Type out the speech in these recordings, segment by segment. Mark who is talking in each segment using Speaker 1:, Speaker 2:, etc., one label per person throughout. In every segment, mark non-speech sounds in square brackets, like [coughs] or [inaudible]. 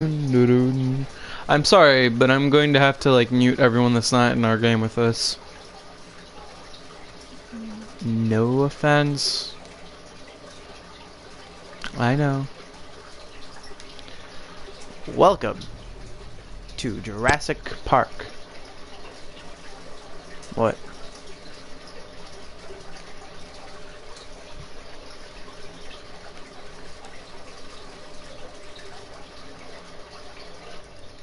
Speaker 1: I'm sorry, but I'm going to have to like mute everyone that's not in our game with us. No offense. I know. Welcome to Jurassic Park. What?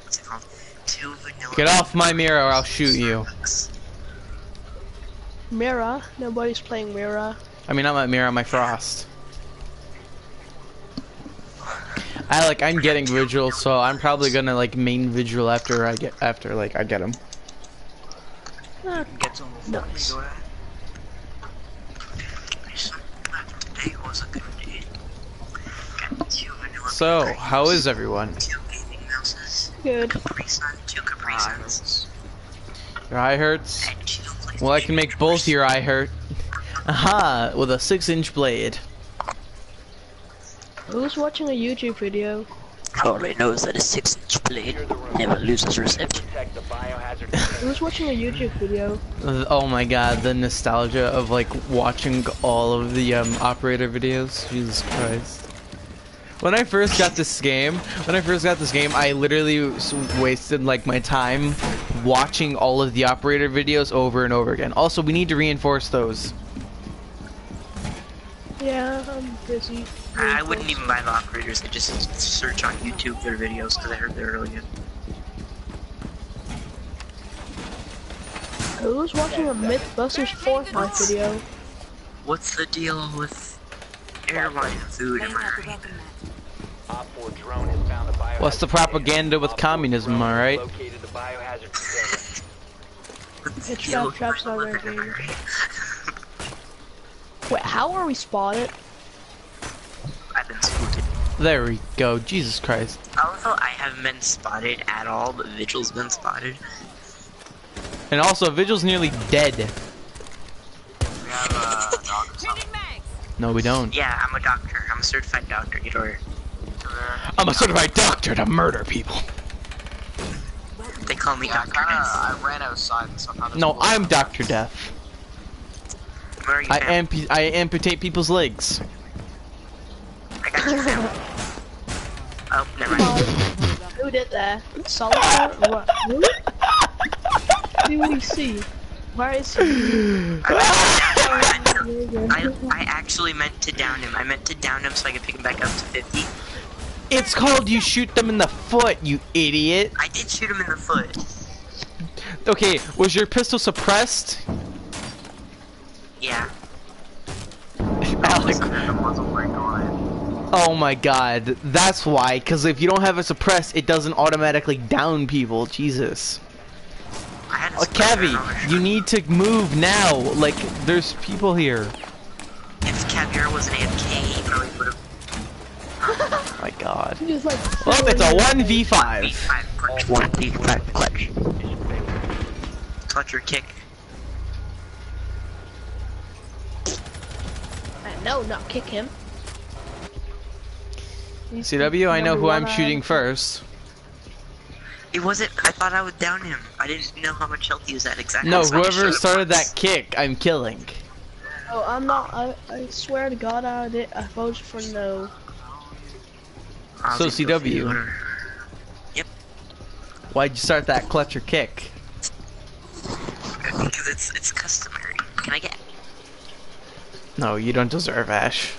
Speaker 2: What's it called? Two vanilla.
Speaker 1: Get off my mirror or I'll shoot you.
Speaker 3: Mira. Nobody's playing Mira.
Speaker 1: I mean, I'm not my mirror, my frost. I like, I'm getting Vigil, so I'm probably gonna like main Vigil after I get, after like I get him.
Speaker 2: Get
Speaker 3: Nice.
Speaker 2: Today was a good day. Got two vanilla
Speaker 1: So, how is everyone?
Speaker 2: Two gaming mouses,
Speaker 3: Good.
Speaker 2: Capri Sun, two Capri Suns,
Speaker 1: Your eye hurts?
Speaker 2: and two PlayStation
Speaker 1: Well, I can make both your eye hurt. Aha! With a six-inch blade.
Speaker 3: Who's watching a YouTube video?
Speaker 2: Probably knows that a six-inch blade never loses reception.
Speaker 3: Who's watching a YouTube video?
Speaker 1: Oh my god, the nostalgia of like watching all of the um, operator videos. Jesus Christ. When I first got this game, when I first got this game, I literally wasted like my time watching all of the operator videos over and over again. Also, we need to reinforce those.
Speaker 3: Yeah, I'm busy.
Speaker 2: I wouldn't even buy the operators. I just search on YouTube their videos because I heard they're really good.
Speaker 3: Who's watching a MythBusters Fortnite video?
Speaker 2: What's the deal with airline food? Am I right?
Speaker 1: What's the propaganda with communism, alright?
Speaker 2: What's the
Speaker 3: It's
Speaker 2: deal
Speaker 3: Trap
Speaker 2: with
Speaker 3: Trap's not
Speaker 2: Mark
Speaker 3: very
Speaker 2: Wahlberg, am I
Speaker 3: good.
Speaker 2: right?
Speaker 3: Wait, how are we spotted?
Speaker 2: I've been spotted.
Speaker 1: There we go. Jesus Christ.
Speaker 2: Also, I haven't been spotted at all, but Vigil's been spotted.
Speaker 1: And also, Vigil's nearly dead.
Speaker 2: We have uh, a dog. [laughs]
Speaker 1: No, we don't.
Speaker 2: Yeah, I'm a doctor. I'm a certified doctor. Get over.
Speaker 1: I'm a certified doctor to murder people.
Speaker 2: They call me
Speaker 4: Yeah,
Speaker 2: Doctor Death.
Speaker 4: I ran outside and somehow
Speaker 1: No,
Speaker 4: blew
Speaker 1: I'm. Doctor Death.
Speaker 2: Where are you
Speaker 1: I
Speaker 2: now?
Speaker 1: ampu I amputate people's legs.
Speaker 2: I got you found. oh, never mind.
Speaker 3: Who did that? Solitaire? What? Who? Who do we see? Where is he? [laughs]
Speaker 2: I, I actually meant to down him. I meant to down him so I could pick him back up to 50.
Speaker 1: It's called you shoot them in the foot, you idiot.
Speaker 2: I did shoot him in the foot.
Speaker 1: Okay, was your pistol suppressed?
Speaker 2: Yeah.
Speaker 1: Alec.
Speaker 4: The muzzle brake on.
Speaker 1: Oh my god, that's why, because if you don't have it suppressed, it doesn't automatically down people. Jesus.
Speaker 2: Had
Speaker 1: Uh, Cavi, you need to move now. Like, there's people here.
Speaker 2: If Caviar wasn't AFK, he probably would have.
Speaker 1: Oh my god.
Speaker 3: He just like.
Speaker 1: Well, it's a 1v5.
Speaker 2: V5 clutch. 1v5 clutch. Clutch or kick.
Speaker 3: Uh, no, not kick him. He's
Speaker 1: CW, I know who I'm shooting first.
Speaker 2: It wasn't. I thought I would down him. I didn't know how much health he was at exactly.
Speaker 1: No,
Speaker 2: so
Speaker 1: whoever started that kick, I'm killing.
Speaker 3: Oh, I'm not. I, I swear to God, I did. I voted for no.
Speaker 2: I'll
Speaker 1: So
Speaker 2: just go for you,
Speaker 1: CW.
Speaker 2: whatever.
Speaker 1: Why'd you start that clutch or kick?
Speaker 2: Because it's it's customary. Can I get?
Speaker 1: No, you don't deserve Ash.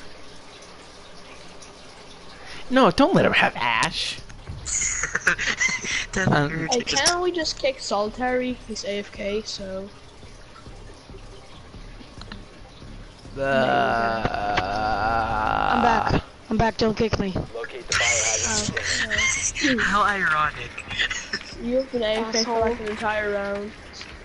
Speaker 1: No, don't let him have Ash. [laughs]
Speaker 2: Then
Speaker 1: Um,
Speaker 3: Hey, can't we just kick Solitary? He's AFK, so.
Speaker 1: Uh,
Speaker 5: I'm back. I'm back. Don't kick me.
Speaker 3: Oh,
Speaker 2: How ironic.
Speaker 3: You've been AFK for like an entire round.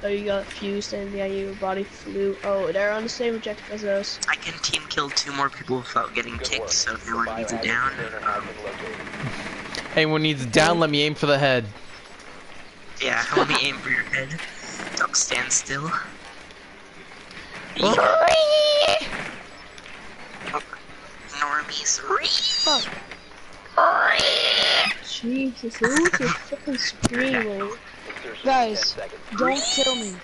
Speaker 3: So you got fused and yeah, your body flew. Oh, they're on the same objective as us.
Speaker 2: I can team kill two more people without getting kicked, so if anyone needs it down, um,
Speaker 1: Anyone needs down, let me aim for the head.
Speaker 2: yeah, let me aim for your head. Don't stand still. Normies.
Speaker 3: Fuck. Jesus, who's just fucking screaming?
Speaker 5: Guys, don't kill me.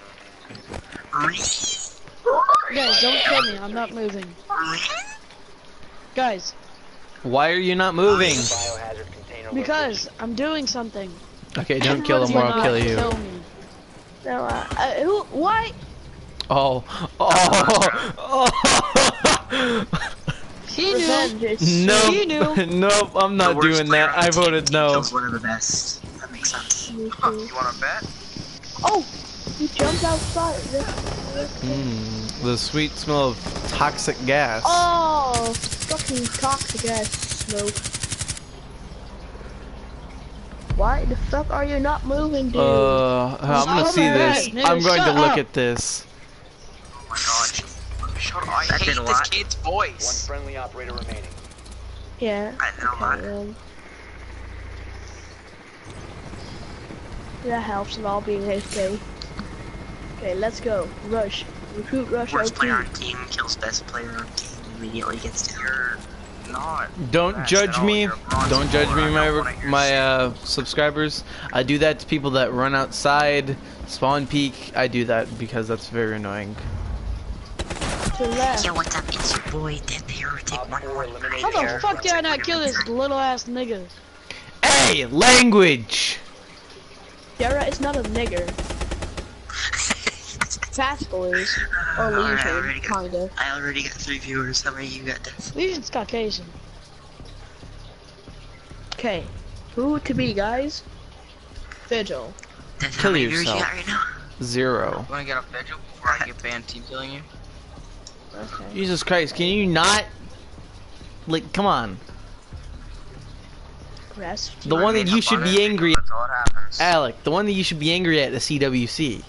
Speaker 5: Guys, don't kill me. I'm not moving. Guys,
Speaker 1: Why are you not moving?
Speaker 5: because I'm doing something.
Speaker 1: Okay, don't kill him or I'll kill you.
Speaker 5: Kill.
Speaker 3: No, uh, uh, who, why?
Speaker 1: Oh, [laughs] oh, oh. [laughs] [laughs]
Speaker 5: He knew.
Speaker 3: Revenge
Speaker 1: no,
Speaker 5: He knew. [laughs]
Speaker 1: nope, I'm not doing that. I voted no.
Speaker 2: Kills one of the best. That makes sense.
Speaker 3: so
Speaker 4: Huh, you wanna bet?
Speaker 3: Oh, He jumped outside. This,
Speaker 1: Mm, the sweet smell of toxic gas.
Speaker 3: oh, fucking toxic gas smoke. Why the fuck are you not moving, dude?
Speaker 1: Uh, I'm gonna
Speaker 5: Shut
Speaker 1: see this.
Speaker 5: nigga,
Speaker 1: I'm going to look
Speaker 5: up.
Speaker 1: at this.
Speaker 4: Oh my god. Shut up. I
Speaker 2: That
Speaker 4: hate this
Speaker 2: lot.
Speaker 4: kid's
Speaker 6: One
Speaker 4: voice.
Speaker 6: friendly operator remaining.
Speaker 3: yeah.
Speaker 2: I know a lot.
Speaker 3: Okay, um, that helps a lot being AFK. Okay, let's go. Rush. Recruit rush
Speaker 2: Worst
Speaker 3: OT.
Speaker 2: player on team kills best player on team immediately gets down.
Speaker 4: You're not.
Speaker 1: Don't judge me.
Speaker 4: You're a bronze
Speaker 1: Don't judge me, my
Speaker 4: don't wanna hear
Speaker 1: my uh, subscribers. I do that to people that run outside, spawn peek. I do that because that's very annoying.
Speaker 3: To left.
Speaker 2: Yo, what's up? It's your boy, Death Heretic
Speaker 6: Op
Speaker 2: One
Speaker 6: four
Speaker 2: One
Speaker 6: eliminated.
Speaker 5: How the fuck did I not kill this little ass nigga?
Speaker 1: Hey, language.
Speaker 3: Yara is not a nigger. [laughs] Pascal is. Or
Speaker 2: I already
Speaker 3: Legion,
Speaker 2: got-
Speaker 3: kinda.
Speaker 2: I already got three viewers. How many you got, Death?
Speaker 5: Legion's Caucasian.
Speaker 3: Okay. Who to be, guys? Vigil.
Speaker 2: Death, how
Speaker 1: Kill
Speaker 2: many viewers you
Speaker 1: yourself.
Speaker 2: got right now?
Speaker 1: Zero.
Speaker 4: You wanna get a vigil before I get banned team killing you?
Speaker 3: Okay.
Speaker 1: Jesus Christ, can you not? Like, come on.
Speaker 3: Rest.
Speaker 1: The one that you should be angry
Speaker 4: That's all that happens.
Speaker 1: Alec, the one that you should be angry at, the CWC.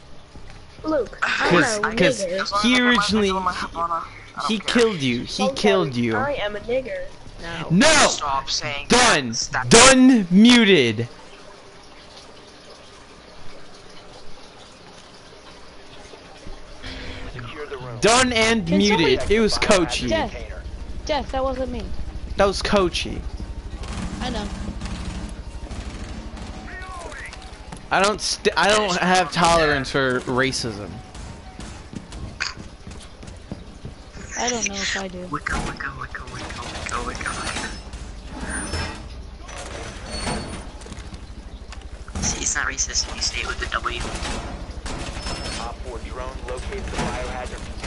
Speaker 3: Luke. [sighs] I'm
Speaker 1: Cause-
Speaker 3: a
Speaker 1: cause-
Speaker 3: nigger.
Speaker 4: As long
Speaker 1: he
Speaker 4: as I put my
Speaker 1: originally-
Speaker 4: vigil on my Hibana, I don't
Speaker 1: He killed you. He
Speaker 3: Okay,
Speaker 1: killed you.
Speaker 3: I am a nigger. No.
Speaker 1: No!
Speaker 4: Stop saying
Speaker 1: Done! Done muted!
Speaker 6: Secure the room.
Speaker 1: Done and
Speaker 5: Can
Speaker 1: muted. It was Kochi.
Speaker 5: Death.
Speaker 6: Container.
Speaker 5: Death, that wasn't me.
Speaker 1: That was Kochi.
Speaker 5: I know.
Speaker 1: I don't st I don't have tolerance for racism.
Speaker 5: I don't know if I do.
Speaker 2: Wicca, wicca, wicca, wicca, wicca, wicca, wicca. See, it's not racist if you say it with a W.
Speaker 6: Op 4 drone locates the biohazard container.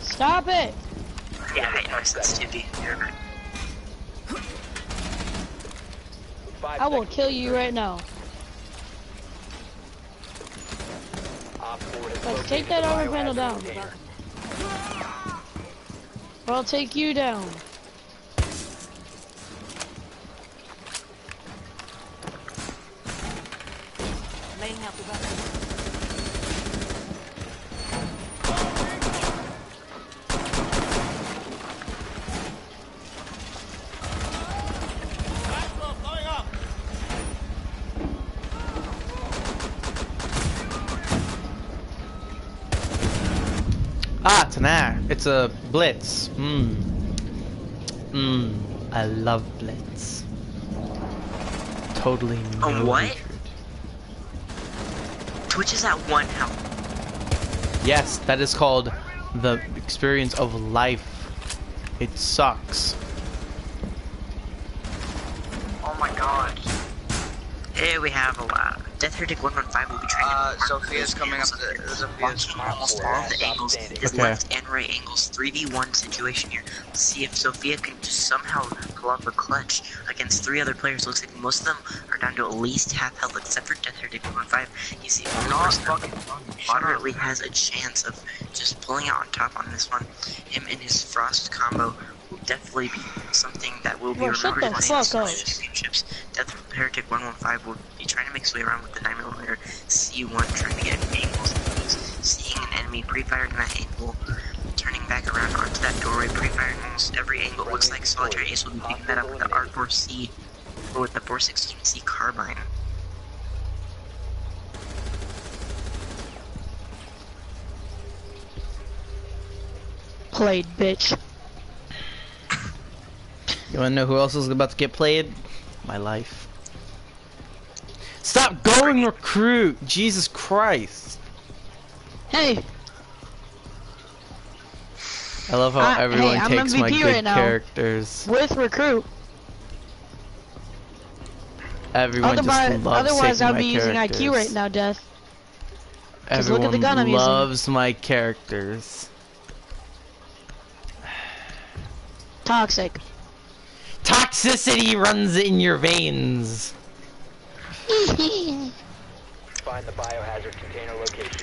Speaker 5: Stop it!
Speaker 2: Yeah, I know sensitivity.
Speaker 6: Five
Speaker 5: I will kill you right now.
Speaker 6: Op 4 has
Speaker 5: Let's take that armor panel down. Or I'll take you down.
Speaker 1: Ah, it's an air. It's a blitz. Mmm. Mmm. I love blitz. Totally no
Speaker 2: A what?
Speaker 1: hatred.
Speaker 2: Twitch is at one health.
Speaker 1: Yes, that is called the experience of life. It sucks.
Speaker 4: Oh my god.
Speaker 2: Here we have a lot. Death Heretic 115 will be training.
Speaker 4: Uh, Sophia's coming up to. Sophia's
Speaker 2: Watching almost all of the angles,
Speaker 6: standing.
Speaker 2: his
Speaker 1: Okay.
Speaker 2: left and right angles, 3v1 situation here. Let's see if Sophia can just somehow pull off a clutch against three other players. Looks like most of them are down to at least half health, except for Death Heretic 115. He's the only
Speaker 4: Not
Speaker 2: person
Speaker 4: fucking
Speaker 2: that moderately has a chance of just pulling out on top on this one. Him and his Frost combo will definitely be something that will be
Speaker 5: shut
Speaker 2: remembered in the championships. Death Heretic 115 will be trying to make his way around with the 9mm C1, trying to get angles, seeing an enemy pre-fired in that angle, turning back around onto that doorway, pre-firing almost every angle. Looks like Solitary Ace will be picking that up with the R4C or with the 416C carbine.
Speaker 5: Played, bitch.
Speaker 1: You wanna know who else is about to get played? My life. Stop going recruit! Jesus Christ!
Speaker 5: Hey,
Speaker 1: I love how
Speaker 5: Uh,
Speaker 1: everyone
Speaker 5: I'm
Speaker 1: takes my good
Speaker 5: right
Speaker 1: characters.
Speaker 5: with recruit.
Speaker 1: Everyone
Speaker 5: Otherwise,
Speaker 1: just loves
Speaker 5: otherwise I'll be using
Speaker 1: characters.
Speaker 5: IQ right now, Death. Just look
Speaker 1: Everyone
Speaker 5: at the gun I'm using.
Speaker 1: loves my characters.
Speaker 5: Toxic.
Speaker 1: Toxicity runs in your veins.
Speaker 6: Find the biohazard container location.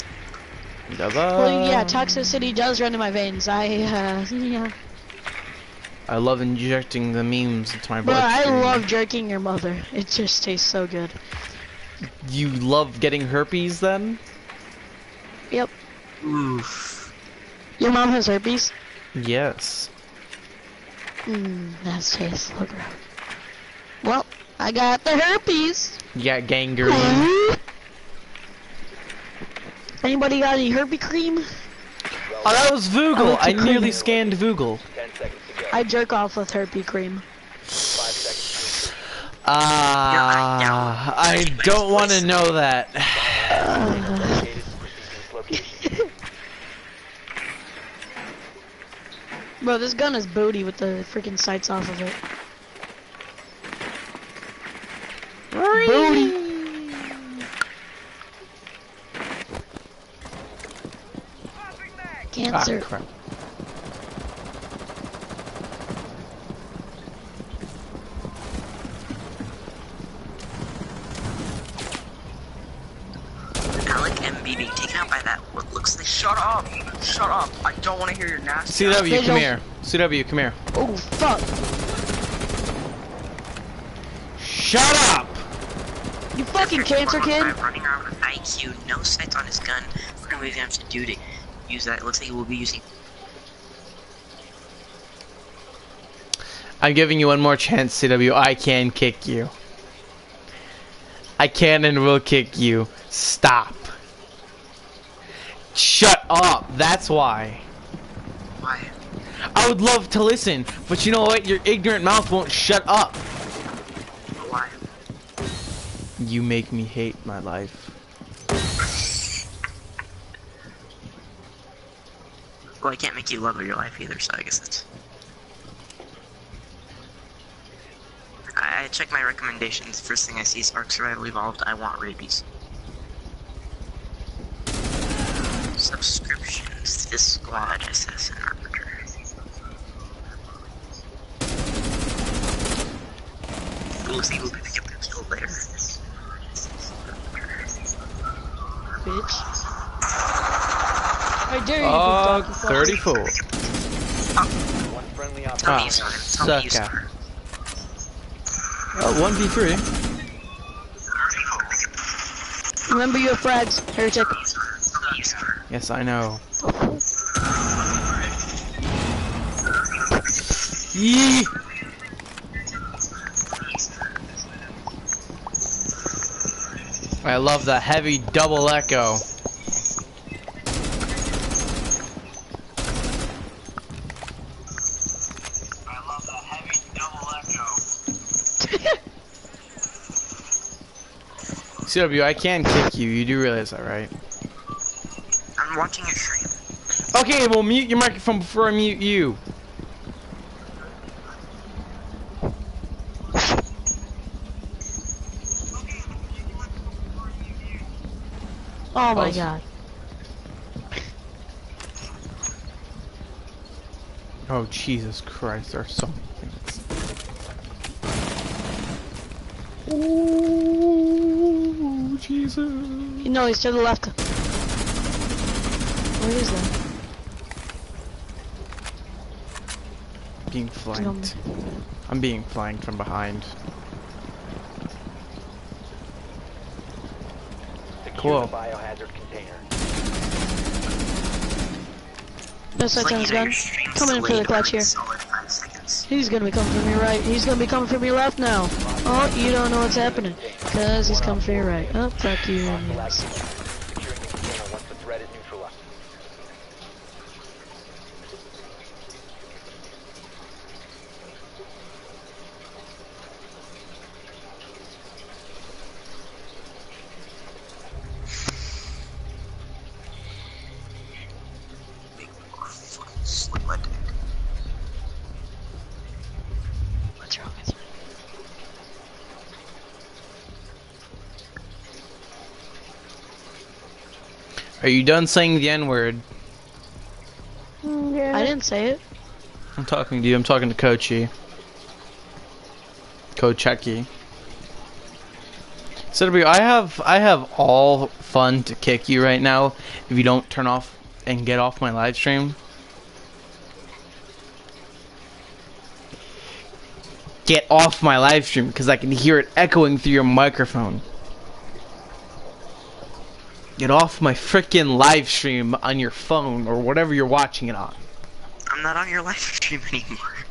Speaker 5: well, yeah, toxicity does run in my veins. I, uh, [laughs] yeah.
Speaker 1: I love injecting the memes into my
Speaker 5: Bro, I love jerking your mother. It just tastes so good.
Speaker 1: You love getting herpes then?
Speaker 5: Yep.
Speaker 2: Oof.
Speaker 5: Your mom has herpes?
Speaker 1: Yes.
Speaker 5: Mmm, that tastes so good. Well, I got the herpes.
Speaker 1: You got gangrene.
Speaker 5: Anybody got any herpes cream?
Speaker 1: Oh, that was
Speaker 5: I
Speaker 1: Voogle.
Speaker 5: like to
Speaker 1: I nearly
Speaker 5: clean.
Speaker 1: scanned Voogle.
Speaker 6: Ten seconds to go.
Speaker 5: I jerk off with herpes cream.
Speaker 6: Five seconds
Speaker 1: Ah, I don't want to know that.
Speaker 6: to located. Proceed to this location.
Speaker 5: Bro, this gun is booty with the freaking sights off of it. Booty.
Speaker 1: Ah,
Speaker 5: Cancer.
Speaker 1: crap.
Speaker 2: Alec MB being taken out by that what looks like
Speaker 4: Shut up! Shut up! I don't want to hear your nasty.
Speaker 1: CW,
Speaker 5: Visual.
Speaker 1: come here. CW, come here.
Speaker 5: Oh, fuck.
Speaker 1: Shut up!
Speaker 5: You fucking cancer kid.
Speaker 2: Running around with IQ, no sights on his gun. We're gonna move him to do to use that. It looks like he will be using.
Speaker 1: I'm giving you one more chance, CW. I can kick you. I can and will kick you. Stop. Shut up. That's why.
Speaker 2: Why?
Speaker 1: I would love to listen, but you know what? Your ignorant mouth won't shut up.
Speaker 2: Why?
Speaker 1: You make me hate my life.
Speaker 2: Well, I can't make you love your life either, so I guess that's. I, I check my recommendations. First thing I see is Ark Survival Evolved. I want rabies. Subscriptions to Squad Assassin Arbitor. It looks like we'll up a kill there.
Speaker 5: Bitch. I dare you,
Speaker 1: Uh,
Speaker 5: big doggy fuck.
Speaker 1: 34.
Speaker 6: One friendly op.
Speaker 2: Tell
Speaker 1: Ah,
Speaker 2: me you start. Tell me you
Speaker 1: sucker.
Speaker 2: start.
Speaker 1: Oh, 1v3.
Speaker 5: Remember your frags, heretic.
Speaker 2: Tell me you start.
Speaker 1: Yes, I know. Yee! I love the heavy double echo. [laughs] CW, I can kick you. You do realize that, right?
Speaker 2: I'm watching your stream.
Speaker 1: Okay, well, mute your microphone before I mute you.
Speaker 5: Oh my
Speaker 1: Oh.
Speaker 5: god.
Speaker 1: Oh, Jesus Christ, there are so many things. Oh, Jesus.
Speaker 5: No, he's to the left. Where is that?
Speaker 1: Being flanked. I'm being flanked from behind.
Speaker 6: Secure
Speaker 1: Cool.
Speaker 6: the biohazard container.
Speaker 5: Best
Speaker 2: It's
Speaker 5: sights on
Speaker 2: like,
Speaker 5: his
Speaker 2: you know,
Speaker 5: gun.
Speaker 2: your
Speaker 5: Coming in for the clutch here.
Speaker 2: Solid five seconds.
Speaker 5: He's gonna be coming from your right. He's gonna be coming from your left now. Oh, you don't know what's happening. Cause he's coming from your right. Oh, fuck you.
Speaker 6: Slip my dick. What's wrong with?
Speaker 1: Are you done saying the
Speaker 3: N-word? Yeah.
Speaker 5: I didn't say it.
Speaker 1: I'm talking to you. I'm talking to Kochi. Kochecki. So I have I have all fun to kick you right now if you don't turn off and get off my live stream. Get off my live stream because I can hear it echoing through your microphone. Get off my freaking live stream on your phone or whatever you're watching it on.
Speaker 2: I'm not on your live stream anymore.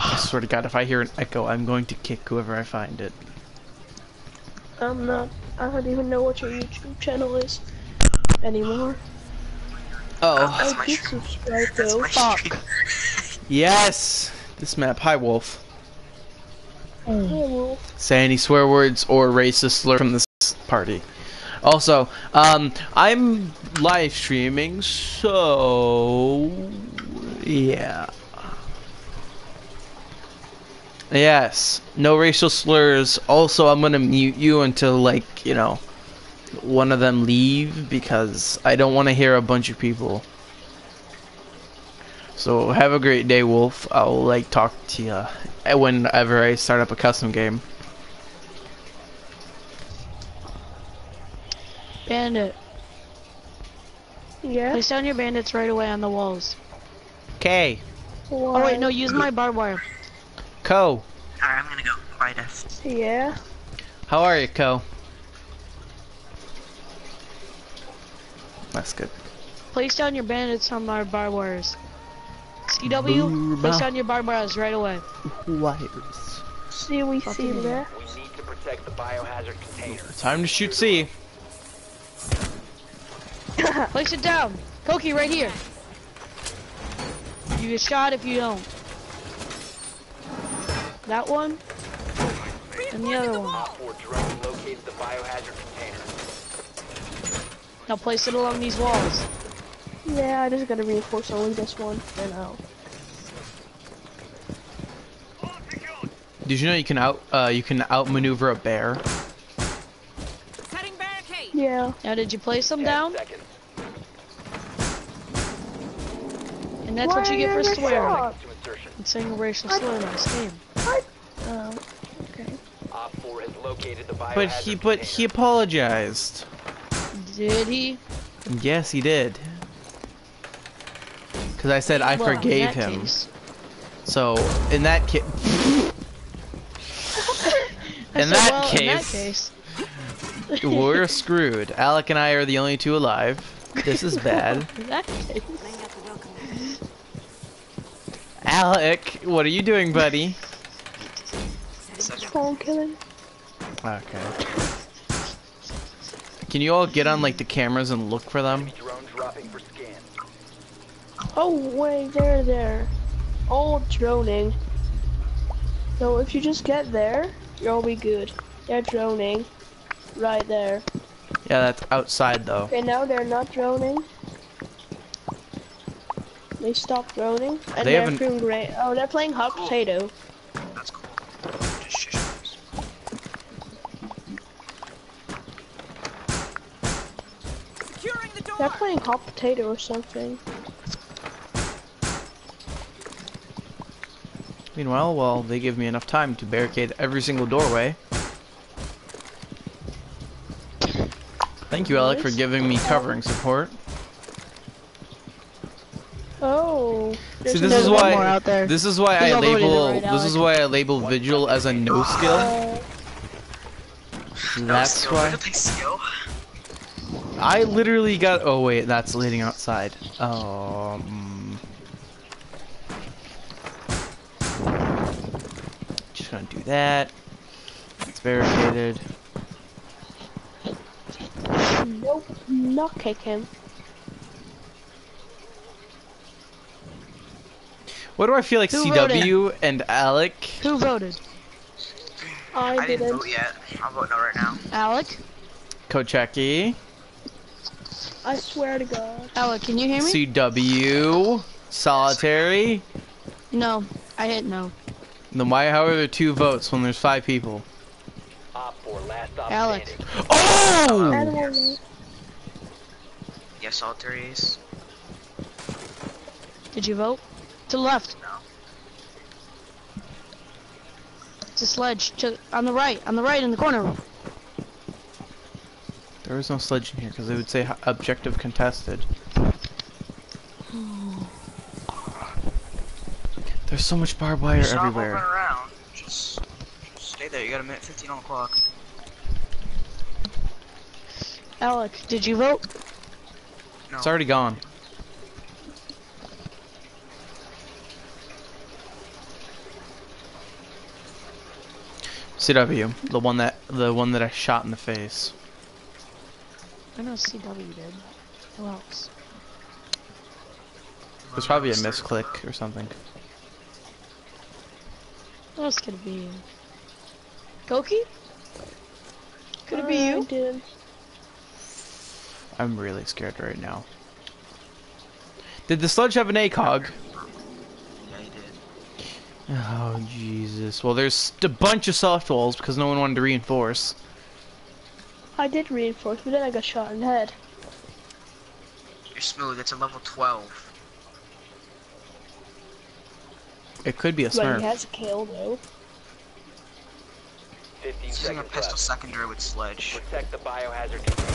Speaker 1: I swear to God, if I hear an echo, I'm going to kick whoever I find it.
Speaker 3: I'm not. I don't even know what your YouTube channel is anymore.
Speaker 1: Oh,
Speaker 2: That's
Speaker 3: I
Speaker 2: my
Speaker 3: did
Speaker 2: stream.
Speaker 3: subscribe
Speaker 2: That's
Speaker 3: though.
Speaker 2: my
Speaker 3: Fuck. [laughs]
Speaker 1: yes! This map. Hi, Wolf.
Speaker 3: Well,
Speaker 1: Say any swear words or racist slur from this party. Also, um, I'm live streaming, so yeah. Yes, no racial slurs. Also, I'm gonna mute you until like you know one of them leave because I don't want to hear a bunch of people. So have a great day, Wolf. I'll like talk to you whenever I start up a custom game.
Speaker 5: Bandit.
Speaker 3: yeah.
Speaker 5: Place down your bandits right away on the walls.
Speaker 1: Okay,
Speaker 5: Oh wait, no, use my barbed wire.
Speaker 1: Co.
Speaker 2: Alright, I'm gonna go. Bye, Death.
Speaker 3: Yeah.
Speaker 1: How are you, Co? That's good.
Speaker 5: Place down your bandits on our barbed wires. CW, place down your barbed wires right away.
Speaker 1: Wires.
Speaker 3: See, we see there.
Speaker 6: We need to protect the biohazard container.
Speaker 1: Time to shoot C. [coughs]
Speaker 5: Place it down. Koki, right here. You get shot if you don't. That one. And the other one.
Speaker 6: Op 4 drone located the biohazard container.
Speaker 5: Now place it along these walls.
Speaker 3: Yeah, I just gotta reinforce only this one for now.
Speaker 1: Did you know you can out uh you can outmaneuver a bear?
Speaker 3: Yeah.
Speaker 5: Now did you place them down?
Speaker 6: seconds.
Speaker 5: And that's what you get for swearing.
Speaker 3: shot?
Speaker 6: To.
Speaker 5: And saying a racial slur in this game.
Speaker 3: Oh, okay.
Speaker 6: Op 4 has located the biohazard
Speaker 1: But he but he apologized.
Speaker 5: Did he?
Speaker 1: Yes, he did. Cause I said I
Speaker 5: Well,
Speaker 1: forgave him.
Speaker 5: case-
Speaker 1: So in that case, [laughs] In
Speaker 5: said,
Speaker 1: that
Speaker 5: well, in that
Speaker 1: case-
Speaker 5: case. [laughs]
Speaker 1: we're [laughs] screwed. Alec and I are the only two alive. This is bad.
Speaker 5: In that case.
Speaker 1: Alec, what are you doing, buddy?
Speaker 3: Phone killing.
Speaker 1: Okay. Can you all get on like the cameras and look for them?
Speaker 6: Drone dropping for scan.
Speaker 3: Oh, wait, they're there. All droning. So if you just get there, you'll be good. They're droning. Right there.
Speaker 1: Yeah, that's outside though.
Speaker 3: Okay, now they're not droning. They stopped droning. And
Speaker 1: They
Speaker 3: they are
Speaker 1: haven't-
Speaker 3: great. Oh, they're playing hot potato.
Speaker 2: That's cool. Just shush us.
Speaker 7: Securing the door.
Speaker 3: They're playing hot potato or something.
Speaker 1: Meanwhile, well, they give me enough time to barricade every single doorway. Thank you, Alec, for giving me covering support.
Speaker 3: Oh.
Speaker 1: See, this is why
Speaker 5: more out there.
Speaker 1: this is why
Speaker 5: He's
Speaker 1: I
Speaker 5: all the way to the
Speaker 1: label
Speaker 5: right,
Speaker 1: this is why I label Vigil as a no skill.
Speaker 3: Uh,
Speaker 1: That's
Speaker 2: Skill.
Speaker 1: why
Speaker 2: Where did they skill?
Speaker 1: I literally got. Oh wait, that's leading outside. Um, just gonna do that. It's barricaded.
Speaker 3: nope. Not kick him.
Speaker 1: What do I feel like
Speaker 5: Who wrote it?
Speaker 1: CW and Alec?
Speaker 5: Who voted?
Speaker 3: I,
Speaker 2: I didn't
Speaker 3: didn't.
Speaker 2: vote yet. I'll vote no right now.
Speaker 5: Alec?
Speaker 1: Kocheki,
Speaker 3: I swear to God.
Speaker 5: Alec, can you hear me?
Speaker 1: CW, Solitary.
Speaker 5: No, I hit no.
Speaker 1: Then why? How are there two votes when there's five people?
Speaker 6: Op 4 last op
Speaker 5: Alec.
Speaker 6: standing.
Speaker 1: Oh!
Speaker 3: Animal.
Speaker 2: Yeah, solitary.
Speaker 5: Did you vote? To the left.
Speaker 2: No.
Speaker 5: It's a sledge. To, on the right. On the right in the corner.
Speaker 1: There is no sledge in here because it would say objective contested. There's so much barbed wire
Speaker 4: Stop
Speaker 1: everywhere.
Speaker 4: moving around. Just, just stay there. You got a minute 15 on the clock.
Speaker 5: Alec, did you vote?
Speaker 2: No.
Speaker 1: It's already gone. CW, the one that the one that I shot in the face.
Speaker 5: I know CW did. Who else?
Speaker 1: There's probably a misclick or something.
Speaker 5: What else could it be? Koki? Could it be uh,
Speaker 3: I
Speaker 5: you?
Speaker 3: did.
Speaker 1: I'm really scared right now. Did the sledge have an ACOG?
Speaker 2: Yeah, he did.
Speaker 1: Oh Jesus! Well, there's a bunch of soft walls because no one wanted to reinforce.
Speaker 3: I did reinforce, but then I got shot in the head.
Speaker 2: You're smooth. It's a level 12.
Speaker 1: It could be a
Speaker 3: But he
Speaker 1: smurf.
Speaker 3: has a kill though.
Speaker 6: 15
Speaker 2: using a pistol
Speaker 6: left.
Speaker 2: secondary with sledge.
Speaker 6: Protect the biohazard container.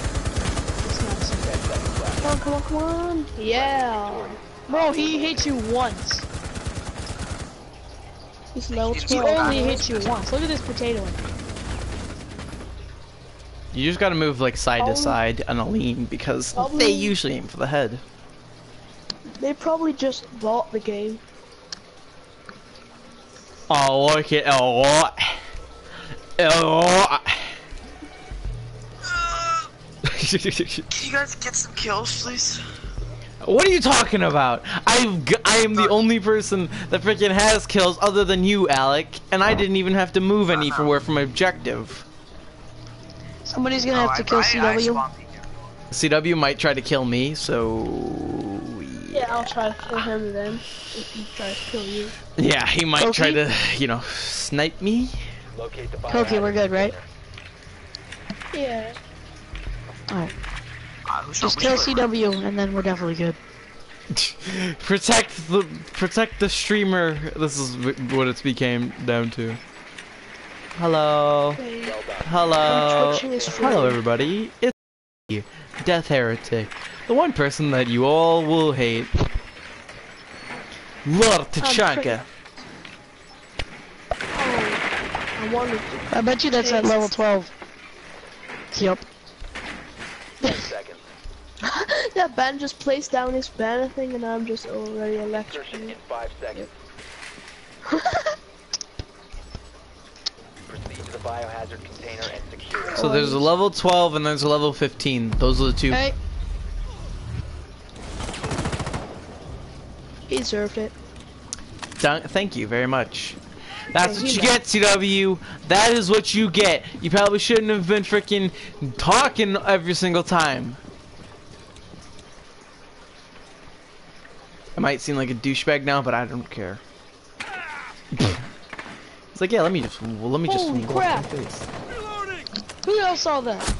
Speaker 5: It's not
Speaker 6: 10 seconds left.
Speaker 3: Come on, come on, come on. Yeah.
Speaker 5: Bro, he hit you once.
Speaker 3: He's level
Speaker 2: He
Speaker 5: He
Speaker 3: 12.
Speaker 5: only hit you once. Look at this potato. in.
Speaker 1: You just gotta move like side
Speaker 3: Oh.
Speaker 1: to side on a lean because
Speaker 3: Probably-
Speaker 1: they usually aim for the head.
Speaker 3: They probably just bought the game.
Speaker 1: I like it a lot. A lot.
Speaker 2: Can you guys get some kills, please?
Speaker 1: what are you talking about? I've g- I am the only person that freaking has kills other than you, Alec, and I didn't even have to move anywhere from my objective.
Speaker 5: Somebody's gonna
Speaker 2: Oh,
Speaker 5: have to
Speaker 2: I-
Speaker 5: kill
Speaker 2: I- I
Speaker 5: CW.
Speaker 2: swamped you.
Speaker 1: CW might try to kill me, so
Speaker 3: Yeah, I'll try to kill him then. If he tries to kill you.
Speaker 1: yeah, he might try to, you know, snipe me.
Speaker 6: Locate the
Speaker 5: Koki, we're good, right?
Speaker 3: Yeah.
Speaker 5: Alright.
Speaker 2: Uh,
Speaker 5: Just kill
Speaker 2: which one?
Speaker 5: CW and then we're definitely good. [laughs]
Speaker 1: protect the protect the streamer. This is what it's became down to. Hello.
Speaker 3: Okay.
Speaker 6: Well.
Speaker 1: Hello.
Speaker 3: I'm twitching his
Speaker 1: Hello, everybody. It's Death Heretic, the one person that you all will hate. Lord Tachanka.
Speaker 3: Oh, I.
Speaker 5: I bet you that's at level 12. Yep.
Speaker 6: 10 seconds. [laughs]
Speaker 3: Yeah, Ben just placed down his banner thing and I'm just already
Speaker 6: Insertion
Speaker 3: electrocuted.
Speaker 6: in 5 seconds. [laughs] Proceed the biohazard container and.
Speaker 1: So there's a level 12 and there's a level 15. Those are the two.
Speaker 5: Hey,
Speaker 3: He deserved it.
Speaker 1: Thank you very much. That's what you get, CW. That is what you get. You probably shouldn't have been freaking talking every single time. I might seem like a douchebag now, but I don't care. [laughs] it's like, yeah, let me just, well, let me just.
Speaker 5: Holy crap.
Speaker 1: face.
Speaker 5: who else saw that?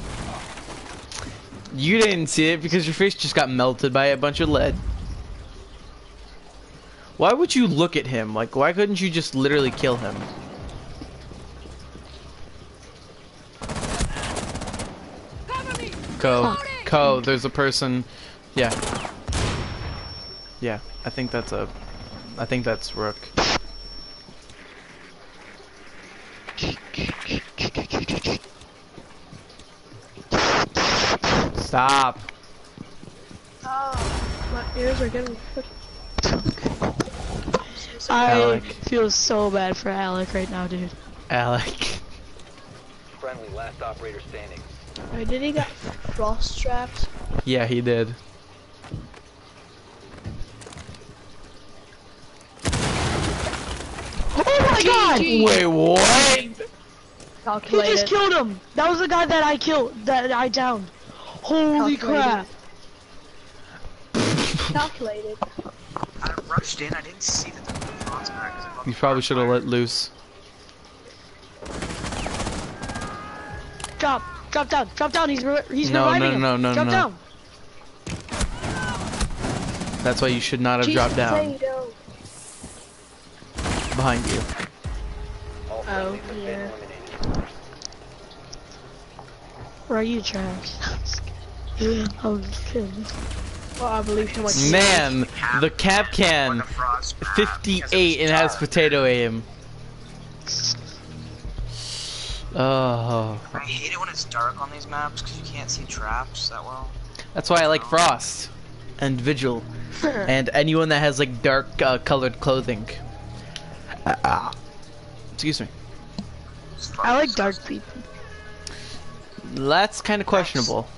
Speaker 1: You didn't see it because your face just got melted by a bunch of lead. Why would you look at him? Like, why couldn't you just literally kill him?
Speaker 7: Cover me!
Speaker 1: Co, Co, there's a person. Yeah. Yeah, I think that's a. I think that's Rook. Stop.
Speaker 3: Oh, my ears are getting.
Speaker 5: I
Speaker 1: Alec.
Speaker 5: feel so bad for Alec right now, dude.
Speaker 1: Alec.
Speaker 6: Friendly, last operator standing.
Speaker 3: Wait, did he got frost traps?
Speaker 1: Yeah, he did.
Speaker 5: Oh my god!
Speaker 1: Wait, what?
Speaker 3: Calculated.
Speaker 5: He just killed him! That was the guy that I killed, that I downed. Holy
Speaker 3: Calculated.
Speaker 5: crap!
Speaker 3: Calculated.
Speaker 2: I rushed in. I didn't see that there was frost fire 'cause I thought
Speaker 1: You probably should have let loose.
Speaker 5: Drop, drop down, drop down, he's, re he's
Speaker 1: No,
Speaker 5: reviving
Speaker 1: no,
Speaker 5: him.
Speaker 1: no, no,
Speaker 5: drop
Speaker 1: no.
Speaker 5: down.
Speaker 1: That's why you should not have
Speaker 3: Cheese
Speaker 1: dropped down
Speaker 3: potato.
Speaker 1: behind you.
Speaker 3: Oh,
Speaker 6: friendlies have been
Speaker 3: yeah.
Speaker 6: eliminated.
Speaker 5: Where are you, Trax? [laughs] yeah, I was kidding.
Speaker 3: Well, I believe how much.
Speaker 1: Man, the cap can
Speaker 2: the frost map,
Speaker 1: 58 and has potato aim. Oh,
Speaker 4: I hate it when it's dark on these maps because you can't see traps that well.
Speaker 1: that's why I like Frost and Vigil [laughs] and anyone that has like dark uh, colored clothing. Ah, ah. Excuse me.
Speaker 5: I like dark people.
Speaker 1: That's kind of questionable.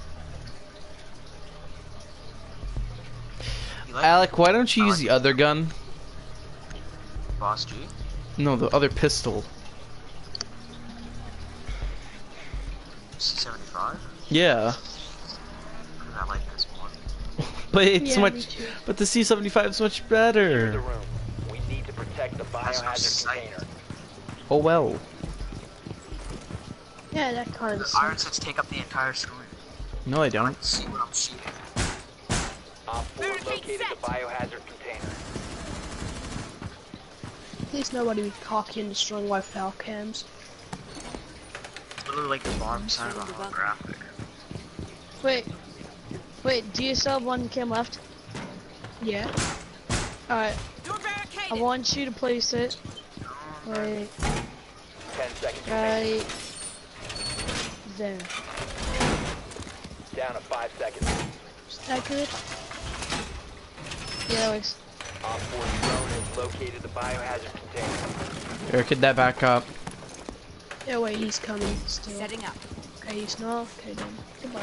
Speaker 4: You like
Speaker 1: Alec, why don't you use the other gun?
Speaker 4: Boss G?
Speaker 1: No, the other pistol.
Speaker 4: C75?
Speaker 1: Yeah,
Speaker 4: I like this one. [laughs]
Speaker 1: but it's
Speaker 3: Yeah,
Speaker 1: much. But the C75 is much better.
Speaker 6: We need to protect the biohazard container.
Speaker 1: Oh well.
Speaker 3: Yeah, that kind of.
Speaker 4: The iron sets take up the entire screen.
Speaker 1: No, I don't.
Speaker 4: See what I'm shooting.
Speaker 6: Op 4 located the biohazard container.
Speaker 3: At least nobody be cocky and destroying my foul cams.
Speaker 4: Literally like the bottom side of a holographic.
Speaker 5: Wait, wait, do you still have one cam left?
Speaker 3: Yeah.
Speaker 5: Alright, I want you to place it. Wait,
Speaker 6: 10 seconds
Speaker 5: right there.
Speaker 6: Down to 5 seconds.
Speaker 3: Is that good?
Speaker 5: Yeah, that works.
Speaker 6: Op 4 drone has located the biohazard container.
Speaker 1: Here, get that back up.
Speaker 3: Yeah, wait, he's coming still.
Speaker 7: Setting up.
Speaker 3: Okay, he's not. Okay, then. Goodbye.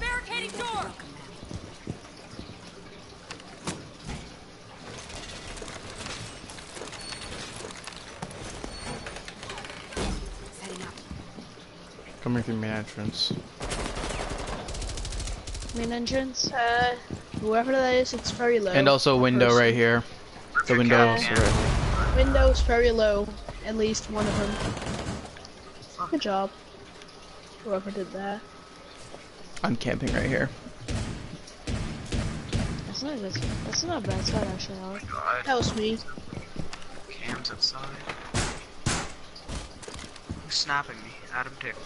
Speaker 7: Barricading door. Setting up.
Speaker 1: Coming through main entrance.
Speaker 5: Main entrance.
Speaker 3: Uh, whoever that is, it's very low.
Speaker 1: And also window
Speaker 3: Person.
Speaker 1: right here. The window
Speaker 3: Yeah.
Speaker 1: also right
Speaker 3: Windows very low. At least one of them. Good job. Whoever did that.
Speaker 1: I'm camping right here.
Speaker 5: That's not that's, that's not a bad spot actually, Alec.
Speaker 4: God,
Speaker 3: That was me.
Speaker 4: cams outside. Who's snapping me? Adam Tick.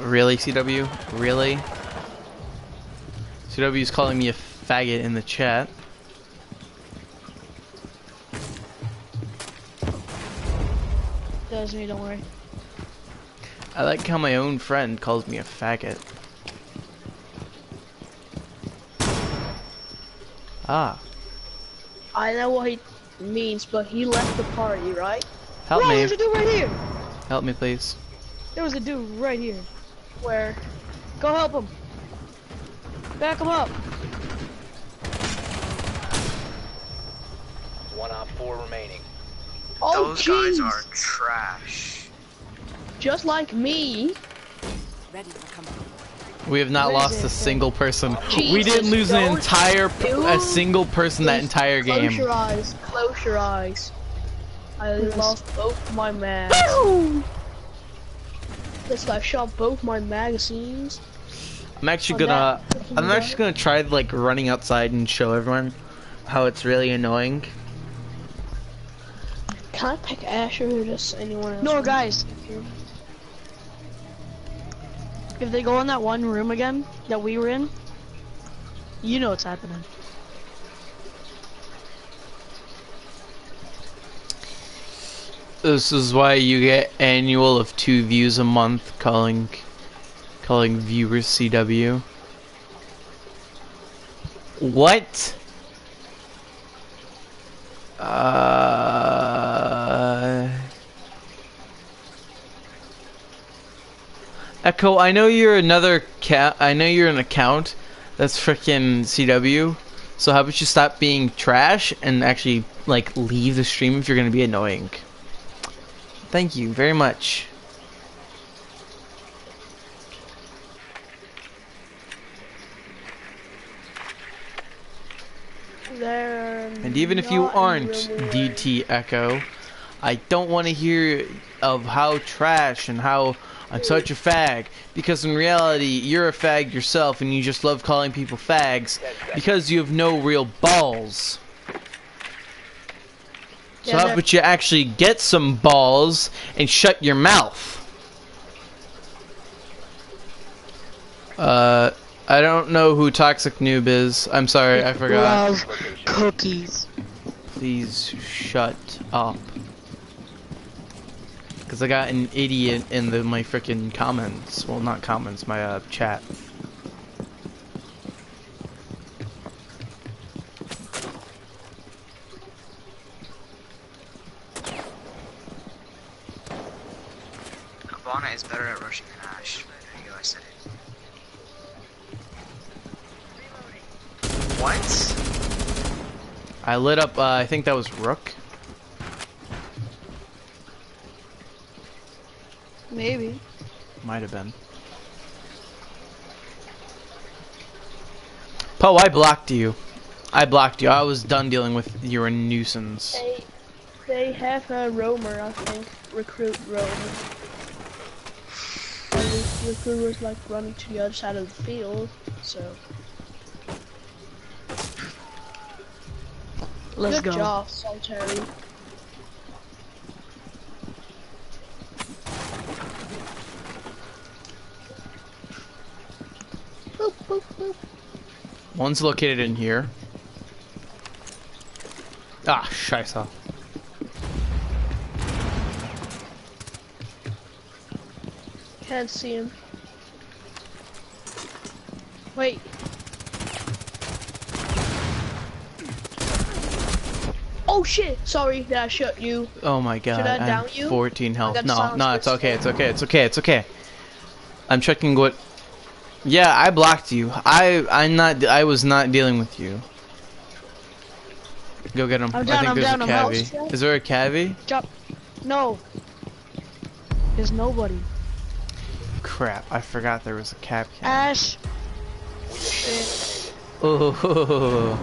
Speaker 1: Really, CW? Really? CW's calling me a faggot in the chat.
Speaker 5: That was me, don't worry.
Speaker 1: I like how my own friend calls me a faggot. Ah,
Speaker 3: I know what he means, but he left the party, right?
Speaker 1: help
Speaker 5: Bro,
Speaker 1: me.
Speaker 5: there's a dude right here!
Speaker 1: Help me, please.
Speaker 5: There was a dude right here.
Speaker 3: Where?
Speaker 5: Go help him. Back him up.
Speaker 6: One Op 4 remaining.
Speaker 3: Oh,
Speaker 4: Those
Speaker 3: jeez!
Speaker 4: guys are trash.
Speaker 3: Just like me.
Speaker 7: Ready for company.
Speaker 1: We have not
Speaker 5: Where is
Speaker 1: lost a single person. we didn't lose an entire, a single person that entire game.
Speaker 3: Close your eyes. Close your eyes. I
Speaker 5: Yes.
Speaker 3: lost both my mags. This guy shot both my magazines.
Speaker 1: I'm actually gonna, I'm
Speaker 3: guy.
Speaker 1: actually gonna try like running outside and show everyone how it's really annoying.
Speaker 3: Can I pick Asher or just anyone else?
Speaker 5: No, guys. If they go in that one room again that we were in, you know what's happening.
Speaker 1: This is why you get annual of two views a month calling calling viewers CW. What? Uh Echo, I know you're another cat. I know you're an account that's freaking CW. So how about you stop being trash and actually like leave the stream if you're gonna be annoying. Thank you very much. And even if you aren't. DT Echo, I don't want to hear of how trash and how I'm such a fag. Because in reality, you're a fag yourself and you just love calling people fags because you have no real balls. So
Speaker 3: Yeah,
Speaker 1: how about you actually get some balls and shut your mouth? Uh, I don't know who Toxic Noob is. I'm sorry, I forgot.
Speaker 5: Love cookies.
Speaker 1: Please shut up. Cause I got an idiot in the my freaking comments. Well, not comments, my uh, chat.
Speaker 4: Bonnet is better at rushing than Ash. There you go, I said it. What?
Speaker 1: I lit up. Uh, I think that was Rook.
Speaker 3: Maybe.
Speaker 1: Might have been. Poe, I blocked you. I blocked you. I was done dealing with your nuisance.
Speaker 3: They they have a roamer, I think. Recruit roamer. And the recruit was like running to the other side of the field, so
Speaker 5: Let's
Speaker 3: good
Speaker 5: go.
Speaker 3: job, Solitary. Boop, boop, boop.
Speaker 1: One's located in here. Ah, scheiße.
Speaker 3: Can't see him. Wait. Oh shit! Sorry that I shot you.
Speaker 1: Oh my god,
Speaker 3: I
Speaker 1: I'm
Speaker 3: down you?
Speaker 1: 14 health. No, no, it's okay, it's okay, it's okay, it's okay. I'm checking what. Yeah, I blocked you. I, I'm not. I was not dealing with you. Go get him.
Speaker 5: I'm
Speaker 1: I think
Speaker 5: I'm
Speaker 1: there's
Speaker 5: down,
Speaker 1: a
Speaker 5: out.
Speaker 1: Is there a cavi?
Speaker 5: Drop. No. There's nobody.
Speaker 1: Crap, I forgot there was a cap.
Speaker 5: Ash.
Speaker 1: Oh,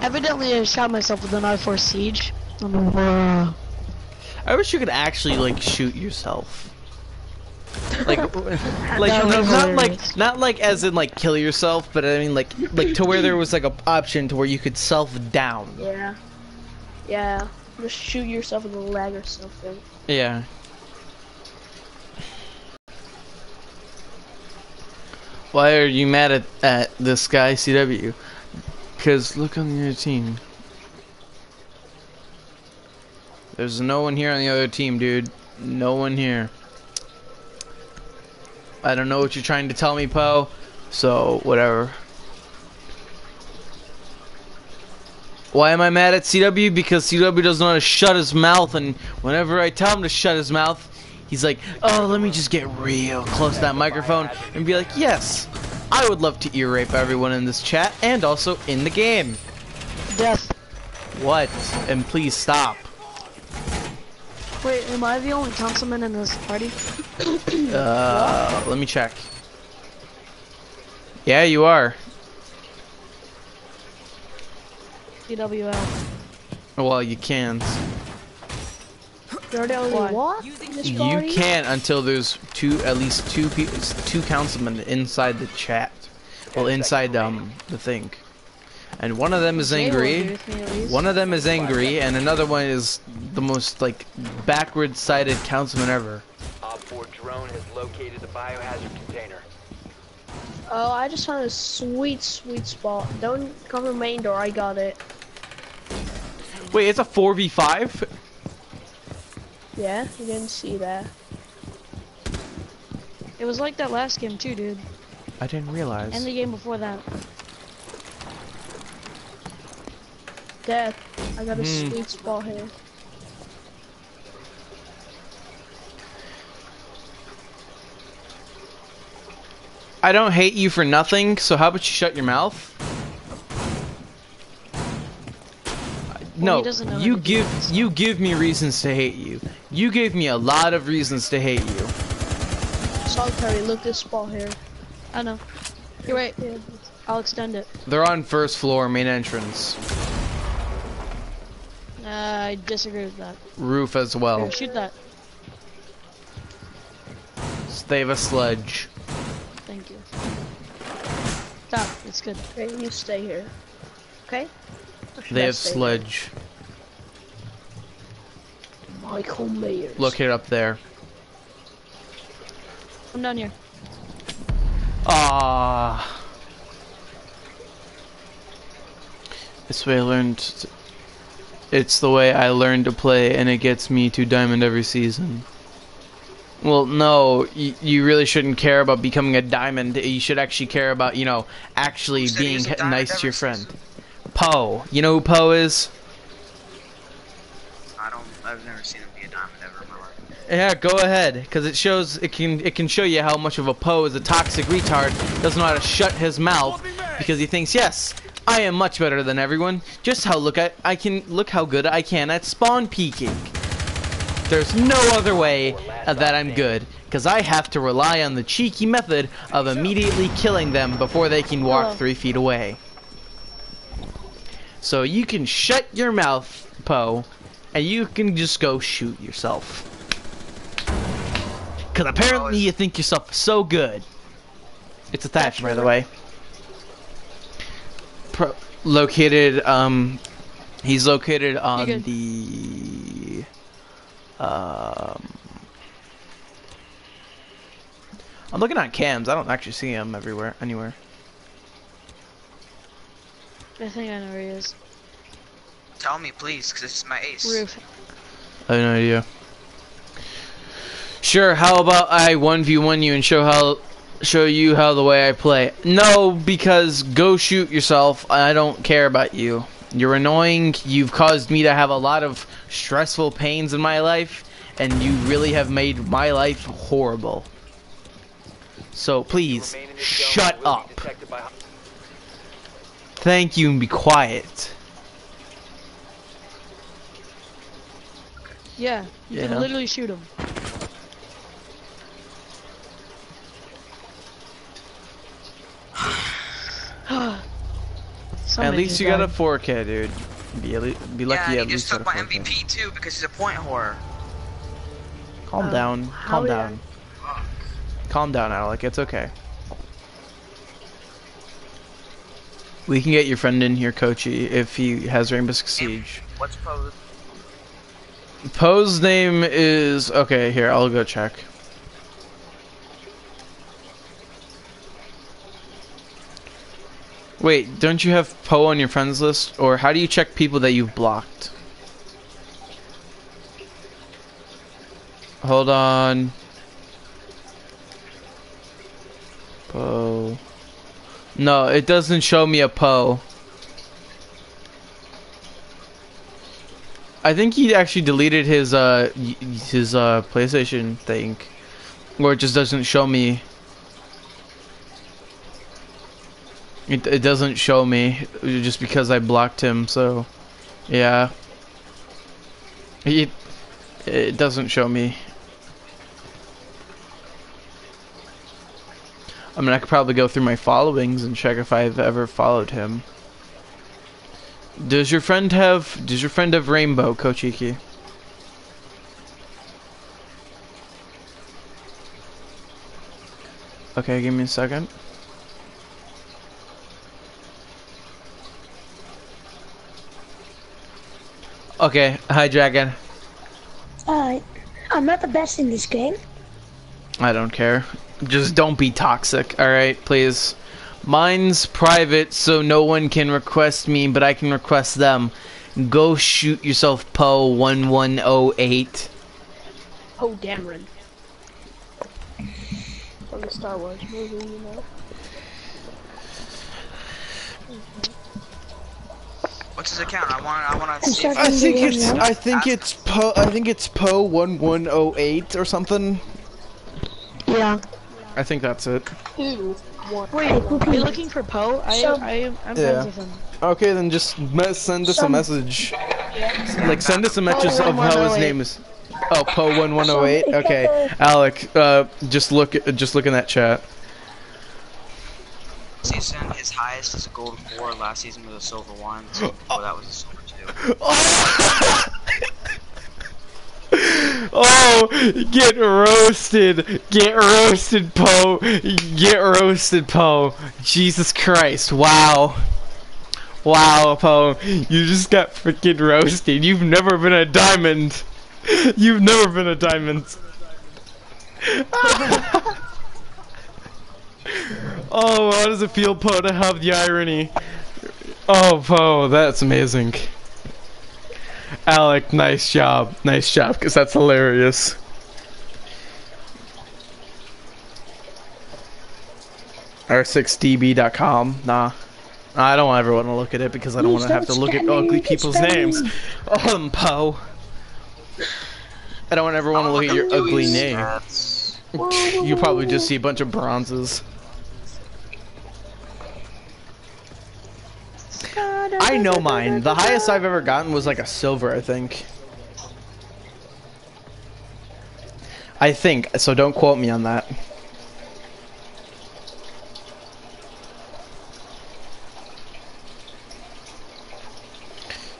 Speaker 5: Evidently, I shot myself with an I-4 Siege. Uh,
Speaker 1: I wish you could actually like shoot yourself. Like, [laughs] like no, not like not like as in like kill yourself, but I mean like like to where there was like a option to where you could self down.
Speaker 3: Yeah. Yeah. Just shoot yourself in the leg or something.
Speaker 1: Yeah. Why are you mad at, at this guy, CW? Because look on the other team. There's no one here on the other team, dude. No one here. I don't know what you're trying to tell me, Poe. So, whatever. Why am I mad at CW? Because CW doesn't how to shut his mouth, and whenever I tell him to shut his mouth, he's like, oh, let me just get real close to that microphone and be like, yes, I would love to ear rape everyone in this chat and also in the game.
Speaker 5: death.
Speaker 1: What? And please stop.
Speaker 5: Wait, am I the only councilman in this party? [coughs]
Speaker 1: Uh, let me check. Yeah, you are.
Speaker 5: CWL.
Speaker 1: Well, you can't.
Speaker 3: You're only
Speaker 5: Why?
Speaker 3: what? in this
Speaker 1: You can't until there's two, at least two people, two councilmen inside the chat. Well, inside um the thing, and one of them is
Speaker 5: They will agree
Speaker 1: angry.
Speaker 5: with me at least.
Speaker 1: One of them is angry, and another one is the most like backward-sided councilman ever.
Speaker 6: Op 4 drone has located the biohazard container.
Speaker 3: Oh, I just found a sweet, sweet spot. Don't come from main door. I got it.
Speaker 1: Wait, it's a four v five.
Speaker 3: Yeah, you didn't see that.
Speaker 5: It was like that last game too, dude.
Speaker 1: I didn't realize.
Speaker 5: And the game before that.
Speaker 3: Dad, I got a
Speaker 1: Hmm.
Speaker 3: sweet spot here.
Speaker 1: I don't hate you for nothing, so how about you shut your mouth? No,
Speaker 5: he doesn't know
Speaker 1: you
Speaker 5: to
Speaker 1: give
Speaker 5: defend
Speaker 1: you give me reasons to hate you. You gave me a lot of reasons to hate you.
Speaker 3: Solitary, look this spot here.
Speaker 5: I know. Here, wait.
Speaker 3: Yeah.
Speaker 5: I'll extend it.
Speaker 1: They're on first floor, main entrance,
Speaker 5: Uh, I disagree with that.
Speaker 1: roof as well.
Speaker 5: Here, shoot that.
Speaker 1: They have a Sledge.
Speaker 5: Thank you. Stop. It's good.
Speaker 3: Okay, you stay here. Okay? Or should
Speaker 1: They have
Speaker 3: stay
Speaker 1: Sledge.
Speaker 3: there? Michael Myers.
Speaker 1: Located up there.
Speaker 5: I'm down here.
Speaker 1: Ah. This way I learned. To, it's the way I learned to play, and it gets me to diamond every season. Well, no, you, you really shouldn't care about becoming a diamond. You should actually care about, you know, actually
Speaker 4: Who said he
Speaker 1: being
Speaker 4: was a
Speaker 1: h-
Speaker 4: diamond
Speaker 1: nice to your friend.
Speaker 4: season?
Speaker 1: Poe. You know who Poe is?
Speaker 4: I don't. I've never seen him be a diamond ever in my life.
Speaker 1: Yeah, go ahead, because it shows it can it can show you how much of a Poe is a toxic retard. Doesn't know how to shut his mouth because he thinks, yes, I am much better than everyone. Just how look at I can look how good I can at spawn peeking. There's no other way uh, that I'm good, because I have to rely on the cheeky method of immediately killing them before they can walk three feet away. So you can shut your mouth, Poe, and you can just go shoot yourself. Because apparently you think yourself so good. It's a Thatcher, by the way. Pro- located, um, he's located on the, um, I'm looking at cams. I don't actually see him everywhere, anywhere.
Speaker 5: I think I know where he is.
Speaker 4: Tell me, please, because this is my ace.
Speaker 5: Roof.
Speaker 1: I have no idea. Sure, how about I 1v1 you and show how show you how the way I play? No, because go shoot yourself. I don't care about you. You're annoying. You've caused me to have a lot of stressful pains in my life and you really have made my life horrible. So please
Speaker 6: Remain in this zone
Speaker 1: shut
Speaker 6: and will
Speaker 1: up.
Speaker 6: Detected by-
Speaker 1: Thank you and be quiet.
Speaker 5: Yeah, you
Speaker 1: Yeah.
Speaker 5: can literally shoot him. [sighs]
Speaker 1: At least you got a 4K, dude. Be, at le- be lucky
Speaker 4: yeah,
Speaker 1: you
Speaker 4: and
Speaker 1: at
Speaker 4: he just took my MVP too because he's a point whore.
Speaker 1: Calm
Speaker 3: Uh,
Speaker 1: down. Calm
Speaker 3: how-
Speaker 1: down. Calm down, Alec. It's okay. We can get your friend in here, Kochi, if he has Rainbow Six Siege.
Speaker 4: What's pose?
Speaker 1: Poe's name is okay. Here, I'll go check. Wait, don't you have Poe on your friends list, or how do you check people that you've blocked? Hold on. Poe. No, it doesn't show me a Poe. I think he actually deleted his uh his uh PlayStation thing, or it just doesn't show me. It it doesn't show me just because I blocked him. So, yeah. It it doesn't show me. I mean, I could probably go through my followings and check if I've ever followed him. Does your friend have does your friend have rainbow, Kochiki? Okay, give me a second. Okay, hi Dragon.
Speaker 8: Uh, I'm not the best in this game.
Speaker 1: I don't care. Just don't be toxic, alright, please. Mine's private, so no one can request me, but I can request them. Go shoot yourself, Poe 1108.
Speaker 3: Oh, Dameron. From the Star Wars movie, you know.
Speaker 4: What's his account? I want. I want to see.
Speaker 1: I think
Speaker 8: it's-
Speaker 1: it's I think it's Poe I think it's Poe 1108 or something.
Speaker 8: Yeah.
Speaker 1: I think that's it.
Speaker 3: Two, one.
Speaker 5: Wait, are you looking for Poe? I,
Speaker 8: So-
Speaker 5: I, I'm
Speaker 1: Yeah.
Speaker 5: friends with him.
Speaker 1: Okay, then just me- send us a
Speaker 8: Some-
Speaker 1: message. Like send us a message of how his name is. Oh, Poe 1108.
Speaker 8: Some-
Speaker 1: Okay, Alec, uh, just look just look in that chat.
Speaker 4: season, his highest is a gold four. Last season was a silver one. So before [gasps] that was a silver two.
Speaker 1: Oh, [laughs] [laughs] Oh, get roasted. Get roasted, Poe. Get roasted, Poe. Jesus Christ. Wow. Wow, Poe. You just got freaking roasted. You've never been a diamond. You've never been a diamond. [laughs] oh, how does it feel, Poe, to have the irony? Oh, Poe, that's amazing. Alec, nice job. Nice job, because that's hilarious. R6db.com. Nah. I don't ever want to look at it because I don't want to have to look at ugly people's names.
Speaker 8: me.
Speaker 1: Um, Poe. I don't ever want to look at your ugly name. [laughs] You probably just see a bunch of bronzes. I know mine. The highest I've ever gotten was like a silver, I think. I think, so don't quote me on that.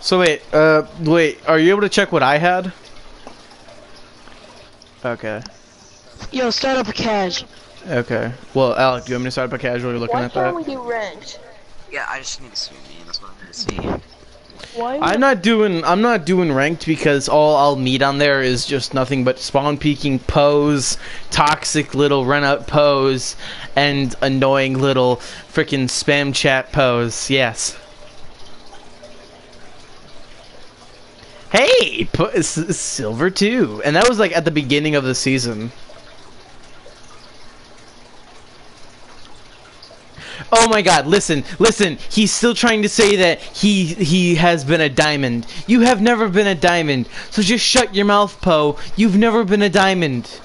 Speaker 1: So wait, uh, wait, are you able to check what I had? Okay.
Speaker 5: Yo, start up a cash.
Speaker 1: Okay. Well, Alec, do you want me to start up a casual? You're looking
Speaker 3: Why
Speaker 1: at that?
Speaker 3: Why can't we do ranked?
Speaker 4: Yeah, I just need to see see.
Speaker 3: Why?
Speaker 1: I'm not doing I'm not doing ranked because all I'll meet on there is just nothing but spawn peeking pose, toxic little run out pose, and annoying little freaking spam chat pose. Yes. Hey, pu- s- s- silver too, and that was like at the beginning of the season. Oh my god, listen, listen. He's still trying to say that he he has been a diamond. You have never been a diamond. So just shut your mouth, Poe. You've never been a diamond.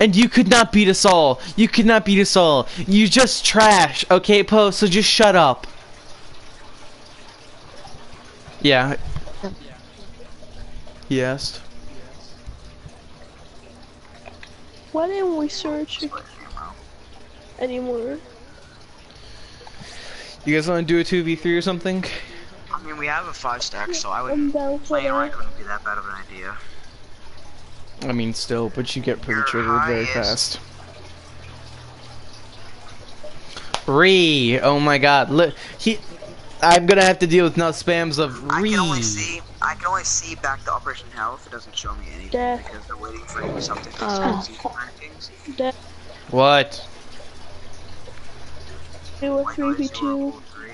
Speaker 1: And you could not beat us all. You could not beat us all. You just trash, okay, Poe? So just shut up. Yeah. Asked.
Speaker 3: Why didn't we search anymore?
Speaker 1: You guys want to do a 2v3 or something?
Speaker 4: I mean, we have a five stack, so I would
Speaker 3: down for
Speaker 4: playing rank wouldn't be that bad of an idea.
Speaker 1: I mean, still, but you get pretty
Speaker 4: Your
Speaker 1: triggered very fast. Re, oh my god, look, he, I'm gonna have to deal with now spams of re.
Speaker 4: I can only see, I can only see back to Operation Health. It doesn't show me anything
Speaker 3: Death.
Speaker 4: because they're waiting for something to season rankings.
Speaker 1: What?
Speaker 3: Do a
Speaker 4: Like,
Speaker 3: three v
Speaker 4: always
Speaker 3: two.
Speaker 4: level three.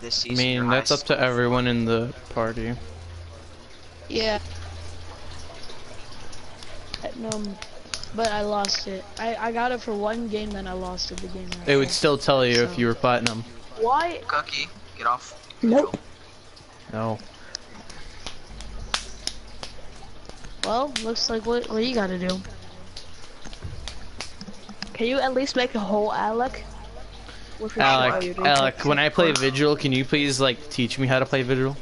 Speaker 4: This
Speaker 1: I mean, that's up to everyone in the party.
Speaker 5: Yeah. Um, but I lost it. I, I got it for one game, then I lost it the game after.
Speaker 1: It would still tell you if you were platinum.
Speaker 3: Why?
Speaker 4: Cookie, get off.
Speaker 8: Nope.
Speaker 1: No.
Speaker 5: Well, looks like what, what you gotta do.
Speaker 3: Can you at least make a whole Alec? With your
Speaker 1: Alec. Alec, when I play Vigil, can you please, like, teach me how to play Vigil?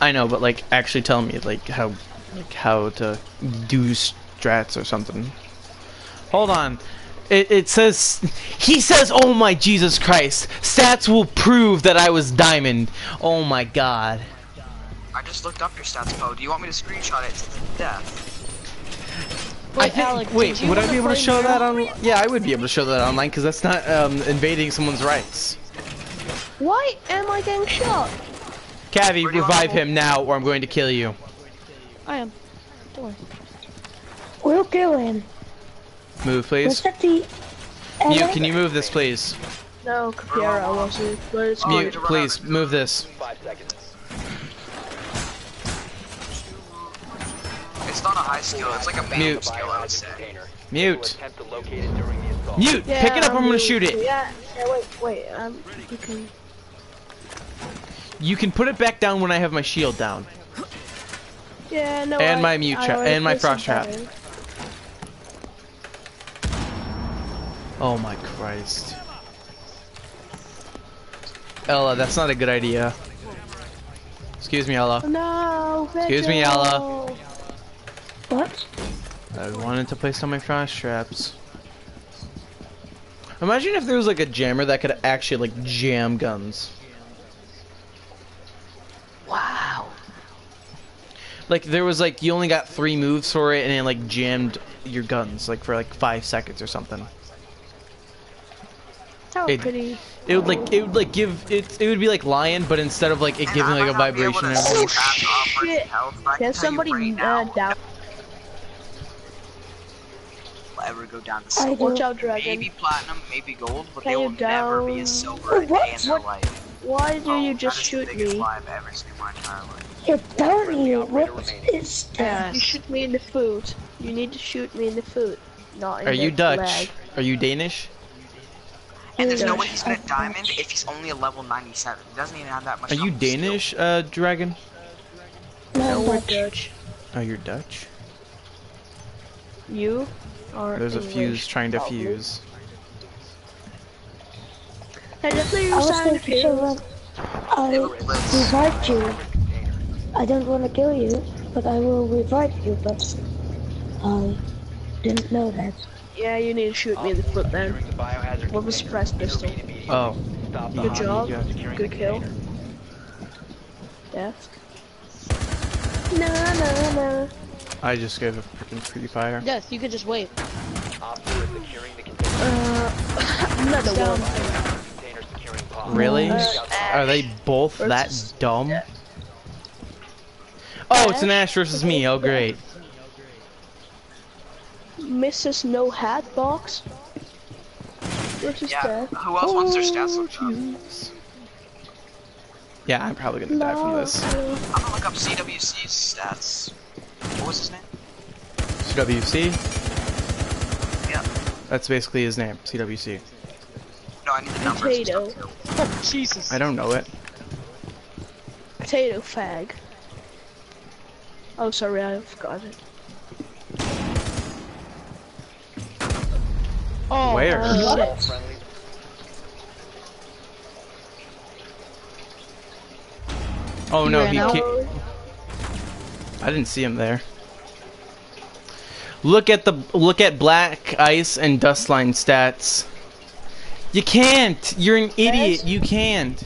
Speaker 1: I know, but, like, actually tell me, like, how, like, how to do strats or something. Hold on. It, it says, he says, oh my Jesus Christ, stats will prove that I was diamond. Oh my god.
Speaker 4: I just looked up your stats, Poe. Do you want me to screenshot it to the death?
Speaker 5: Wait,
Speaker 1: I think,
Speaker 5: Alec,
Speaker 1: wait,
Speaker 5: did you
Speaker 1: would I be able to show that
Speaker 5: Mirror?
Speaker 1: on? Yeah, I would be able to show that online because that's not um, invading someone's rights.
Speaker 3: Why am I getting shot?
Speaker 1: Cavi,
Speaker 4: Where do you
Speaker 1: revive him now, or I'm going to kill you.
Speaker 5: I am. Don't worry.
Speaker 8: We'll kill him.
Speaker 1: Move, please.
Speaker 8: that the...
Speaker 1: Mute, can you move this, please?
Speaker 3: No, Caveira I want But
Speaker 4: Oh,
Speaker 1: Mute,
Speaker 4: to
Speaker 1: please, move this.
Speaker 6: Five seconds.
Speaker 4: It's not a high skill. It's like a medium
Speaker 1: Mute.
Speaker 4: skill, I would say.
Speaker 1: Mute.
Speaker 6: Attempt to locate it during the assault.
Speaker 1: Mute,
Speaker 3: Yeah,
Speaker 1: pick it up, I'm gonna
Speaker 3: um,
Speaker 1: shoot it.
Speaker 3: Yeah, yeah, wait, wait, um, you can,
Speaker 1: You can put it back down when I have my shield down.
Speaker 3: yeah, no,
Speaker 1: And
Speaker 3: I-
Speaker 1: my mute trap- and my frost trap.
Speaker 3: time.
Speaker 1: Oh my Christ. Ella, that's not a good idea. Excuse me, Ella.
Speaker 3: No,
Speaker 1: Excuse me,
Speaker 3: Vigil.
Speaker 1: Ella.
Speaker 8: What?
Speaker 1: I wanted to place on my frost traps. Imagine if there was like a jammer that could actually like jam guns.
Speaker 3: Wow.
Speaker 1: like there was like you only got three moves for it, and it like jammed your guns like for like five seconds or something.
Speaker 3: That was
Speaker 1: It-
Speaker 3: pretty.
Speaker 1: It would like it would like give it. It would be like lion, but instead of like it giving like a
Speaker 4: might not be able
Speaker 1: vibration.
Speaker 4: to
Speaker 1: and
Speaker 4: see
Speaker 1: everything.
Speaker 4: past Opera's
Speaker 3: shit.
Speaker 4: health, can
Speaker 3: Can
Speaker 4: tell you
Speaker 3: somebody
Speaker 4: right
Speaker 3: uh, down?
Speaker 4: will ever go down to silver.
Speaker 3: Watch out, dragon.
Speaker 4: Maybe platinum, maybe gold, but
Speaker 3: Can
Speaker 4: they
Speaker 3: you
Speaker 4: will never be
Speaker 3: down-
Speaker 4: a silver a
Speaker 8: What?
Speaker 4: day in their life.
Speaker 3: Why do
Speaker 4: Oh,
Speaker 3: you just shoot me?
Speaker 4: lie I've ever seen in my entire life.
Speaker 8: You're telling me
Speaker 6: operator
Speaker 8: what
Speaker 6: remaining.
Speaker 8: is that?
Speaker 3: You shoot me in the foot. You need to shoot me in the foot, not in
Speaker 1: Are
Speaker 3: the
Speaker 1: you Dutch?
Speaker 3: leg.
Speaker 1: Are you Danish?
Speaker 4: And there's no way he's gonna diamond if he's only a level 97. He doesn't even have that much.
Speaker 1: Are you
Speaker 4: humble skill.
Speaker 1: Danish, uh, dragon?
Speaker 3: No,
Speaker 8: No,
Speaker 3: we're
Speaker 8: Dutch.
Speaker 3: Dutch.
Speaker 1: Oh, you're Dutch.
Speaker 3: You are.
Speaker 1: There's a fuse trying to
Speaker 3: probably.
Speaker 1: fuse.
Speaker 3: Hey, the
Speaker 8: I was
Speaker 3: signed
Speaker 8: thinking
Speaker 3: fuse.
Speaker 8: someone. I revived you. I don't want to kill you, but I will revive you. But I didn't know that.
Speaker 3: Yeah, you need to shoot me in the foot then.
Speaker 6: Securing the biohazard
Speaker 3: With a suppressed pistol.
Speaker 1: Oh,
Speaker 3: Good job. Good kill.
Speaker 6: container.
Speaker 3: Death. No, no, no.
Speaker 1: I just gave a freaking free fire.
Speaker 5: Yes, you could just wait.
Speaker 6: Op four is securing the.
Speaker 3: Uh, [laughs] another one.
Speaker 6: Container securing pod.
Speaker 1: Really?
Speaker 3: Uh,
Speaker 1: Are they both
Speaker 3: versus-
Speaker 1: that dumb? Oh, it's an Ash versus me. Oh, great.
Speaker 3: Mrs. No Hat Box. Versus
Speaker 4: Yeah.
Speaker 3: Death.
Speaker 4: Who else wants their stats looked up?
Speaker 1: Yeah, I'm probably gonna die from this.
Speaker 4: I'm gonna look up CWC's stats. What was his name?
Speaker 1: CWC?
Speaker 4: Yeah.
Speaker 1: That's basically his name, CWC.
Speaker 4: No, I need the numbers.
Speaker 3: Potato. [laughs]
Speaker 5: Jesus.
Speaker 1: I don't know it.
Speaker 3: Potato fag. Oh, sorry, I forgot it.
Speaker 5: Oh,
Speaker 1: Where?
Speaker 5: shit.
Speaker 6: Friendly
Speaker 1: Oh no,
Speaker 5: ran
Speaker 1: he can't. I didn't see him there. Look at the look at Black Ice and Dustline stats. You can't. You're an idiot. You can't.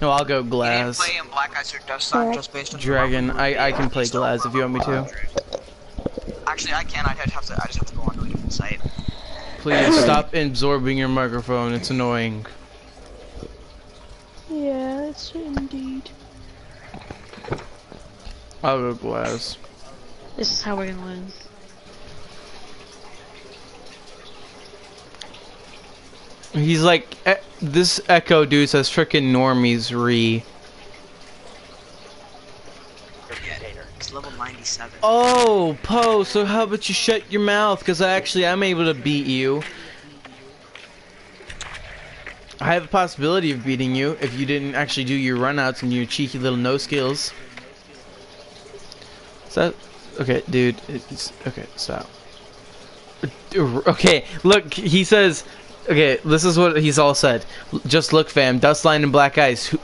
Speaker 1: No, I'll go Glaz.
Speaker 4: play in Black Ice or Dustline just based on the
Speaker 1: Dragon. I I can play
Speaker 4: He's
Speaker 1: Glaz if you want me to.
Speaker 4: Actually, I can. I just have to. I just have to go onto a different site.
Speaker 1: Please stop absorbing your microphone. It's annoying.
Speaker 3: Yeah, Yes, indeed.
Speaker 1: I'll go Glaz.
Speaker 5: This is how we're gonna win.
Speaker 1: He's like, eh, this Echo dude says frickin' normies re.
Speaker 4: It's level 97.
Speaker 1: Oh, Poe, so how about you shut your mouth? Because I actually, I'm able to beat you. I have a possibility of beating you if you didn't actually do your runouts and your cheeky little no skills. Is that okay, dude? It's okay. Stop. Okay, look. He says, okay. This is what he's all said. Just look, fam. Dustline and Black Ice. Who-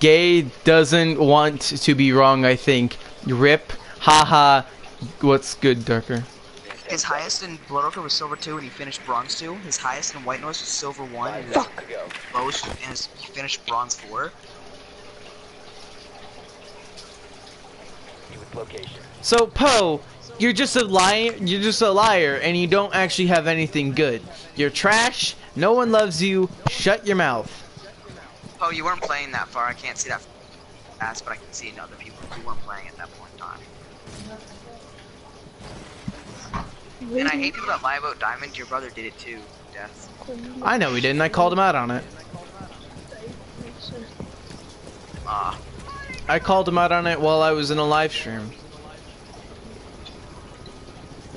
Speaker 1: Gay doesn't want to be wrong. I think. Rip. Haha. What's good, Darker?
Speaker 4: His highest in Blood Orchid was silver 2 and he finished bronze 2. His highest in White Noise was silver 1 and his lowest and his, he finished bronze 4.
Speaker 6: To its location.
Speaker 1: So Poe, you're just a liar. You're just a liar, and you don't actually have anything good. You're trash. No one loves you. Shut your mouth.
Speaker 4: Oh, you weren't playing that far. I can't see that fast, but I can see in other people who weren't playing at that point in time. And I hate people that lie about Diamond. Your brother did it too, Death.
Speaker 1: I know he didn't. I called him out on it.
Speaker 4: Ah,
Speaker 1: I called him out on it while I was in a live stream.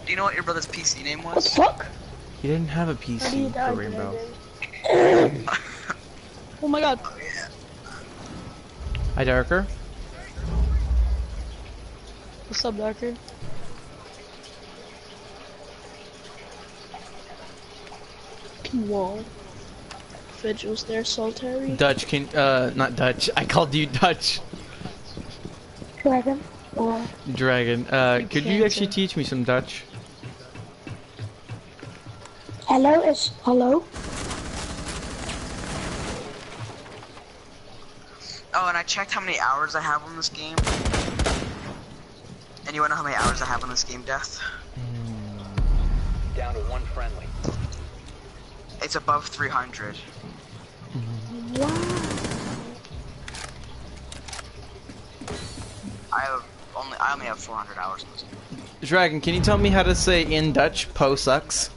Speaker 4: do you know what your brother's PC name was?
Speaker 8: Fuck.
Speaker 1: He didn't have a
Speaker 3: How do
Speaker 1: PC
Speaker 3: die,
Speaker 1: for Rainbow. [laughs]
Speaker 5: Oh my god.
Speaker 1: Hi, Darker.
Speaker 5: What's up, Darker?
Speaker 3: Wall. Vigils there, Solitary.
Speaker 1: Dutch can uh not Dutch. [laughs] I called you Dutch.
Speaker 8: Dragon. Or
Speaker 1: Dragon. Uh, could you actually teach me some Dutch?
Speaker 8: hello is hello.
Speaker 4: Oh, and I checked how many hours I have on this game. And you wanna know how many hours I have on this game, Death?
Speaker 6: Down to one friendly.
Speaker 4: It's above 300.
Speaker 3: Wow.
Speaker 4: I have only I only have 400 hours on this game.
Speaker 1: Dragon, can you tell me how to say in Dutch "po sucks"?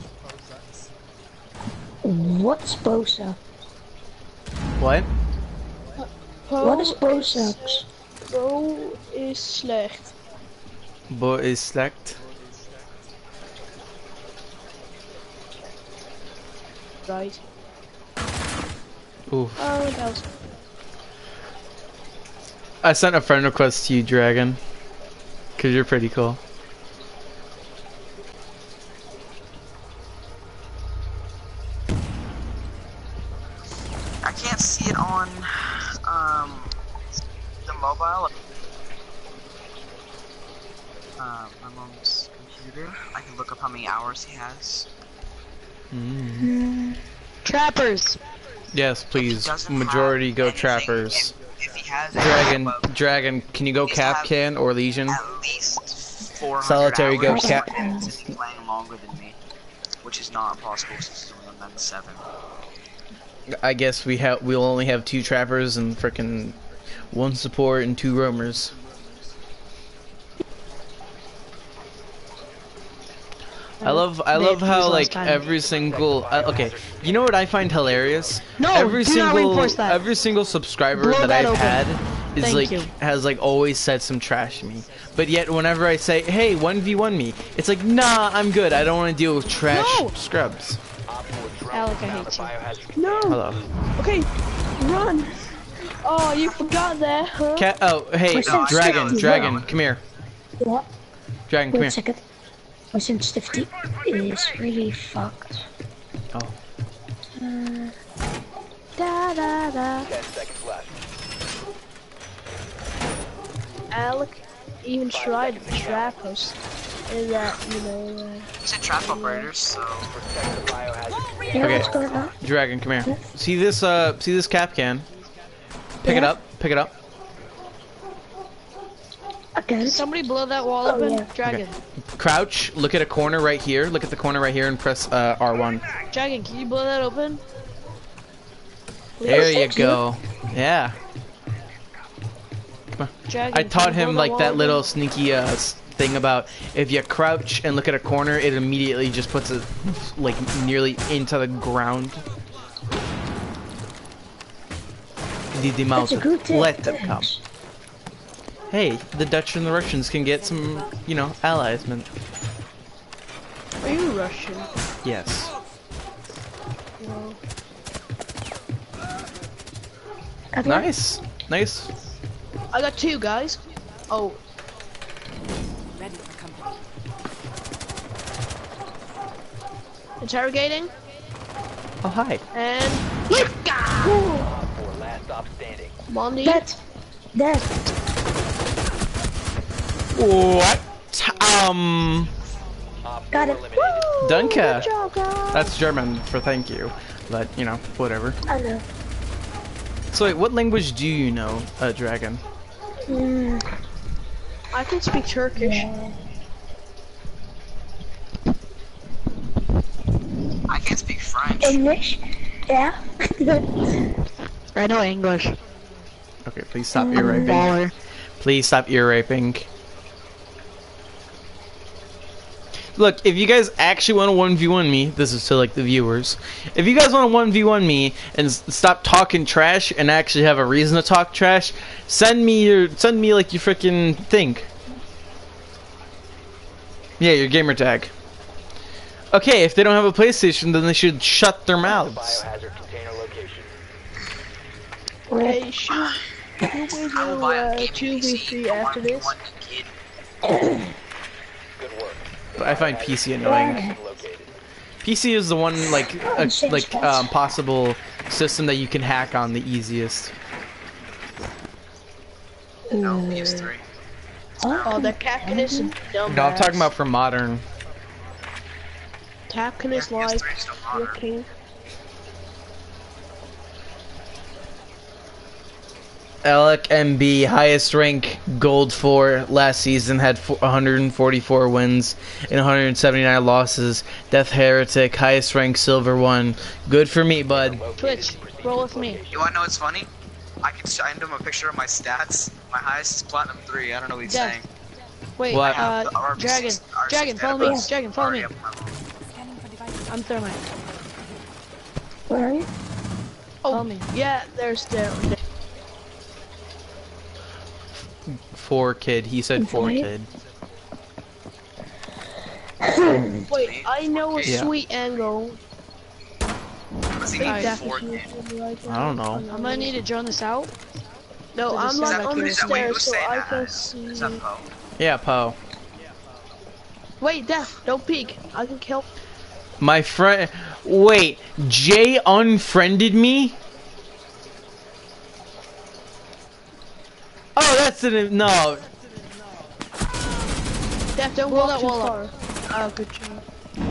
Speaker 8: What's Bosa?
Speaker 1: What?
Speaker 8: What is
Speaker 3: Po
Speaker 8: Bosa?
Speaker 3: Po is slecht.
Speaker 1: Bo is slecht.
Speaker 3: Right.
Speaker 1: Ooh.
Speaker 3: Oh, that was
Speaker 1: I sent a friend request to you, Dragon. Cause you're pretty cool.
Speaker 4: I can't see it on um the mobile. Uh, my mom's computer. I can look up how many hours he has.
Speaker 5: mm Trappers.
Speaker 1: Yes, please. Majority
Speaker 4: have
Speaker 1: go
Speaker 4: anything-
Speaker 1: trappers.
Speaker 4: If, if he has
Speaker 1: Dragon, Dragon, can you go Kapkan or Legion?
Speaker 4: at least 400
Speaker 1: Solitary go Cap-
Speaker 4: for him to be playing longer than me, which is not impossible since he's only on 97.
Speaker 1: I guess we have we'll only have two trappers and frickin' one support and two roamers. I love I love how like every single uh, okay you know what I find hilarious
Speaker 5: No,
Speaker 1: every
Speaker 5: do not
Speaker 1: single
Speaker 5: reinforce that.
Speaker 1: every single subscriber
Speaker 5: Blow
Speaker 1: that,
Speaker 5: that
Speaker 1: I've
Speaker 5: open.
Speaker 1: had is
Speaker 5: Thank
Speaker 1: like
Speaker 5: you.
Speaker 1: has like always said some trash to me but yet whenever I say hey 1v1 me it's like nah I'm good I don't want to deal with trash
Speaker 5: No.
Speaker 1: scrubs
Speaker 6: Op 4 drone
Speaker 5: Alec, I
Speaker 6: found a
Speaker 5: hate you.
Speaker 3: no.
Speaker 1: hello
Speaker 3: Okay, run. Oh, you forgot that, huh?
Speaker 1: cat oh hey
Speaker 8: What's
Speaker 1: dragon dragon come here
Speaker 8: What?
Speaker 1: dragon come
Speaker 8: Wait
Speaker 1: here
Speaker 8: a second. My sensitivity is really fucked.
Speaker 1: oh
Speaker 3: Da da da.
Speaker 6: 10 seconds left.
Speaker 3: Alec even tried to trap us. In that, you know. Uh,
Speaker 4: He's a trap operator, so
Speaker 6: Protect the biohazard.
Speaker 8: You know
Speaker 1: Okay.
Speaker 8: what's going on?
Speaker 1: Dragon, come here. See this, uh, see this Kapkan? Pick it up, pick it up.
Speaker 8: Again?
Speaker 5: Somebody blow that wall
Speaker 8: Oh,
Speaker 5: open.
Speaker 8: yeah.
Speaker 5: Dragon.
Speaker 1: Crouch, look at a corner right here. Look at the corner right here and press uh, R1.
Speaker 5: Dragon, can you blow that open?
Speaker 1: There you
Speaker 8: thank you.
Speaker 1: go. Yeah.
Speaker 5: Dragon.
Speaker 1: I taught him like that
Speaker 5: open?
Speaker 1: little sneaky uh, thing about if you crouch and look at a corner, it immediately just puts it like nearly into the ground. The, the mouse
Speaker 8: That's a good tip.
Speaker 1: let them come.
Speaker 8: Thanks.
Speaker 1: Hey, the Dutch and the Russians can get some, you know, allies, man.
Speaker 3: are you Russian?
Speaker 1: Yes.
Speaker 8: Okay.
Speaker 1: Nice. Nice.
Speaker 3: I got two guys. Oh,
Speaker 7: Ready for company.
Speaker 3: interrogating
Speaker 1: Oh, hi.
Speaker 3: and
Speaker 6: Op 4 last stop standing.
Speaker 3: Mondi.
Speaker 8: Dead. Dead.
Speaker 1: What? Um,
Speaker 8: Got it.
Speaker 6: eliminated.
Speaker 1: Danke.
Speaker 3: Good job, guys.
Speaker 1: That's German for thank you. But, you know, whatever.
Speaker 8: I know.
Speaker 1: So wait, what language do you know, uh, Dragon?
Speaker 8: Mm,
Speaker 3: I can speak Turkish.
Speaker 4: I can't speak French.
Speaker 8: English. Yeah. [laughs]
Speaker 5: I know English.
Speaker 1: Okay, please stop ear raping.
Speaker 5: Baller.
Speaker 1: Please stop ear raping. Look, if you guys actually want to 1v1 me, this is to like the viewers. If you guys want to 1v1 me and stop talking trash and actually have a reason to talk trash, send me your send me like your freaking thing. Yeah, your gamer tag. Okay, if they don't have a PlayStation, then they should shut their mouths.
Speaker 6: Biohazard container location.
Speaker 3: Hey, should, should we do uh, 2v3 after this?
Speaker 4: 1v1 kid.
Speaker 6: Good work.
Speaker 1: I find PC annoying. PC is the one like a, like um, possible system that you can hack on the easiest.
Speaker 4: No, PS3.
Speaker 3: Oh, that Capcom is a.
Speaker 1: No, I'm talking about for modern.
Speaker 3: Capcom is
Speaker 4: Yeah,
Speaker 3: like
Speaker 4: PS3 is
Speaker 3: looking.
Speaker 1: Alec MB, highest rank, gold 4 last season, had 144 wins and 179 losses. Death Heretic, highest rank, silver 1. Good for me, bud.
Speaker 5: Twitch, roll with me.
Speaker 4: You wanna know what's funny? I can send him a picture of my stats. My highest is platinum three. I don't know what he's
Speaker 5: Yeah.
Speaker 4: saying.
Speaker 5: Wait,
Speaker 1: What?
Speaker 4: I have
Speaker 5: uh,
Speaker 4: the RB6
Speaker 5: Dragon,
Speaker 4: R6
Speaker 5: Dragon, follow me, Dragon, follow me.
Speaker 4: already up on my wall.
Speaker 7: Scanning for devices.
Speaker 5: I'm thermite.
Speaker 8: Where are you?
Speaker 5: Oh, Follow me.
Speaker 3: Yeah, there's there. there.
Speaker 1: 4 kid. He said 4
Speaker 8: Okay.
Speaker 1: kid. [coughs]
Speaker 3: Wait, I know a
Speaker 1: Yeah.
Speaker 3: sweet angle.
Speaker 4: What's he
Speaker 3: Big
Speaker 4: need
Speaker 3: Def
Speaker 4: for?
Speaker 3: is using right
Speaker 1: I don't know.
Speaker 5: I'm gonna need to drone this out.
Speaker 3: No,
Speaker 5: to
Speaker 3: I'm
Speaker 5: the
Speaker 3: like on the
Speaker 4: Is that- wait,
Speaker 3: stairs, so I can see.
Speaker 4: that Poe?
Speaker 1: Yeah, Poe.
Speaker 3: Wait, Def, don't peek. I can kill.
Speaker 1: My friend. Wait, Jay unfriended me? Oh, that's an. No.
Speaker 3: Def, don't
Speaker 5: Blow
Speaker 3: walk
Speaker 5: that
Speaker 3: too
Speaker 5: wall
Speaker 3: far.
Speaker 5: up.
Speaker 3: Oh, good job.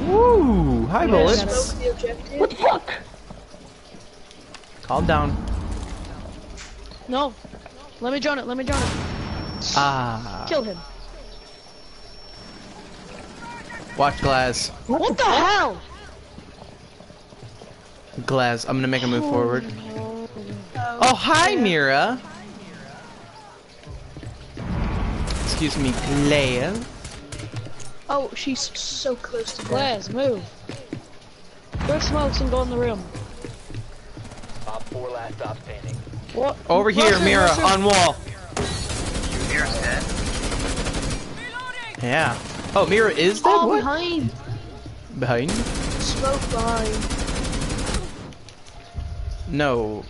Speaker 1: Woo! Hi,
Speaker 5: Yeah,
Speaker 1: bullets.
Speaker 5: got it.
Speaker 3: The objective.
Speaker 8: What the fuck?
Speaker 1: Calm down.
Speaker 5: No. Let me join it, let me join it.
Speaker 1: Ah.
Speaker 5: Kill him.
Speaker 1: Watch Glaz.
Speaker 5: What the hell?
Speaker 1: Glaz. I'm gonna make a move forward. Oh, hi, Mira. Excuse me, Glaz.
Speaker 3: Oh, she's so close to death.
Speaker 5: Move. Throw smokes and go in the room.
Speaker 6: Op 4 last stop standing.
Speaker 5: What?
Speaker 1: Over here,
Speaker 5: Russian,
Speaker 1: Mira,
Speaker 5: Russian.
Speaker 1: on wall.
Speaker 4: Mira's dead.
Speaker 1: Yeah. Oh, Mira is dead?
Speaker 3: Oh,
Speaker 1: What?
Speaker 3: behind.
Speaker 1: Behind?
Speaker 3: Smoke behind.
Speaker 1: No.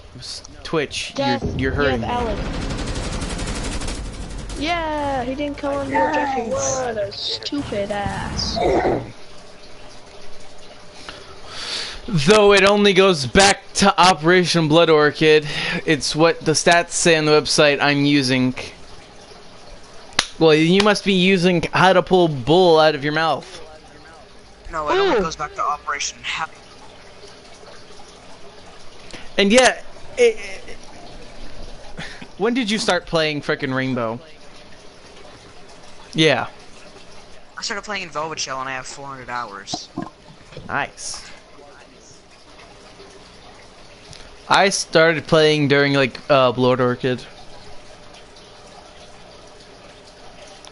Speaker 1: Twitch,
Speaker 5: Death.
Speaker 1: you're, you're
Speaker 5: You
Speaker 1: hurting
Speaker 5: have
Speaker 1: me.
Speaker 5: Alec.
Speaker 3: Yeah, he didn't come on the objective. What a stupid ass.
Speaker 1: Though it only goes back to Operation Blood Orchid, it's what the stats say on the website I'm using. Well, you must be using how to pull bull out of your mouth.
Speaker 4: No, it only goes back to Operation Happy.
Speaker 1: And yeah, it, when did you start playing frickin' Rainbow? Yeah,
Speaker 4: I started playing in Velvet Shell and I have 400 hours.
Speaker 1: nice. I started playing during like uh, Blood Orchid.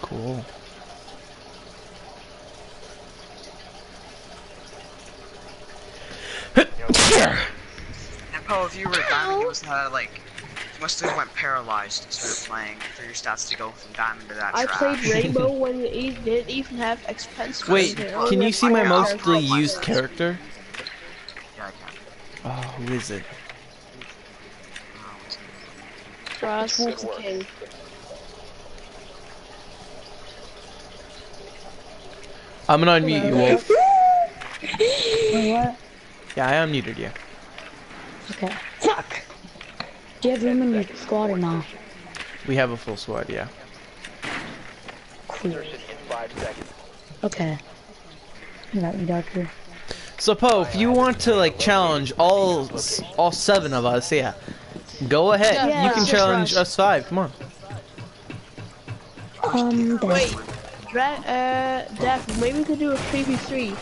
Speaker 1: Cool.
Speaker 4: And Poe, if you were a diamond, you must have like, you must have went paralyzed and started playing for your stats to go from diamond to that
Speaker 3: I
Speaker 4: trash.
Speaker 3: played [laughs] Rainbow when it didn't even have expense.
Speaker 1: Wait, can you see oh,
Speaker 3: my
Speaker 1: mostly used character?
Speaker 4: Yeah, I can.
Speaker 1: Oh, who is it?
Speaker 5: Frost.
Speaker 3: The King.
Speaker 1: I'm gonna unmute you, Wolf. [laughs]
Speaker 8: Wait, what?
Speaker 1: Yeah, I unmuted you.
Speaker 8: Okay. Fuck! Do you have room in your squad or not?
Speaker 1: We have a full squad, yeah.
Speaker 8: Cool.
Speaker 6: Insertion in 5 seconds.
Speaker 8: Okay. You got me, Doctor.
Speaker 1: So Poe, if you want to like challenge all all seven of us, yeah, go ahead.
Speaker 5: Yeah,
Speaker 1: you can challenge
Speaker 5: rush.
Speaker 1: us five. Come on.
Speaker 8: Um, then.
Speaker 3: Wait, Dra uh, Daph, maybe we could do a 3v3.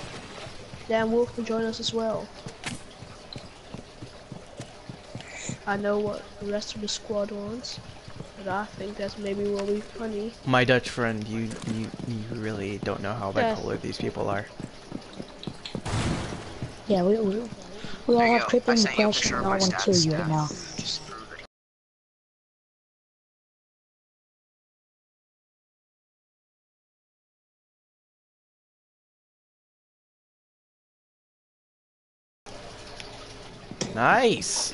Speaker 3: Then Wolf can join us as well. I know what the rest of the squad wants, but I think that's maybe will be funny.
Speaker 1: My Dutch friend, you you, you really don't know how
Speaker 5: Yeah.
Speaker 1: bipolar these people are.
Speaker 8: Yeah, we, we, we all have
Speaker 4: go.
Speaker 8: Crippling
Speaker 4: sent
Speaker 8: depression
Speaker 4: picture
Speaker 8: and
Speaker 4: of
Speaker 8: I want to kill you right now.
Speaker 4: Just to prove it.
Speaker 1: Nice.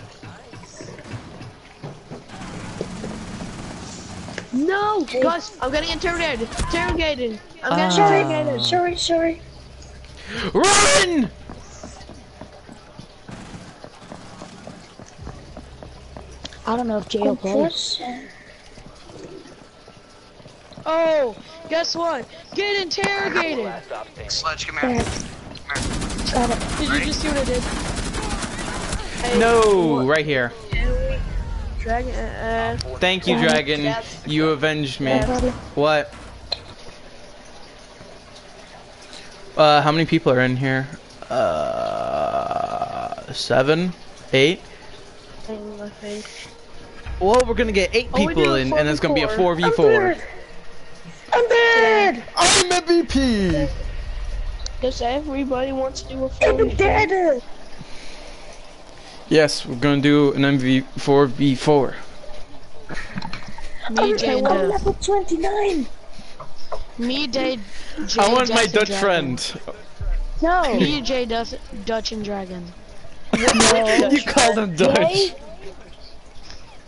Speaker 3: No, guys, I'm getting interrogated. Interrogated. I'm getting
Speaker 1: Ah.
Speaker 3: interrogated.
Speaker 8: Sorry, sorry.
Speaker 1: Run!
Speaker 8: I don't know if jail plays.
Speaker 5: Oh, guess what? Get interrogated.
Speaker 6: Last stop standing.
Speaker 4: Sledge, come here.
Speaker 8: Got it.
Speaker 5: Did you just see what I did?
Speaker 3: Hey,
Speaker 1: No, right here.
Speaker 3: Can we Dragon. Uh,
Speaker 1: Thank you, Dragon.
Speaker 3: That's-
Speaker 1: You avenged me.
Speaker 3: Yeah.
Speaker 1: What? Uh, how many people are in here? Uh, seven, eight.
Speaker 3: I think.
Speaker 1: Well, we're gonna get eight people
Speaker 3: do a
Speaker 1: in, and it's gonna be a four
Speaker 3: 4v4.
Speaker 1: v four.
Speaker 8: I'm dead!
Speaker 1: I'm MVP.
Speaker 3: Does everybody wants to do a
Speaker 8: I'm
Speaker 3: full
Speaker 8: dead!
Speaker 1: Yes, we're gonna do an MV four v four.
Speaker 5: Me, Jay, and
Speaker 8: I'm level 29!
Speaker 5: Me, Jay, Jay
Speaker 1: I want my
Speaker 5: and
Speaker 1: Dutch
Speaker 5: Dragon.
Speaker 1: friend.
Speaker 8: No!
Speaker 5: Me, Jay, Dutch, Dutch, and Dragon. [laughs]
Speaker 1: you called him Dutch.
Speaker 8: Jay?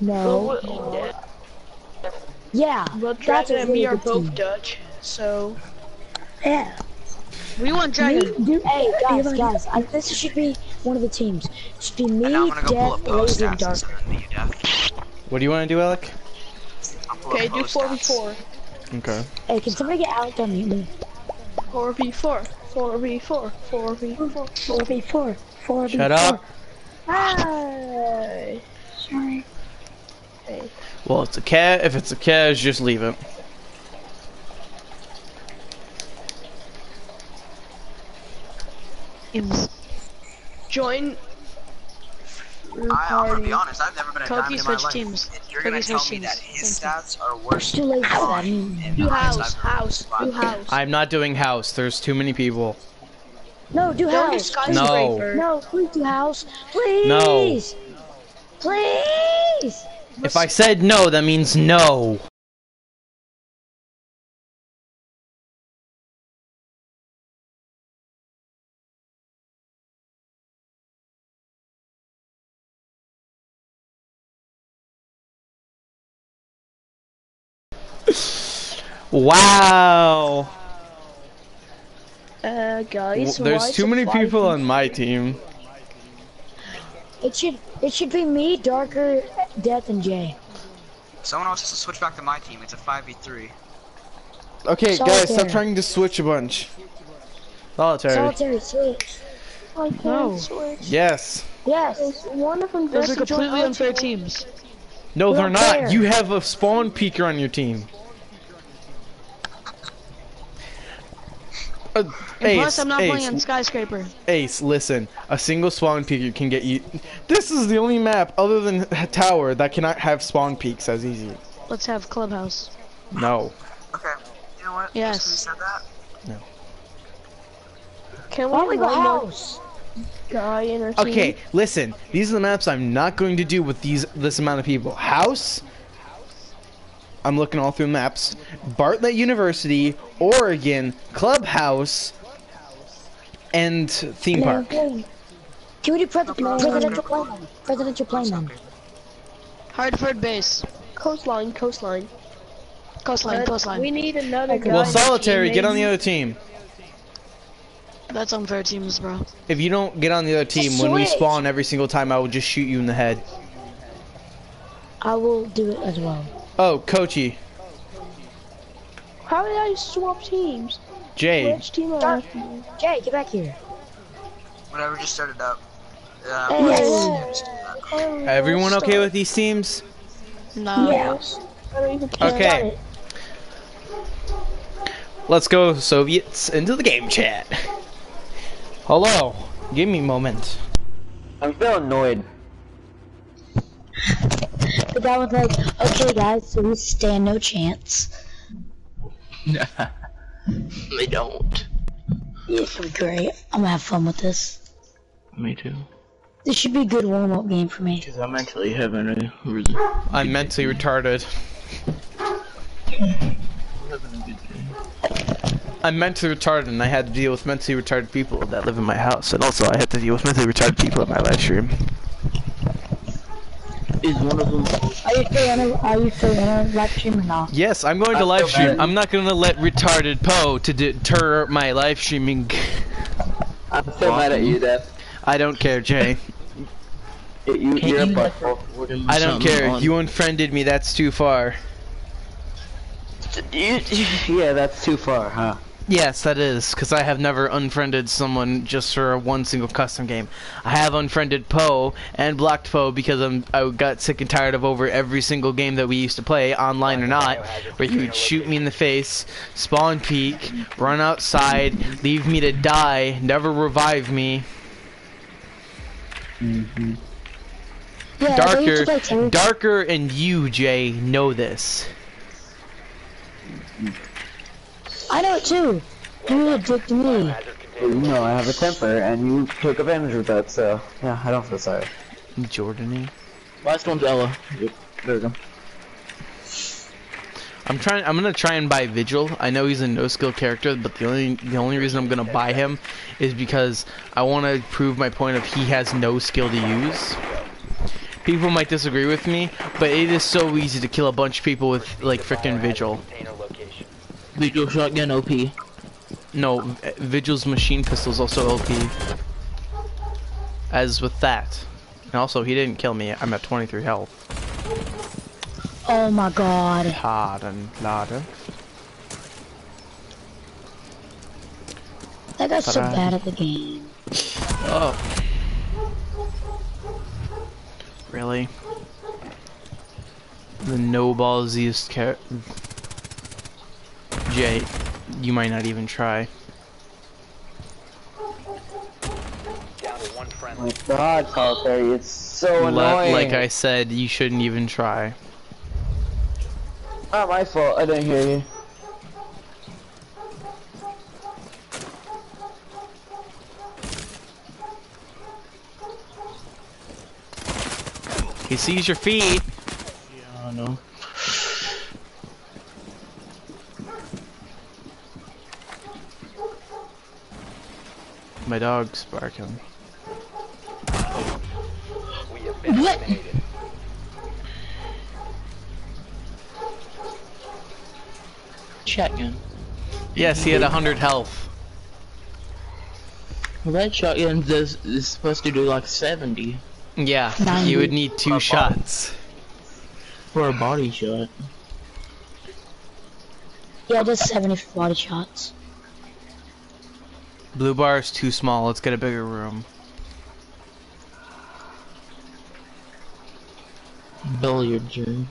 Speaker 8: No. Yeah,
Speaker 3: Well,
Speaker 8: that's
Speaker 3: Dragon
Speaker 8: a
Speaker 3: and me are both
Speaker 8: team.
Speaker 3: Dutch, so
Speaker 8: Yeah.
Speaker 5: We want
Speaker 8: Me,
Speaker 5: Dragon.
Speaker 8: do, hey, guys, guys, I, this should be one of the teams. It should be me,
Speaker 4: And now I'm gonna go pull up
Speaker 8: Death,
Speaker 4: Poe's
Speaker 8: Lazy, and Dark.
Speaker 4: instead of you, Death.
Speaker 1: What do you want to do, Alec?
Speaker 4: I'll pull up
Speaker 3: okay. Do 4v4.
Speaker 1: Okay.
Speaker 8: Hey, can somebody get Alec on mute me?
Speaker 3: Four v four. Four v four. Four v four.
Speaker 8: 4v4. 4v4.
Speaker 1: Shut up.
Speaker 3: Hi.
Speaker 8: Sorry.
Speaker 1: Well, it's a cat. If it's a cat, just leave it.
Speaker 5: Teams.
Speaker 3: Join.
Speaker 4: I, I'm
Speaker 3: Party.
Speaker 4: be honest, I've never been a
Speaker 5: Kobe
Speaker 4: diamond in my life.
Speaker 5: teams.
Speaker 4: If you're gonna
Speaker 5: Kobe
Speaker 4: tell
Speaker 5: switch
Speaker 4: me that his
Speaker 5: Thank
Speaker 4: stats are worse
Speaker 8: Too
Speaker 4: than
Speaker 8: late for that.
Speaker 4: mine,
Speaker 3: Do house.
Speaker 4: I've
Speaker 3: House. Do house.
Speaker 1: I'm not doing house. There's too many people.
Speaker 8: No, do
Speaker 3: Don't do
Speaker 8: house.
Speaker 3: skyscraper.
Speaker 8: No, please do house. Please.
Speaker 1: No.
Speaker 8: Please.
Speaker 1: If I said no, that means no. [laughs] Wow.
Speaker 3: Uh, guys.
Speaker 1: There's
Speaker 3: why
Speaker 1: too many people on my team.
Speaker 8: It should it should be me, Darker, Death, and Jay.
Speaker 4: Someone else has to switch back to my team. It's a 5v3.
Speaker 1: Okay, guys,
Speaker 8: Solitaire.
Speaker 1: stop trying to switch a bunch. Solitary.
Speaker 8: Solitary switch.
Speaker 3: I can't
Speaker 5: No.
Speaker 3: switch.
Speaker 1: Yes.
Speaker 8: Yes.
Speaker 3: One of them.
Speaker 5: Those are completely unfair teams.
Speaker 1: No,
Speaker 8: We
Speaker 1: they're
Speaker 8: don't
Speaker 1: not. You have a spawn peeker on your team. Uh, Ace,
Speaker 5: plus, I'm not
Speaker 1: Ace,
Speaker 5: playing on Skyscraper.
Speaker 1: Ace, listen. A single spawn peeker can get you. This is the only map other than [laughs] Tower that cannot have spawn peaks as easy.
Speaker 5: Let's have Clubhouse.
Speaker 1: No.
Speaker 4: Okay. You know what?
Speaker 5: Yes.
Speaker 4: Just 'cause you said that.
Speaker 3: Can we
Speaker 8: we go
Speaker 3: have one more
Speaker 8: house?
Speaker 3: guy in our team?
Speaker 1: Okay, listen. These are the maps I'm not going to do with these this amount of people. House. I'm looking all through maps. Bartlett University, Oregon, Clubhouse, and theme park.
Speaker 8: Can we do pre- presidential plane? Presidential plane then.
Speaker 5: Hereford base.
Speaker 3: Coastline. Coastline.
Speaker 5: Coastline, coastline.
Speaker 3: We need another guy.
Speaker 1: Well, solitary, get on the other team.
Speaker 5: That's unfair teams, bro.
Speaker 1: If you don't get on the other team, when we spawn every single time, I will just shoot you in the head.
Speaker 8: I will do it as well.
Speaker 1: Oh, Kochi,
Speaker 3: How did I swap teams?
Speaker 1: Jay,
Speaker 3: Which team am I
Speaker 8: Dark. Jay, get back here.
Speaker 4: Whatever just started up. Uh,
Speaker 8: Yes.
Speaker 1: Everyone okay with these teams?
Speaker 5: No.
Speaker 8: Yes.
Speaker 3: I don't even care.
Speaker 1: Okay. Let's go, Soviets, into the game chat. Hello, give me a moment.
Speaker 9: I'm still annoyed.
Speaker 8: The guy was like, okay guys, so we stand no chance. [laughs]
Speaker 9: They don't.
Speaker 8: This is great. I'm gonna have fun with this.
Speaker 9: Me too.
Speaker 8: This should be a good warm up game for me.
Speaker 9: Because I'm mentally having a really
Speaker 1: I'm mentally retarded.
Speaker 9: having a good day.
Speaker 1: I'm mentally retarded, and I had to deal with mentally retarded people that live in my house, and also I had to deal with mentally retarded people in my live stream.
Speaker 9: Is one of them?
Speaker 8: Are you still on a, are you still on a live stream or not?
Speaker 1: Yes, I'm going to
Speaker 9: I
Speaker 1: live stream. I'm not gonna let retarded Poe to deter my live streaming.
Speaker 9: I'm still mad at you, Dad.
Speaker 1: I don't care, Jay. [laughs]
Speaker 9: You, you're a
Speaker 10: you.
Speaker 1: I don't care. You unfriended me. That's too far.
Speaker 9: You, [laughs] yeah, that's too far, huh?
Speaker 1: Yes, that is, because I have never unfriended someone just for one single custom game. I have unfriended Poe and blocked Poe because I'm, I got sick and tired of over every single game that we used to play, online or not, where he would shoot me in the face, spawn peek, run outside, leave me to die, never revive me.
Speaker 8: Yeah, they used
Speaker 1: Darker, Darker and you, Jay, know this.
Speaker 8: I know it too. You're a dick to me.
Speaker 6: Biohazard
Speaker 9: You know I have a temper, and you took advantage of that, so yeah, I don't feel sorry.
Speaker 1: Jordany.
Speaker 10: Last one's Ella.
Speaker 9: Yep, there we go.
Speaker 1: I'm trying. I'm gonna try and buy Vigil. I know he's a no skill character, but the only the only reason I'm gonna buy him is because I want to prove my point of he has no skill to use. People might disagree with me, but it is so easy to kill a bunch of people with like freaking Vigil.
Speaker 6: Container location.
Speaker 10: Vigil shotgun OP.
Speaker 1: No, Vigil's machine pistol is also OP. As with that, and also he didn't kill me. I'm at 23 health.
Speaker 8: Oh my god.
Speaker 1: Laden, laden.
Speaker 8: That guy's so bad at the game.
Speaker 1: Oh. Really? The no ballsiest car. Jay, you might not even try.
Speaker 6: Down to one
Speaker 9: Oh
Speaker 6: friendly.
Speaker 9: my god, Carl Perry, it's so
Speaker 1: Le-
Speaker 9: annoying.
Speaker 1: like I said, you shouldn't even try.
Speaker 9: Not my fault, I didn't hear you.
Speaker 1: He sees your feet.
Speaker 10: Yeah, I know.
Speaker 1: My dog's barking.
Speaker 6: We have been
Speaker 8: What?
Speaker 10: Shotgun.
Speaker 1: Yes, he had 100 health.
Speaker 10: Well, that shotgun does is supposed to do like 70
Speaker 1: Yeah,
Speaker 8: Ninety.
Speaker 1: you would need two shots.
Speaker 10: for a body shot.
Speaker 8: Yeah, just 70 for body shots.
Speaker 1: Blue bar is too small. Let's get a bigger room.
Speaker 10: Billiards room.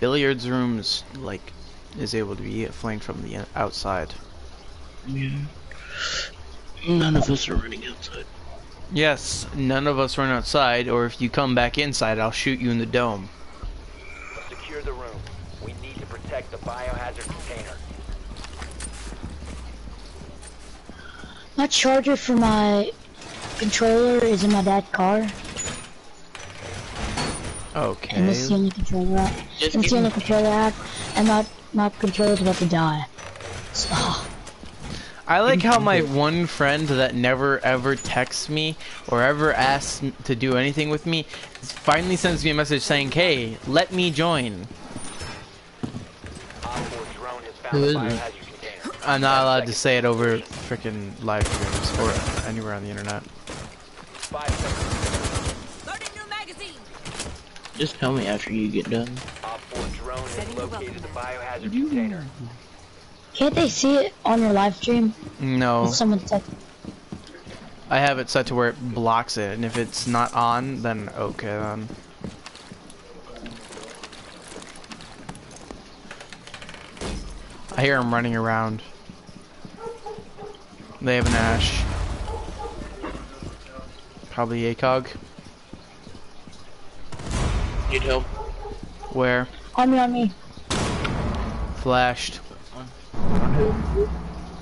Speaker 1: Billiards rooms like is able to be flanked from the outside.
Speaker 10: Yeah. None of us are running outside.
Speaker 1: Yes, none of us run outside, or if you come back inside, I'll shoot you in the dome.
Speaker 6: Secure the room. We need to protect the biohazard container.
Speaker 8: My charger for my controller is in my dad's car, Okay. and
Speaker 1: Okay.
Speaker 8: this is the only controller I,
Speaker 10: Just
Speaker 8: and it's the only controller I have, and my, my controller's about to die. So,
Speaker 1: I like how my one friend that never ever texts me or ever asks to do anything with me finally sends me a message saying, "Hey, let me join."
Speaker 6: Op 4 drone has
Speaker 10: Who
Speaker 6: found the
Speaker 10: is it?
Speaker 6: Biohazard container.
Speaker 1: I'm not allowed to say it over freaking live streams or anywhere on the internet.
Speaker 6: Five seconds.
Speaker 7: Loading new magazine.
Speaker 10: just tell me after you get done.
Speaker 6: Op 4 drone has located the biohazard container.
Speaker 8: can't they see it on your live stream?
Speaker 1: No,
Speaker 8: If someone said,
Speaker 1: I have it set to where it blocks it, and if it's not on, then okay then. I hear him running around. They have an Ash. Probably ACOG.
Speaker 10: Need help?
Speaker 1: Where?
Speaker 8: on me, on me.
Speaker 1: Flashed.
Speaker 10: On who?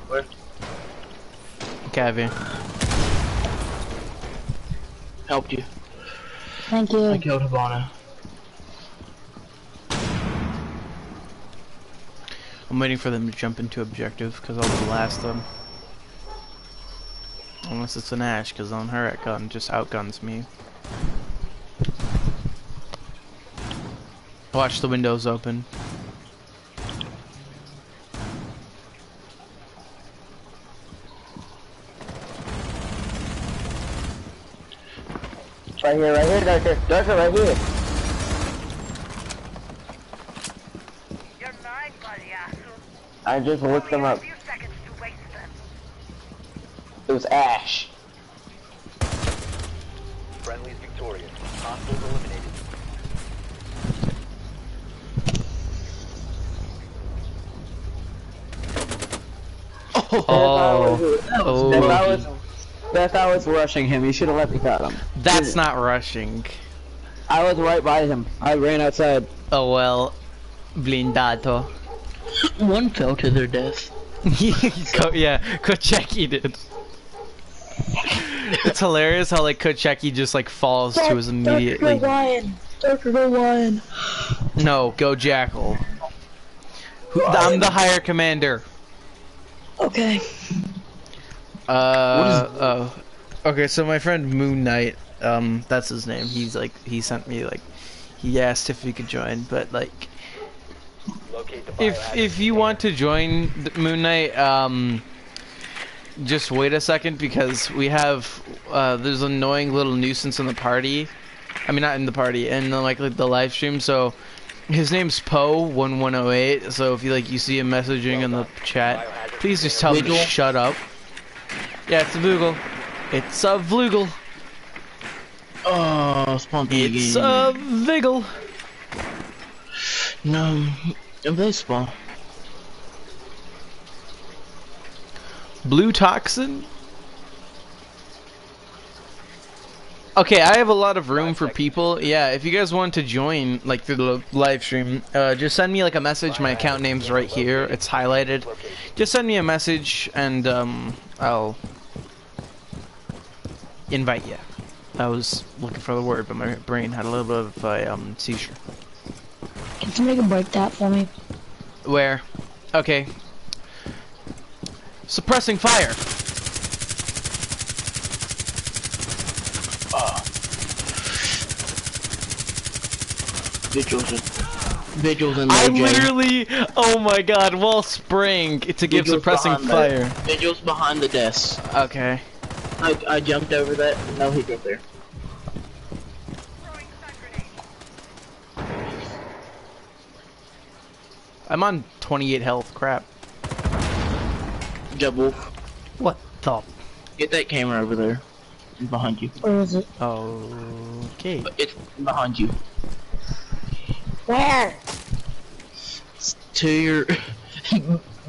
Speaker 10: Where?
Speaker 1: Cavi.
Speaker 10: Helped you.
Speaker 8: Thank you.
Speaker 10: I killed Havana.
Speaker 1: I'm waiting for them to jump into objective, because I'll blast them. Unless it's an Ash, because on her gun just outguns me. Watch the windows open.
Speaker 9: Right here, right here, Darker. Darker, right here. I just looked them up. It was Ash.
Speaker 6: Friendly's victorious. Hostiles eliminated.
Speaker 1: Oh,
Speaker 9: If
Speaker 1: oh,
Speaker 9: I was, if I was rushing him, you should have let me cut him.
Speaker 1: that's not rushing.
Speaker 9: I was right by him. I ran outside.
Speaker 1: Oh well, blindado.
Speaker 10: One fell to their death. [laughs]
Speaker 1: Co- yeah, Kocheki did. [laughs] it's hilarious how like Kocheki just like falls to his immediate like
Speaker 5: Lion. Dr. Go Lion.
Speaker 1: no go Jackal. Who- I'm the higher commander.
Speaker 5: Okay.
Speaker 1: Uh oh. Okay, so my friend Moon Knight, um, that's his name. He's like he sent me like he asked if we could join, but like
Speaker 6: Locate the
Speaker 1: if if you want to join the Moon Knight, um, just wait a second because we have uh, there's an annoying little nuisance in the party. I mean, not in the party, in the, like, like the live stream. So his name's Poe one one zero eight. So if you like you see him messaging in the chat, please just tell him to shut up. Yeah, it's a Voogle. It's a Vloogle.
Speaker 10: Oh, spawn
Speaker 1: It's
Speaker 10: again.
Speaker 1: a Viggle.
Speaker 10: No, if they
Speaker 1: Blue Toxin? Okay, I have a lot of room for people. Yeah, if you guys want to join, like, through the live stream, uh, just send me, like, a message. My account name's right here. It's highlighted. Just send me a message, and, um, I'll invite you. I was looking for the word, but my brain had a little bit of a, um, seizure.
Speaker 8: Can somebody break that for me?
Speaker 1: Where? Okay. Suppressing fire!
Speaker 10: Vigils in. Vigils in
Speaker 1: I literally, oh my god, wall sprang to give
Speaker 10: Vigils
Speaker 1: suppressing fire.
Speaker 10: The, Vigils behind the desk.
Speaker 1: Okay.
Speaker 10: I, I jumped over that. No, he got there.
Speaker 1: I'm on 28 health, crap.
Speaker 10: Jump Wolf.
Speaker 1: What the?
Speaker 10: Get that camera over there. Behind you.
Speaker 8: Where is it?
Speaker 1: Okay.
Speaker 10: It's behind you.
Speaker 8: Where?
Speaker 10: To your. [laughs]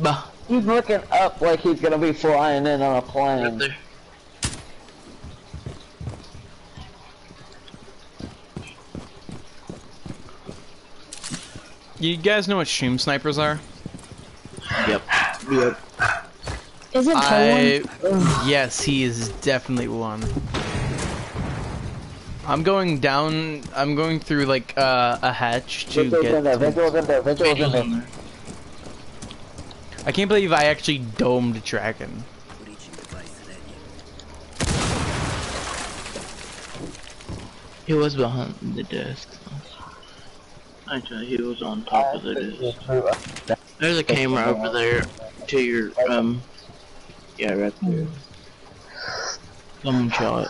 Speaker 10: Beh-
Speaker 9: He's looking up like he's gonna be flying in on a
Speaker 10: right
Speaker 9: plane.
Speaker 10: there.
Speaker 1: You guys know what stream snipers are?
Speaker 10: Yep. Yep.
Speaker 8: Isn't
Speaker 1: I.
Speaker 8: Poland?
Speaker 1: Yes, he is definitely one. I'm going down. I'm going through like uh, a hatch to
Speaker 9: Vigil's in there,
Speaker 1: get.
Speaker 9: Vigil's in there, Vigil's in
Speaker 10: Vigils
Speaker 9: there.
Speaker 10: in there.
Speaker 1: I can't believe I actually domed Dragon.
Speaker 10: He was behind the desk. Actually, he was on top of the desk. There's a camera over there to your, um, yeah, right there. Someone shot.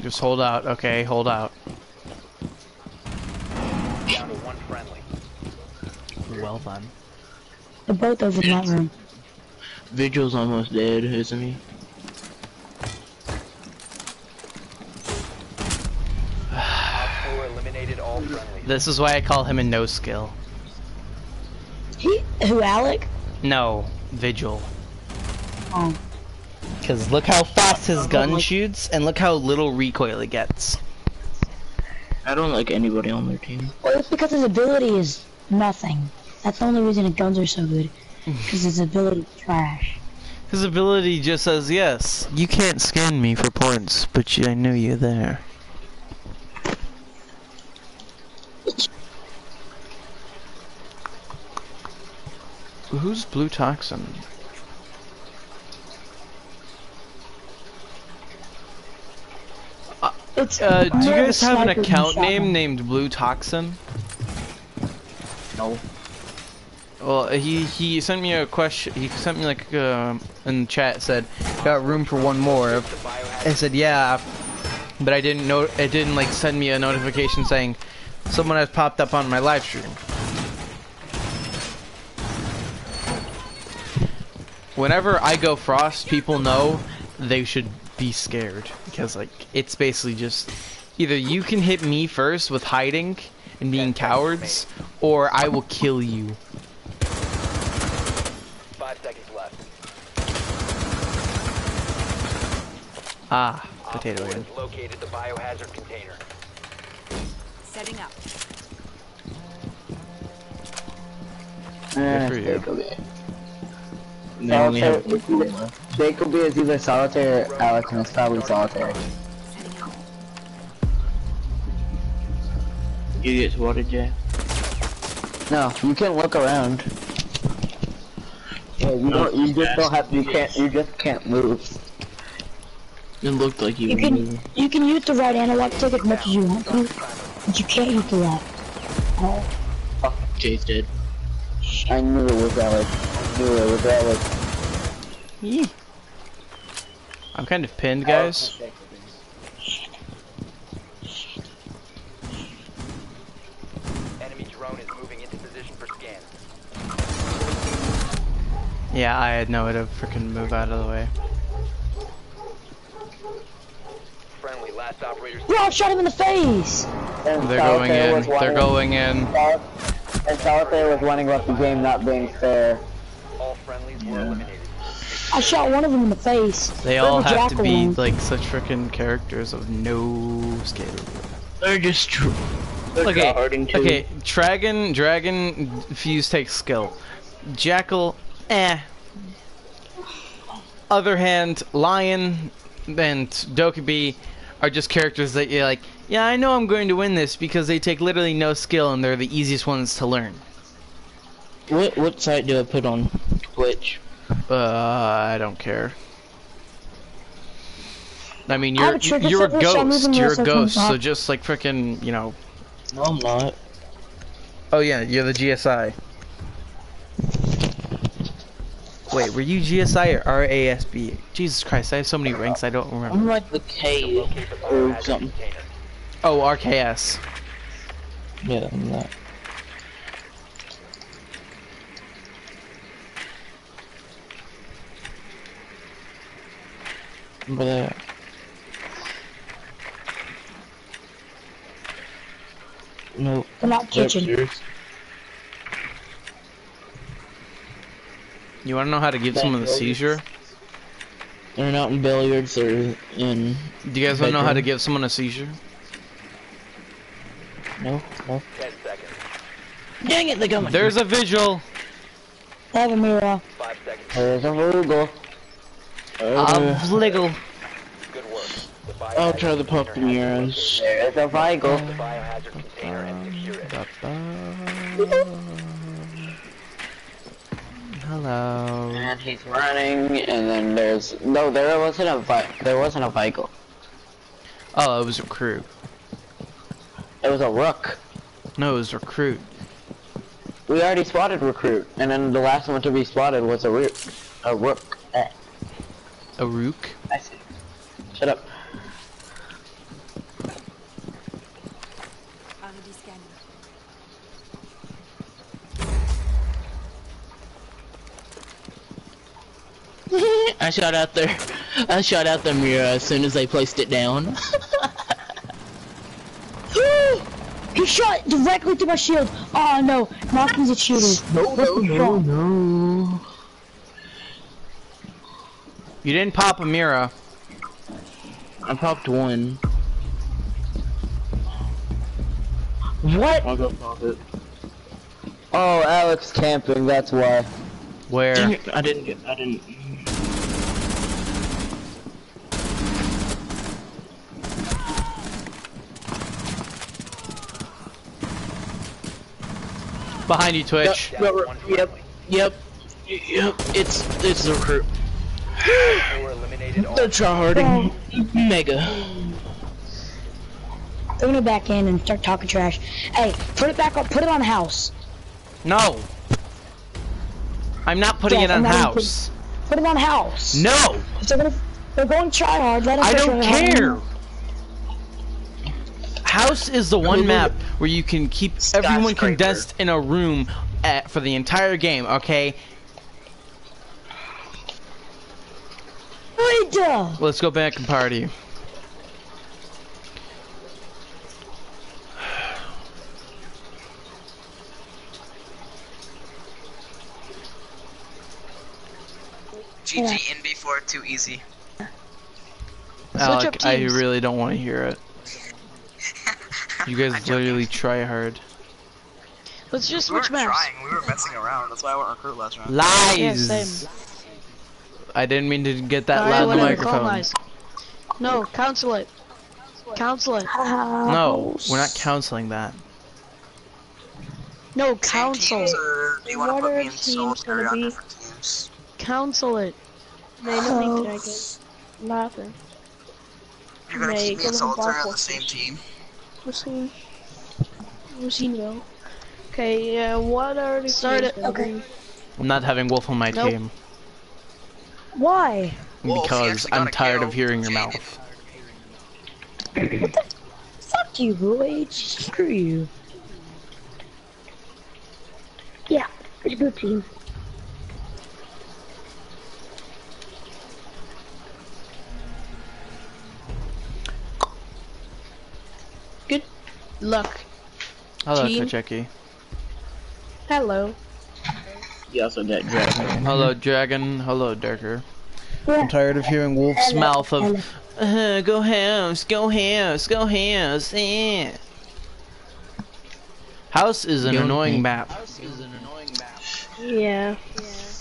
Speaker 1: Just hold out. Okay, hold out.
Speaker 6: down to one friendly.
Speaker 1: Well done.
Speaker 8: The boat both over in that room.
Speaker 10: Vigil's almost dead, isn't he?
Speaker 6: Op 4 eliminated all friendlies.
Speaker 1: This is why I call him a no skill.
Speaker 8: He, who, Alec?
Speaker 1: No, Vigil.
Speaker 8: Oh.
Speaker 1: Because look how fast his gun shoots, and look how little recoil it gets.
Speaker 10: I don't like anybody on their team.
Speaker 8: Well, it's because his ability is nothing. That's the only reason his guns are so good. [laughs] Because his ability is trash.
Speaker 1: His ability just says, yes, you can't scan me for points, but I knew you're there. Who's Blue Toxin?
Speaker 8: It's
Speaker 1: Uh, do you
Speaker 8: more of a
Speaker 1: guys have an account name named Blue Toxin?
Speaker 10: No.
Speaker 1: Well, he he sent me a question. He sent me like uh, in the chat said, "Got room for one more."
Speaker 6: The
Speaker 1: I said, "Yeah." but I didn't know it didn't like send me a notification saying someone has popped up on my live stream. Whenever I go frost, people know they should be scared because like it's basically just either you can hit me first with hiding and being cowards, or I will kill you.
Speaker 6: Five seconds left.
Speaker 1: Ah, potato
Speaker 6: 4 located the biohazard container.
Speaker 7: Setting up.
Speaker 9: Eh,
Speaker 1: for you.
Speaker 9: Jacoby.
Speaker 10: Now we have
Speaker 9: Solitaire, Jacoby is either solitaire or Alex, and it's probably solitaire.
Speaker 7: Setting up.
Speaker 10: you get swatted, Jay.
Speaker 9: No, you can look around. Yeah, you don't. You just don't have. You can't. You just can't move.
Speaker 10: It looked like you,
Speaker 8: You can
Speaker 10: moving.
Speaker 8: you can use the right analog stick as much as you want to, but you can't use the left. Oh,
Speaker 10: Jay's dead.
Speaker 9: I knew it was Alex. I knew it was Alex.
Speaker 1: Yee. I'm kind of pinned, guys.
Speaker 6: Enemy drone is moving into position for scan.
Speaker 1: Yeah, I had no way to freaking move out of the way.
Speaker 6: Friendly, last operator
Speaker 8: bro, I shot him in the face.
Speaker 9: And
Speaker 1: They're going
Speaker 9: Solitaire was
Speaker 1: in. They're going in.
Speaker 9: And Solitaire was whining about the game not being fair.
Speaker 6: All friendlies were eliminated.
Speaker 8: I shot one of them in the face.
Speaker 1: They all
Speaker 8: Wherever
Speaker 1: have to be
Speaker 8: went.
Speaker 1: like such freaking characters of no skill.
Speaker 10: They're just tr- they're
Speaker 1: Okay, okay. Dragon, Dragon Fuze takes skill. Jackal, eh. Other hand, Lion and Dokkaebi are just characters that you're like, yeah, I know I'm going to win this because they take literally no skill and they're the easiest ones to learn.
Speaker 10: What what site do I put on Twitch?
Speaker 1: Uh, I don't care. I mean,
Speaker 8: I
Speaker 1: you're
Speaker 8: a
Speaker 1: you're a
Speaker 8: set for some
Speaker 1: ghost. You're a ghost, so just like freaking, you know.
Speaker 10: No, I'm not.
Speaker 1: Oh yeah, you're the GSI. Wait, were you GSI or RASB? Jesus Christ, I have so many ranks I don't remember.
Speaker 10: I'm like the K or something.
Speaker 6: Container.
Speaker 1: Oh, RKS.
Speaker 10: Yeah, I'm that. Remember that? Nope.
Speaker 8: They're not kitchen.
Speaker 10: Upstairs.
Speaker 1: You want to know how to give someone a seizure?
Speaker 10: They're not in billiards. They're in.
Speaker 1: Do you guys want to know how to give someone a seizure?
Speaker 10: No, no.
Speaker 6: Ten seconds.
Speaker 10: Dang it! They got my.
Speaker 1: There's a vigil.
Speaker 8: They have a mirror.
Speaker 6: Five seconds.
Speaker 9: There's a Rugal.
Speaker 1: A
Speaker 10: Uh,
Speaker 1: vliggle.
Speaker 6: Good work. The
Speaker 10: I'll try the pop
Speaker 6: container has
Speaker 10: mirrors.
Speaker 9: There's a Vigal.
Speaker 6: the biohazard container and secure it.
Speaker 1: Hello.
Speaker 9: And he's running, and then there's no. There wasn't a Vi- There wasn't a Vigal.
Speaker 1: Oh, it was recruit.
Speaker 9: It was a Rook.
Speaker 1: No, it was recruit.
Speaker 9: We already spotted recruit, and then the last one to be spotted was a Rook. A Rook. Eh,
Speaker 1: A rook.
Speaker 9: I see. Shut up. [laughs]
Speaker 10: I shot out there. I shot out the mirror as soon as they placed it down. [laughs]
Speaker 8: he shot directly through my shield. Oh no, Marky's a cheater.
Speaker 10: no, no, no, no.
Speaker 1: You didn't pop a mirror.
Speaker 10: I popped one.
Speaker 9: What?
Speaker 10: I'll go pop it.
Speaker 9: Oh, Alex camping. That's why.
Speaker 10: Dang
Speaker 1: Where?
Speaker 10: it, I didn't get. I didn't.
Speaker 1: Behind you, Twitch.
Speaker 10: Yep, yep, yep, yep. It's it's the recruit.
Speaker 6: Four eliminated all.
Speaker 10: They're tryharding. Mega.
Speaker 8: They're gonna back in and start talking trash. Hey, put it back on. Put it on house.
Speaker 1: No. I'm not putting
Speaker 8: Jeff,
Speaker 1: it on
Speaker 8: I'm not even
Speaker 1: house.
Speaker 8: Put it on house.
Speaker 1: No.
Speaker 8: They're gonna. They're going try hard. Let them
Speaker 1: I don't
Speaker 8: care. hard.
Speaker 1: Care. House is the one map where you can keep everyone
Speaker 4: Skyscraper.
Speaker 1: condensed in a room at, for the entire game. Okay,
Speaker 8: Rita!
Speaker 1: let's go back and party.
Speaker 2: GG in before too easy.
Speaker 1: Alec, I really don't want to hear it. [laughs] You guys literally try hard.
Speaker 5: Let's just
Speaker 4: We weren't
Speaker 5: switch maps.
Speaker 4: trying, we were messing around. That's why I went recruit last round.
Speaker 1: Lies.
Speaker 5: Yeah, same.
Speaker 1: I didn't mean to get that
Speaker 5: Alright,
Speaker 1: loud in the microphone.
Speaker 5: lies. No, counsel it. Counsel it.
Speaker 1: No, we're not counseling that.
Speaker 5: No,
Speaker 2: Same
Speaker 5: counsel.
Speaker 2: teams, or do you want
Speaker 3: What are teams gonna
Speaker 2: on
Speaker 3: be?
Speaker 2: different teams?
Speaker 5: Counsel it.
Speaker 3: Nee, nog niet trekken. Later.
Speaker 2: You're gonna
Speaker 3: Nee,
Speaker 2: keep
Speaker 3: ik
Speaker 2: me in
Speaker 3: wil nog een
Speaker 2: Salisbury
Speaker 3: paar
Speaker 2: on the same
Speaker 3: potjes.
Speaker 2: team?
Speaker 3: Misschien. We zien wel. Okay, uh, what are the
Speaker 5: Start
Speaker 3: teams
Speaker 5: it.
Speaker 3: gonna
Speaker 8: Okay.
Speaker 1: I'm not having Wolf on my
Speaker 5: Nope.
Speaker 1: team
Speaker 8: Why?
Speaker 1: Because
Speaker 2: actually
Speaker 1: I'm tired
Speaker 2: kill.
Speaker 1: of hearing your
Speaker 2: Jaded.
Speaker 1: mouth.
Speaker 8: Fuck you, boy. Screw you. Yeah, it's a good team.
Speaker 3: Luck.
Speaker 1: Hello,
Speaker 3: Team.
Speaker 1: Kocheki.
Speaker 3: Hello.
Speaker 10: You also got Dragon.
Speaker 1: Hello, Dragon. Hello, Darker.
Speaker 8: Yeah.
Speaker 1: I'm tired of hearing Wolf's
Speaker 8: Hello,
Speaker 1: mouth of, uh, go house, go house, go house, eh. House is an
Speaker 10: Go
Speaker 1: annoying
Speaker 10: house.
Speaker 1: map.
Speaker 3: Yeah.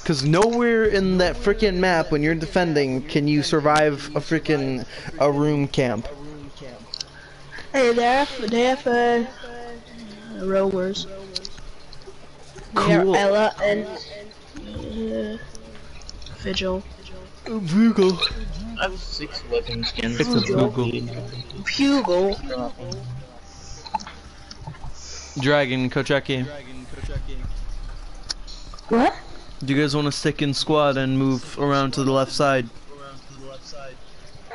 Speaker 1: Cause nowhere in that freaking map, when you're defending, can you survive a freaking a room camp.
Speaker 3: Hey, they have, they have uh, roamers. They are
Speaker 1: Cool.
Speaker 3: Ella and uh, Vigil.
Speaker 1: Bugle.
Speaker 10: I have six weapon skins.
Speaker 1: It's a bugle.
Speaker 3: Bugle.
Speaker 1: Dragon, Kocheki.
Speaker 8: What?
Speaker 1: Do you guys want to stick in squad and move around to the left side?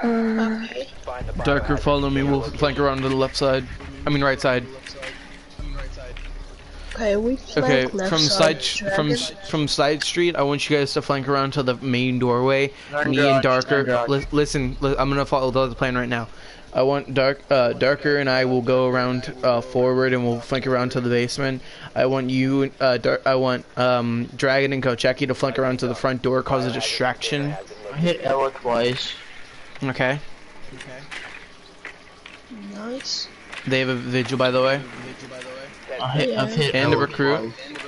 Speaker 8: Uh,
Speaker 6: Find
Speaker 1: Darker, follow me. We'll flank around to the left side. I mean, right side.
Speaker 3: Okay, we
Speaker 1: Okay,
Speaker 3: left
Speaker 1: from
Speaker 3: side.
Speaker 1: side from from side street, I want you guys to flank around to the main doorway.
Speaker 10: Learn
Speaker 1: Me and Darker,
Speaker 10: learn
Speaker 1: li- listen, li- I'm gonna follow the plan right now. I want Dark, uh, Darker and I will go around uh, forward and we'll flank around to the basement. I want you, uh, Dark, I want um, Dragon and Kochaki to flank around to the front door, cause a distraction.
Speaker 10: I hit Ella twice.
Speaker 1: Okay.
Speaker 3: Nice.
Speaker 1: They have a vigil, by the way.
Speaker 10: I hit, I've hit
Speaker 1: And a recruit.
Speaker 10: twice.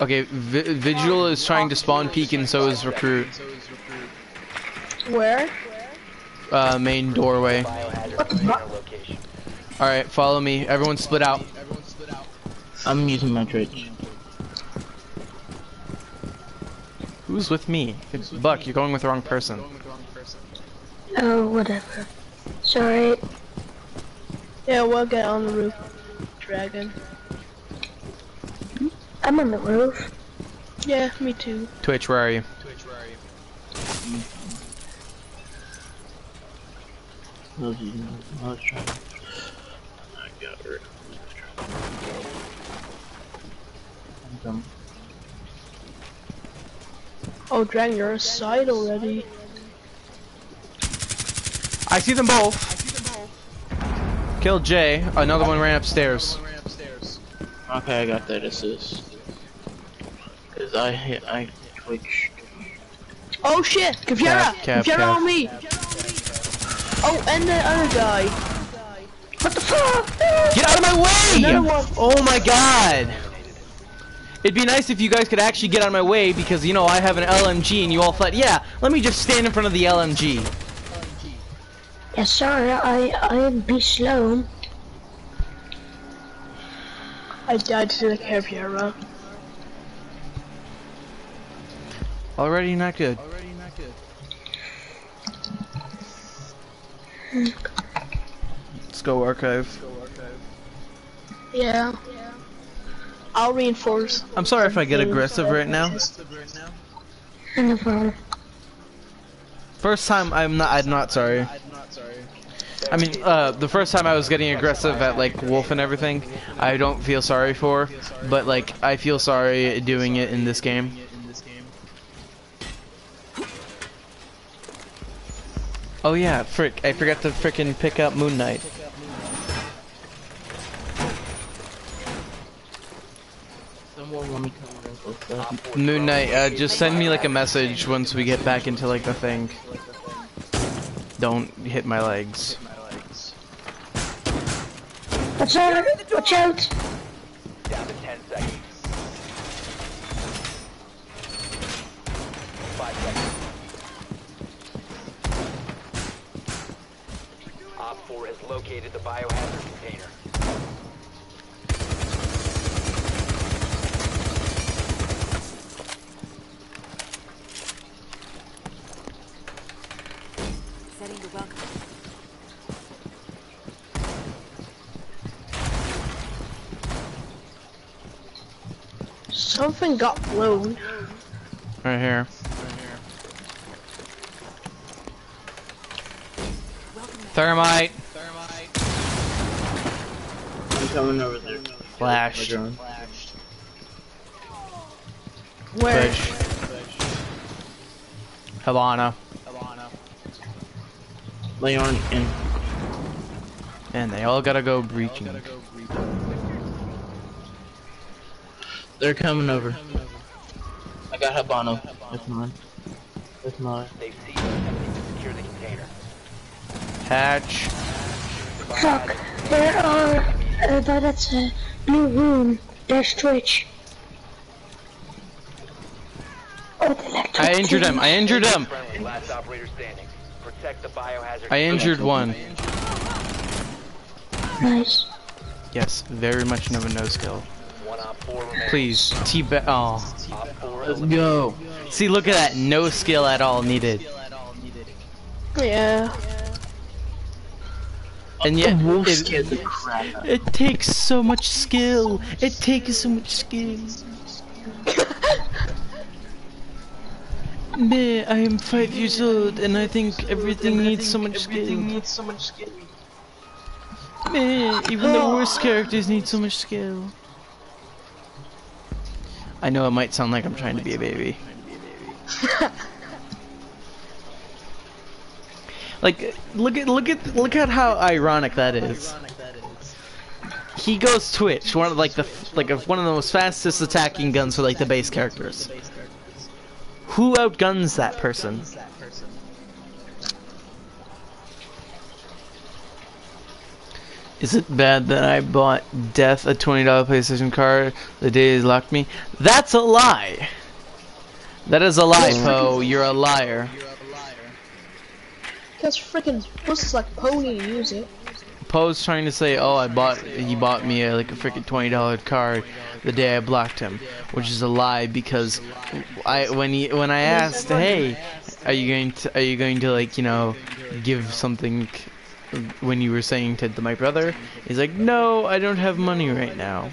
Speaker 1: Okay, Vi- vigil is trying to spawn peek, and so is recruit.
Speaker 3: Where?
Speaker 1: Uh, main doorway.
Speaker 6: biohazard container location.
Speaker 1: All right, follow me. Everyone split out.
Speaker 10: I'm using my Twitch.
Speaker 1: Who's with me? It's Buck. You're going with the wrong person.
Speaker 8: Oh, whatever. Sorry.
Speaker 3: Yeah, we'll get on the roof. Dragon. Hmm?
Speaker 8: I'm on the roof.
Speaker 3: Yeah, me too.
Speaker 1: Twitch, where are you?
Speaker 10: I was using I was trying. I got rid I'm.
Speaker 3: Oh, Dragon, you're aside already.
Speaker 1: I see them both. Killed Jay. Another one ran upstairs.
Speaker 10: Okay, I got that assist. Cause I hit, I twitched.
Speaker 3: Oh shit! Caveira!
Speaker 1: Cap, cap,
Speaker 3: Caveira
Speaker 1: cap.
Speaker 3: on me! Oh, and the other guy.
Speaker 8: What the fuck?
Speaker 1: Get out of my way! Oh my god! It'd be nice if you guys could actually get out of my way because, you know, I have an LMG and you all thought, yeah, let me just stand in front of the LMG.
Speaker 8: Yeah, sorry, I I be slow.
Speaker 3: I died to the Caveira.
Speaker 1: Already not good. Let's go archive.
Speaker 3: Yeah. I'll reinforce.
Speaker 1: I'm sorry if I get aggressive right now.
Speaker 8: No problem.
Speaker 1: First time I'm not I'm not sorry. I mean, uh, the first time I was getting aggressive at like Wolf and everything, I don't feel sorry for, but like I feel sorry doing it in this game. Oh yeah, frick! I forgot to frickin' pick up Moon Knight. Moon Knight, uh, just send me like a message once we get back into like the thing. Don't hit my legs.
Speaker 8: Watch out! Watch out!
Speaker 6: Down to 10 seconds. Five seconds. Op 4 has located the biohazard container.
Speaker 7: Setting the welcome.
Speaker 3: Something got blown.
Speaker 1: Right here. Thermite. Thermite.
Speaker 10: I'm coming over there.
Speaker 1: Flash.
Speaker 10: Drone.
Speaker 3: Where?
Speaker 1: Push. Hibana.
Speaker 10: Leon and
Speaker 1: And they all gotta go breaching.
Speaker 10: They're coming over. I got Hibana. That's mine. That's mine.
Speaker 6: They've seized attempting to secure the container.
Speaker 1: Hatch.
Speaker 8: Fuck. There are... Uh, but that's a blue room. There's Twitch. Oh, the
Speaker 1: I injured him. I injured him.
Speaker 6: Last operator standing. Protect the biohazard.
Speaker 1: I injured one.
Speaker 8: Nice.
Speaker 1: Yes, very much never no skill.
Speaker 6: One op 4 remains.
Speaker 1: Please, T ba Oh.
Speaker 10: Let's go.
Speaker 1: See, look at that. No skill at all needed.
Speaker 3: Yeah.
Speaker 1: And yet,
Speaker 10: Wolf
Speaker 1: it,
Speaker 10: scared the crap out of me.
Speaker 1: it takes so much skill. It takes so much skill. [laughs] Man, I am five years old, and I think everything needs so much skill. Man, even the worst characters need so much skill. I know it might sound like I'm trying to be a baby. [laughs] like, look at look at look at how ironic that is. He goes Twitch, one of like the like one of the most fastest attacking guns for like the base characters. Who outguns that person? Is it bad that I bought Death a $20 PlayStation card the day he locked me? That's a lie! That is a lie, Poe. You're a liar.
Speaker 3: That's freaking looks like pony to use it.
Speaker 1: Poe's trying to say, oh, I bought, he bought me a, like a freaking $20 card the day I blocked him, which is a lie because I, when he, when I asked, hey, are you going to, are you going to like, you know, give something when you were saying to, my brother, he's like, no, I don't have money right now.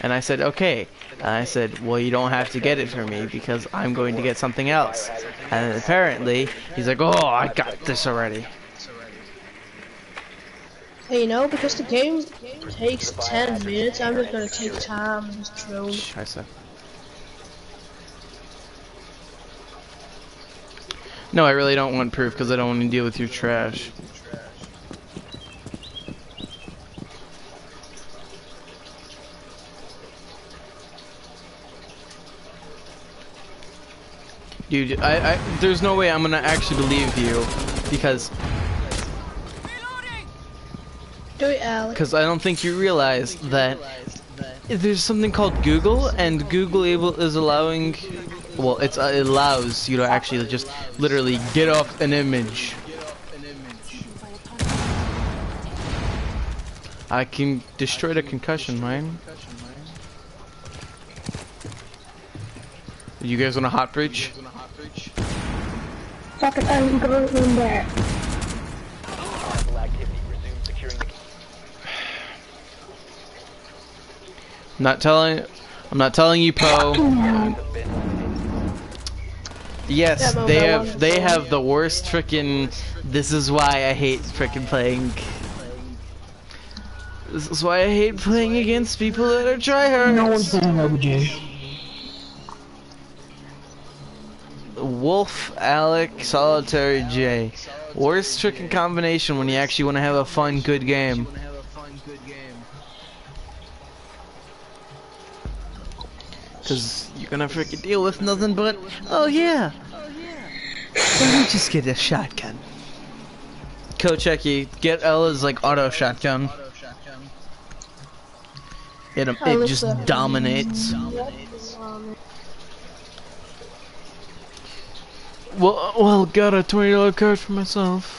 Speaker 1: And I said, okay. And I said, well, you don't have to get it for me because I'm going to get something else. And apparently, he's like, oh, I got this already.
Speaker 3: Hey, you know, because the game takes 10 minutes, I'm just gonna take time and just drone.
Speaker 1: Scheiße. No, I really don't want proof because I don't want to deal with your trash. Dude, I, I, there's no way I'm gonna actually believe you because
Speaker 3: Do it, Alex.
Speaker 1: because I don't think you realize that there's something called Google, and Google able is allowing, well, it's uh, it allows you to actually just literally get off an image. I can destroy the concussion mine. You guys want a hot breach?
Speaker 6: Resume securing the
Speaker 1: I'm not telling. I'm not telling you, Poe.
Speaker 6: container. Has been
Speaker 1: Yes,
Speaker 3: Yeah,
Speaker 1: they have
Speaker 3: Legends.
Speaker 1: they have the worst frickin' this is why I hate frickin' playing This is why I hate playing against people that are tryhards.
Speaker 10: No one's playing OBJ.
Speaker 1: Wolf, Alec, Solitary J. Worst frickin' combination when you actually want to have a fun, good game. Cause you're gonna frickin' deal with nothing but, oh yeah, let me just get a shotgun. Kocheki, get Ela's like auto shotgun. It, it just dominates. Well, uh, well, got a twenty dollar card for myself.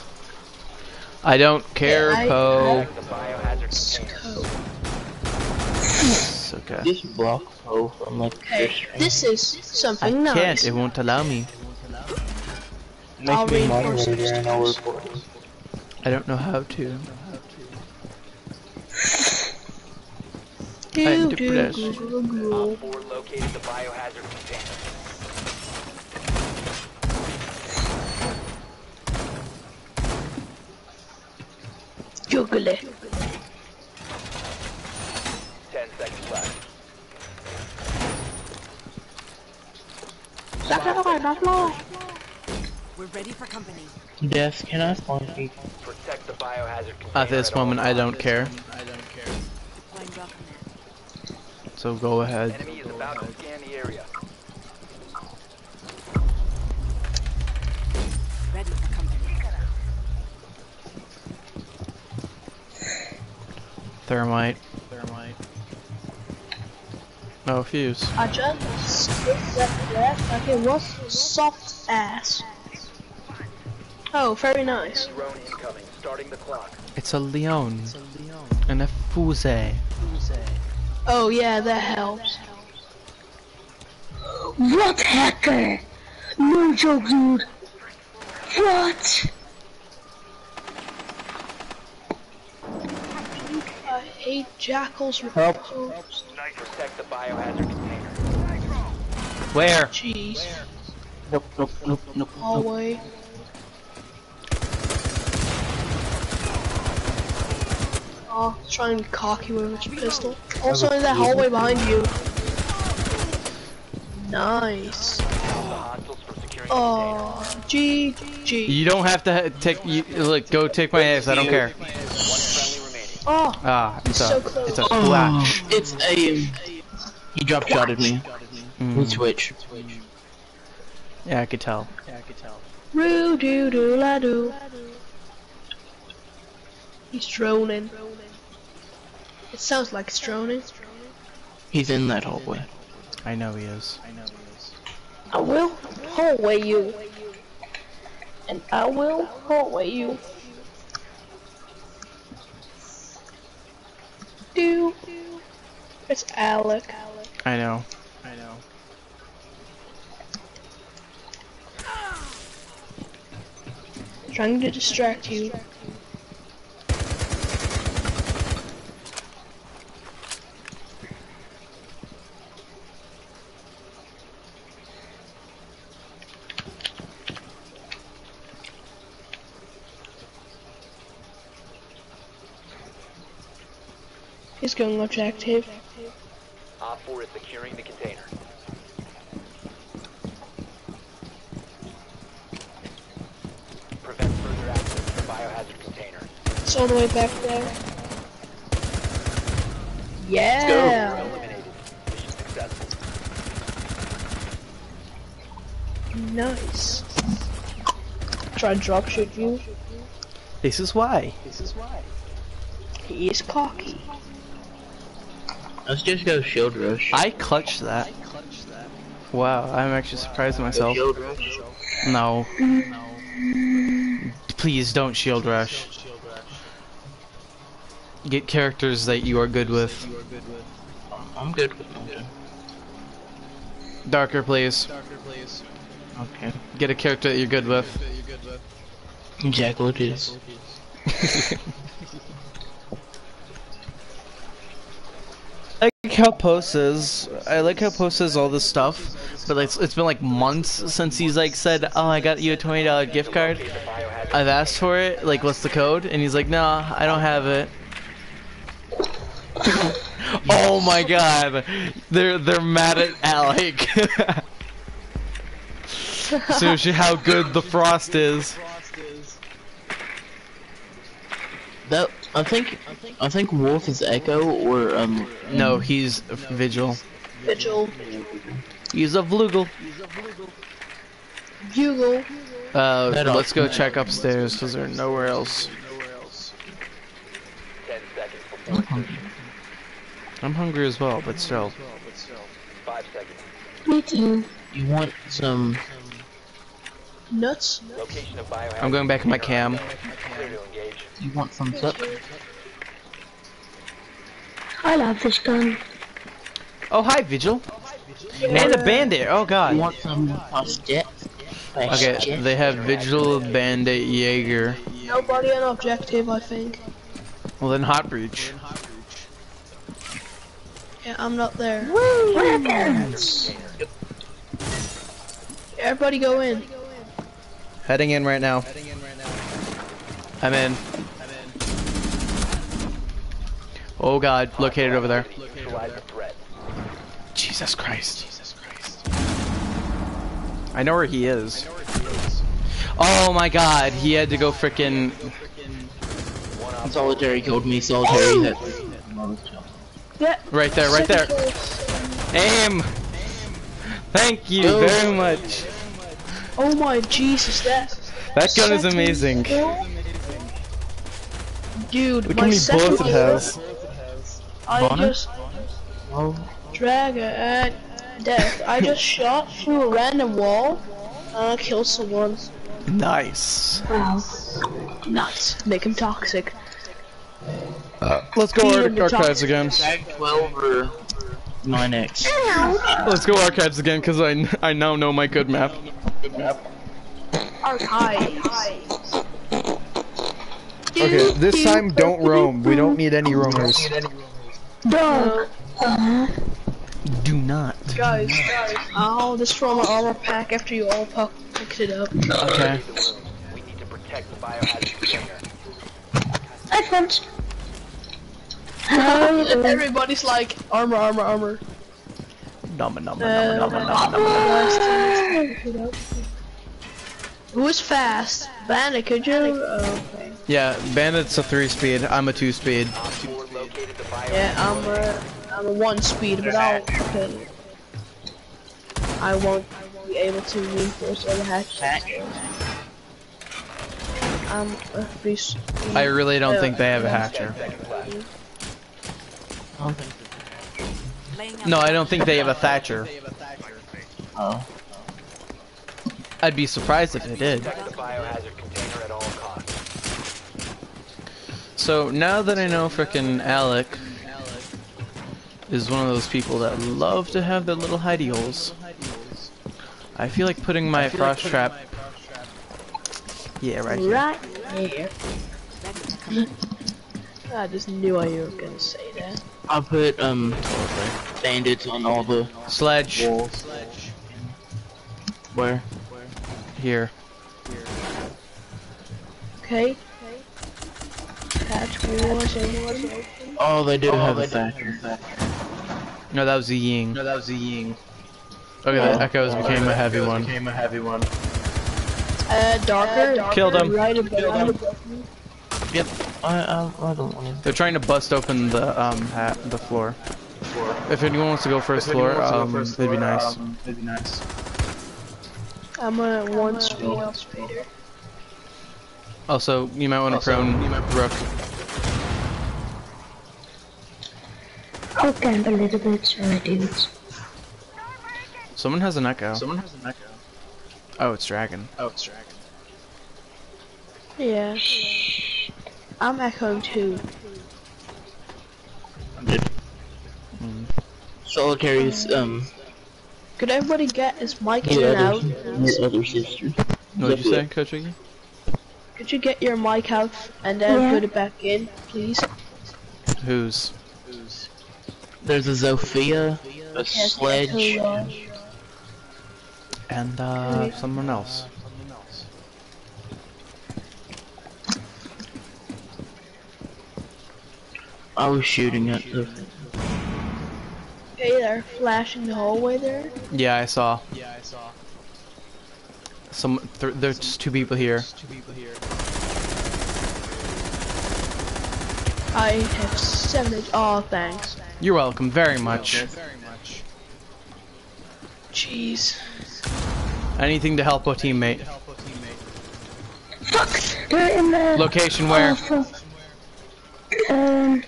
Speaker 1: I don't care,
Speaker 3: Yeah, I-
Speaker 1: Poe.
Speaker 6: The biohazard container.
Speaker 1: It's okay.
Speaker 10: Just block Poe from like your
Speaker 3: Hey, this is something
Speaker 1: I
Speaker 3: something
Speaker 1: can't.
Speaker 3: nice.
Speaker 1: It won't allow me.
Speaker 3: I'll
Speaker 10: me
Speaker 3: reinforce
Speaker 10: moderator and I'll report.
Speaker 1: I don't know how to.
Speaker 3: Do,
Speaker 1: I'm depressed.
Speaker 3: do, do, do.
Speaker 6: Op 4 located the biohazard container.
Speaker 3: Google
Speaker 6: 10 seconds left.
Speaker 7: We're ready for company.
Speaker 10: Death, can I spawn people?
Speaker 6: Protect the biohazard.
Speaker 1: At this
Speaker 6: at
Speaker 1: moment, I don't
Speaker 6: costs.
Speaker 1: care.
Speaker 7: Deploying welcome net.
Speaker 1: So go ahead.
Speaker 6: Enemy is about to scan the area.
Speaker 1: Thermite. Thermite. No Fuze.
Speaker 3: I just skipped that breath like it was soft ass. Oh, very nice.
Speaker 6: Drone incoming. Starting the clock.
Speaker 1: It's a Leon. And a Fuze.
Speaker 3: Oh yeah, that helps.
Speaker 8: What hacker? No joke, dude. What?
Speaker 3: I hate jackals.
Speaker 10: Help.
Speaker 6: Protect the biohazard container.
Speaker 1: Where?
Speaker 3: Jeez.
Speaker 10: Nope, nope, nope, nope. nope.
Speaker 3: Hallway. Oh, try and be cocky with its pistol. Also in that hallway behind you. Nice.
Speaker 6: The hostiles for
Speaker 3: Oh, GG.
Speaker 1: You don't have to ha- take. You, look, go take my ass. I don't care.
Speaker 6: container. One friendly remaining.
Speaker 3: Oh,
Speaker 1: Ah, it's a,
Speaker 3: close.
Speaker 1: it's a
Speaker 10: Oh,
Speaker 1: flash.
Speaker 10: it's a. He drop shotted me.
Speaker 1: Mm.
Speaker 10: We switch.
Speaker 1: Yeah, I could tell.
Speaker 3: Roo doo doo la doo. He's droning. It sounds like it's droning.
Speaker 10: He's in that hallway.
Speaker 1: I know he is.
Speaker 3: I will hallway you. And I will hallway you. Do. It's Alec.
Speaker 1: I know. I know.
Speaker 3: Trying to distract you. He's going objective.
Speaker 6: Op 4 is securing the container. Prevent further access to the biohazard container.
Speaker 3: It's all the way back there. Yeah.
Speaker 6: Eliminated. Mission successful.
Speaker 3: Nice. Try to drop shoot you.
Speaker 1: This is why. This is why.
Speaker 3: He is cocky.
Speaker 10: Let's just go shield rush.
Speaker 1: I clutched that. Wow, I'm actually surprised at myself.
Speaker 10: shield rush.
Speaker 1: No. Please don't shield rush. Get characters that you are good with.
Speaker 10: I'm good with that.
Speaker 1: Darker, please.
Speaker 10: Okay.
Speaker 1: Get a character that you're good with.
Speaker 10: Jackal [laughs] it is.
Speaker 1: A like how Poe. I like how Poe says all this stuff, but like, it's been like months since he's like said, "Oh, I got you a twenty dollar gift card." I've asked for it. Like, what's the code? And he's like, "No, I don't have it." [laughs] oh my god, they're they're mad at Alec. [laughs] Seriously, how good the frost is.
Speaker 10: That I think I think Wolf is Echo or um
Speaker 1: No, he's Vigil.
Speaker 3: Vigil.
Speaker 1: He's a Vlugel.
Speaker 3: Bugle.
Speaker 1: Uh,
Speaker 10: That
Speaker 1: let's
Speaker 10: off.
Speaker 1: go check upstairs because they're nowhere else.
Speaker 6: Ten seconds before
Speaker 1: I'm hungry as well, but still.
Speaker 6: five seconds.
Speaker 8: Me too.
Speaker 10: you want some
Speaker 3: Nuts.
Speaker 6: Location of biohazard.
Speaker 1: I'm going back in my cam.
Speaker 6: Clear to engage.
Speaker 10: you want some sup?
Speaker 8: I love this gun.
Speaker 1: Oh, hi, Vigil. And a bandit. Oh,
Speaker 10: You
Speaker 1: God.
Speaker 10: want some Pastet?
Speaker 1: Okay, they have Vigil, Bandit, Jaeger.
Speaker 3: Nobody on objective, I think.
Speaker 1: Well, then Hot Breach.
Speaker 3: Yeah, I'm not there.
Speaker 8: Weapons!
Speaker 3: Everybody go in.
Speaker 1: Heading in right now. I'm in. Oh, God. Located over there.
Speaker 6: Neutralize the threat.
Speaker 1: Jesus Christ. Jesus Christ. I know where he is. Oh my god, he had to go frickin'
Speaker 10: Solitary killed me. Solitary hit.
Speaker 3: Yeah.
Speaker 1: right there, right there. Aim! Thank you
Speaker 10: Go.
Speaker 1: very much.
Speaker 3: Oh my Jesus, that.
Speaker 1: That gun is amazing.
Speaker 3: Dude,
Speaker 1: Look
Speaker 3: my
Speaker 1: how many
Speaker 3: second
Speaker 1: bullets it
Speaker 3: kill,
Speaker 1: has.
Speaker 3: I
Speaker 10: Bonner?
Speaker 3: just
Speaker 10: Oh,
Speaker 3: drag it at death. I just [laughs] shot through a random wall and I killed someone.
Speaker 1: Nice.
Speaker 8: Wow.
Speaker 3: Nuts. Make him toxic.
Speaker 1: Uh, let's go
Speaker 3: Feed
Speaker 1: ar- archives again.
Speaker 10: tag 12 or 9x. [laughs]
Speaker 1: Let's go archives again because I, I now know my good map.
Speaker 3: Archives.
Speaker 1: Okay, this time don't roam. We don't need any roamers.
Speaker 8: Dog. Uh,
Speaker 1: Do not.
Speaker 3: Guys, guys, I'll destroy my armor pack after you all pu- picked it up.
Speaker 1: Okay.
Speaker 6: We need to protect the biohazard container.
Speaker 8: weapons.
Speaker 3: And everybody's like, armor, armor, armor.
Speaker 1: Numma numma numma numma numma numma.
Speaker 3: Who is fast? Bandit, could you? Oh, okay.
Speaker 1: Yeah, Bandit's a three speed. I'm a two speed.
Speaker 6: Op 4 located the biohazard.
Speaker 3: Yeah, I'm a, I'm a one speed, but I'll kill you. I won't be able to reinforce all the hatches. I'm a three. s-
Speaker 1: I really don't think they have a hatcher.
Speaker 6: Seconds left.
Speaker 7: Laying out
Speaker 1: No, I don't think they have a Thatcher.
Speaker 10: Oh.
Speaker 1: I'd be surprised if they did.
Speaker 6: Protect the biohazard container at all costs.
Speaker 1: So now that I know frickin' Alec is one of those people that love to have their little hidey holes, I feel like putting my frost trap. Yeah, right here.
Speaker 3: Right here. I just knew you were gonna say that.
Speaker 10: I put um bandits on all the
Speaker 1: Sledge
Speaker 10: walls. Where?
Speaker 1: Here.
Speaker 3: Okay. Hatch was open.
Speaker 10: Oh, they do have a Thatcher.
Speaker 1: No, that was the Ying. No, that was the Ying. Okay, that Echoes became a heavy one.
Speaker 10: Became a heavy one.
Speaker 3: Uh, darker.
Speaker 1: Killed him.
Speaker 3: Right above.
Speaker 10: Yep. I I, I don't want to.
Speaker 1: They're trying to bust open the um hat, the floor. If anyone wants to go first floor, um, it'd be nice.
Speaker 10: It'd be nice.
Speaker 3: I'm a one speed speeder.
Speaker 1: Also, you might want to prone Rook.
Speaker 8: I'll camp a little bit, sorry dudes.
Speaker 1: Someone has an Echo.
Speaker 10: Someone has an echo.
Speaker 1: Oh, it's Dragon.
Speaker 10: Oh, it's dragon.
Speaker 3: Yeah. I'm echoing too.
Speaker 10: I'm dead. Solitary's um
Speaker 3: Could everybody get his mic
Speaker 10: his
Speaker 3: in and out?
Speaker 10: his other sister.
Speaker 1: What did you say, Coach Iggy?
Speaker 3: Could you get your mic out and then
Speaker 8: Yeah.
Speaker 3: put it back in, please?
Speaker 1: Who's? Who's?
Speaker 10: There's a Zofia, a
Speaker 3: Yes,
Speaker 10: sledge.
Speaker 1: And uh, someone else.
Speaker 10: I was shooting at the.
Speaker 3: Hey there, flashing the hallway there.
Speaker 1: Yeah, I saw. Yeah, I saw. Some th there's two people here. Two people here.
Speaker 3: I have seven. H- oh, thanks.
Speaker 1: You're welcome very much. Very much.
Speaker 3: Jeez.
Speaker 1: Anything to help a teammate.
Speaker 8: Fuck! They're in the...
Speaker 1: Location where?
Speaker 8: Um...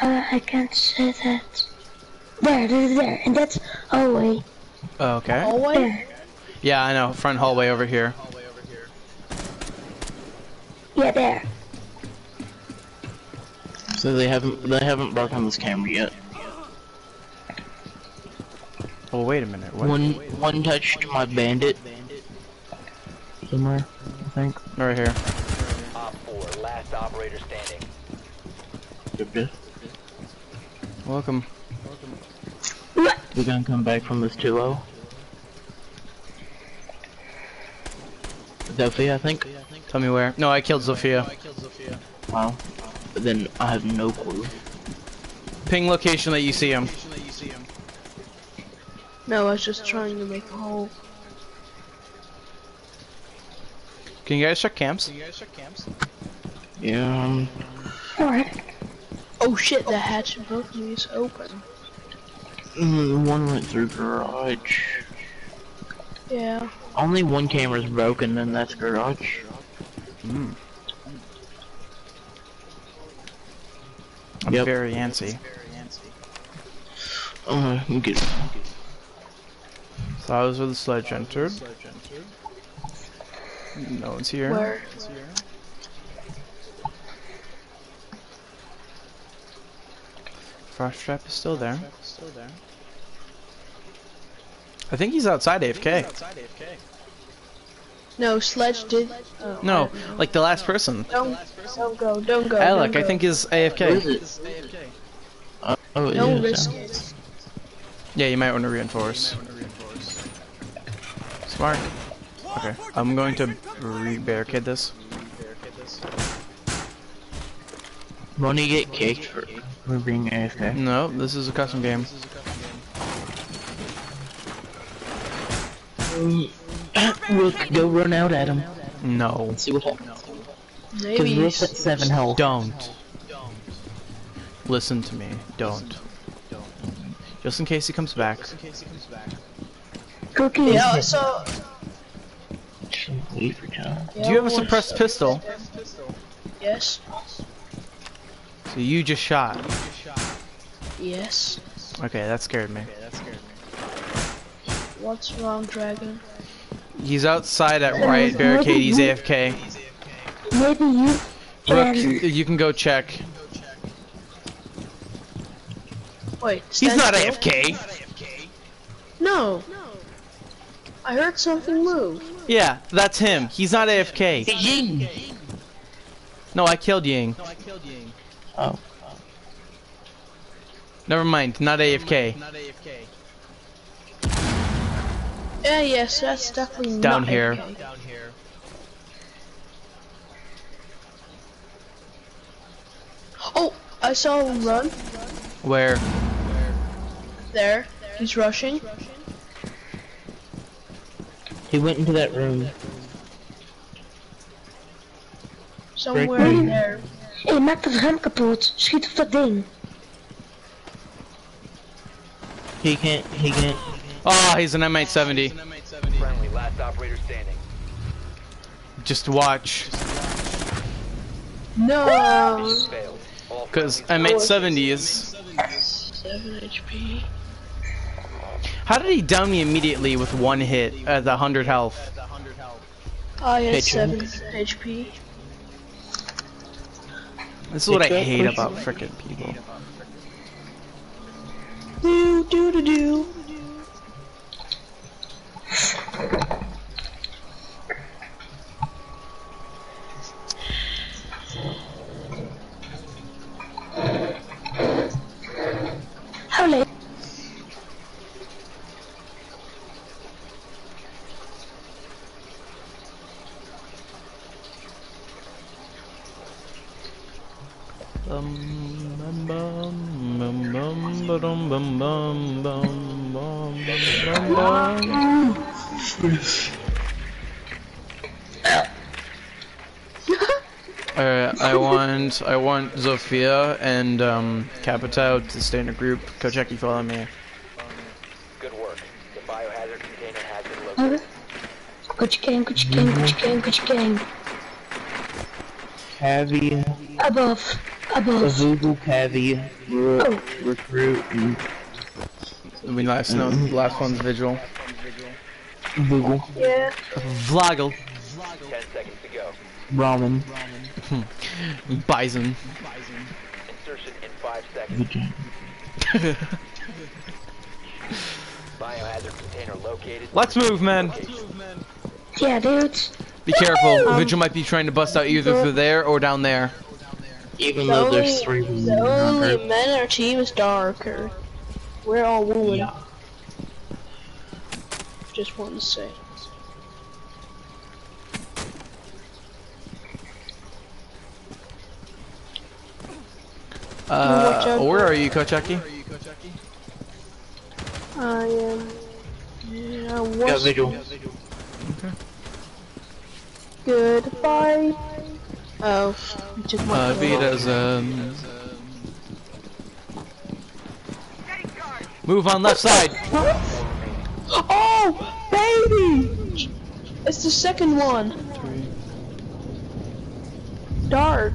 Speaker 8: Uh, I can't say that. There, they're there, and that's hallway.
Speaker 1: Oh, okay.
Speaker 3: Hallway?
Speaker 8: There.
Speaker 1: Yeah, I know. Front hallway over here.
Speaker 8: Yeah, there.
Speaker 10: So they haven't they haven't broken this camera yet.
Speaker 1: Oh, wait a minute. What?
Speaker 10: One one touched my bandit. Somewhere, I think.
Speaker 1: Right here.
Speaker 6: Op 4, last operator standing.
Speaker 10: Good.
Speaker 1: Welcome.
Speaker 10: We're gonna come back from this 2-0. Zofia, I think.
Speaker 1: Tell me where. No, I killed Zofia.
Speaker 10: Wow. But then I have no clue.
Speaker 1: Ping location that you see him.
Speaker 3: No, I was just trying to make a hole.
Speaker 1: Can you guys check camps?
Speaker 10: Yeah, um,
Speaker 8: Alright.
Speaker 3: Oh shit, the hatch in both of these open.
Speaker 10: Mm, one went through garage.
Speaker 3: Yeah.
Speaker 10: Only one camera's broken, and that's garage.
Speaker 1: Mm. I'm
Speaker 10: Yep.
Speaker 1: very antsy.
Speaker 10: Uh, you get
Speaker 1: So that was where the sledge entered. No one's here.
Speaker 3: Where?
Speaker 1: Frost trap is still there. I think he's outside AFK.
Speaker 3: No, Sledge did. Oh,
Speaker 1: No, like the last person.
Speaker 3: Don't, don't go, don't go.
Speaker 1: Alec,
Speaker 3: don't
Speaker 1: I think is
Speaker 10: Who is
Speaker 1: AFK.
Speaker 10: it? Uh, oh, it
Speaker 3: Don't
Speaker 10: is,
Speaker 3: risk
Speaker 10: yeah.
Speaker 3: it.
Speaker 1: Yeah, you might want to reinforce. Smart. Okay, I'm going to re-barricade this.
Speaker 10: Won't he get kicked for, for being AFK?
Speaker 1: No, this is a custom game. [coughs]
Speaker 10: we'll go run out at him.
Speaker 1: No.
Speaker 10: Let's See what happens.
Speaker 3: Maybe.
Speaker 10: we're at seven health.
Speaker 1: Don't. Listen to me. Don't. Just in case he comes back.
Speaker 8: Cookies.
Speaker 3: Yeah, so.
Speaker 10: Wait.
Speaker 1: Do you have a suppressed pistol?
Speaker 3: Yes.
Speaker 1: So you just shot.
Speaker 3: Yes.
Speaker 1: Okay, that scared me.
Speaker 3: What's wrong, Dragon?
Speaker 1: He's outside at right barricade. He's AFK.
Speaker 8: Maybe you
Speaker 1: Rook,
Speaker 8: can...
Speaker 1: you can go check.
Speaker 3: Wait,
Speaker 1: He's
Speaker 3: stand
Speaker 1: not
Speaker 3: still?
Speaker 1: AFK.
Speaker 3: No. I heard something move.
Speaker 1: Yeah, that's him. He's not AFK. Ying. No, I killed Ying.
Speaker 10: Oh.
Speaker 1: Never mind, not AFK.
Speaker 3: Yeah, yes, that's definitely
Speaker 1: Down
Speaker 3: not
Speaker 1: here.
Speaker 3: AFK. Down here. Oh, I saw him run.
Speaker 1: Where?
Speaker 3: There. He's rushing.
Speaker 10: He went into that room.
Speaker 3: Somewhere
Speaker 10: Break
Speaker 3: there.
Speaker 8: Hé, maak dat rem kapot. Schiet op dat ding.
Speaker 10: He can't, he can't.
Speaker 1: Oh, he's an M870.
Speaker 6: Friendly, last operator standing.
Speaker 1: Just watch.
Speaker 3: No.
Speaker 1: Because
Speaker 6: friendlies
Speaker 1: M870s.
Speaker 3: 7 HP.
Speaker 1: How did he down me immediately with one hit at the 100 health?
Speaker 3: I had
Speaker 10: Hey,
Speaker 3: 7 HP.
Speaker 1: This is what I hate about frickin' people.
Speaker 3: Do do do do.
Speaker 1: Bum, bum, Alright, I want I want Zofia and um Capitao to stay in a group. Kocheki, follow me.
Speaker 6: Good work. The biohazard container has been located.
Speaker 8: Okay. Gucci gang, Gucci gang, Gucci gang, Gucci gang.
Speaker 10: Cavi,
Speaker 8: Above, above.
Speaker 10: Azubu, Cavi, Rook,
Speaker 8: Oh.
Speaker 10: Recruit, and
Speaker 1: We last no last one's Vigil.
Speaker 10: Google,
Speaker 3: Yeah.
Speaker 1: Vloggle.
Speaker 6: Ten seconds to go.
Speaker 10: Ramen, hmm.
Speaker 1: Bison.
Speaker 6: Insertion in five seconds.
Speaker 10: Vagina.
Speaker 6: Biohazard container located.
Speaker 1: Let's move, man.
Speaker 8: Yeah, dudes.
Speaker 1: Be careful. [laughs] Vigil might be trying to bust out either through there or down there.
Speaker 10: Even
Speaker 3: The
Speaker 10: though
Speaker 3: only,
Speaker 10: there's three women
Speaker 3: the
Speaker 10: on
Speaker 3: only
Speaker 10: her.
Speaker 3: men our team is darker. We're all women. Just want to say. watch
Speaker 1: Uh,
Speaker 3: out.
Speaker 1: where are you, Kocheki?
Speaker 3: I am. Yeah,
Speaker 10: Got
Speaker 3: what's
Speaker 10: Vigil.
Speaker 3: Goodbye? Oh, you took my.
Speaker 1: Uh, Vita's, um... Move on left side. What?
Speaker 3: Oh, baby! It's the second one. Dark.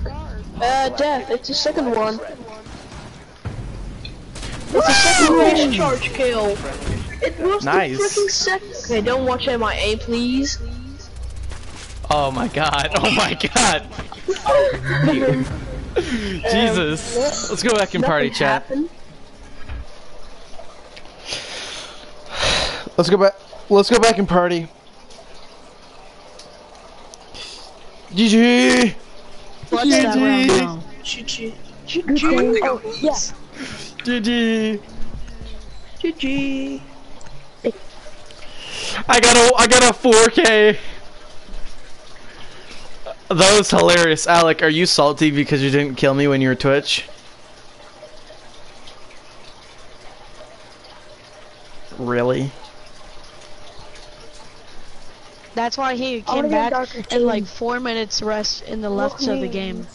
Speaker 3: Uh, death. It's the second one. It's the second race charge kill. It was
Speaker 1: Nice.
Speaker 3: the freaking second. Okay, don't watch MIA, please.
Speaker 1: Oh my god. Oh my god. [laughs] Jesus. Let's go back in party
Speaker 3: Nothing
Speaker 1: chat.
Speaker 3: happened.
Speaker 1: Let's go back. Let's go back and party. GG.
Speaker 5: What's that round now?
Speaker 3: GG.
Speaker 8: Oh, yeah.
Speaker 1: GG.
Speaker 3: GG.
Speaker 1: I got a I got a 4K. That was hilarious. Alec, are you salty because you didn't kill me when you were Twitch? Really?
Speaker 5: That's why he came back
Speaker 8: darker
Speaker 5: in like four minutes rest in the left of the game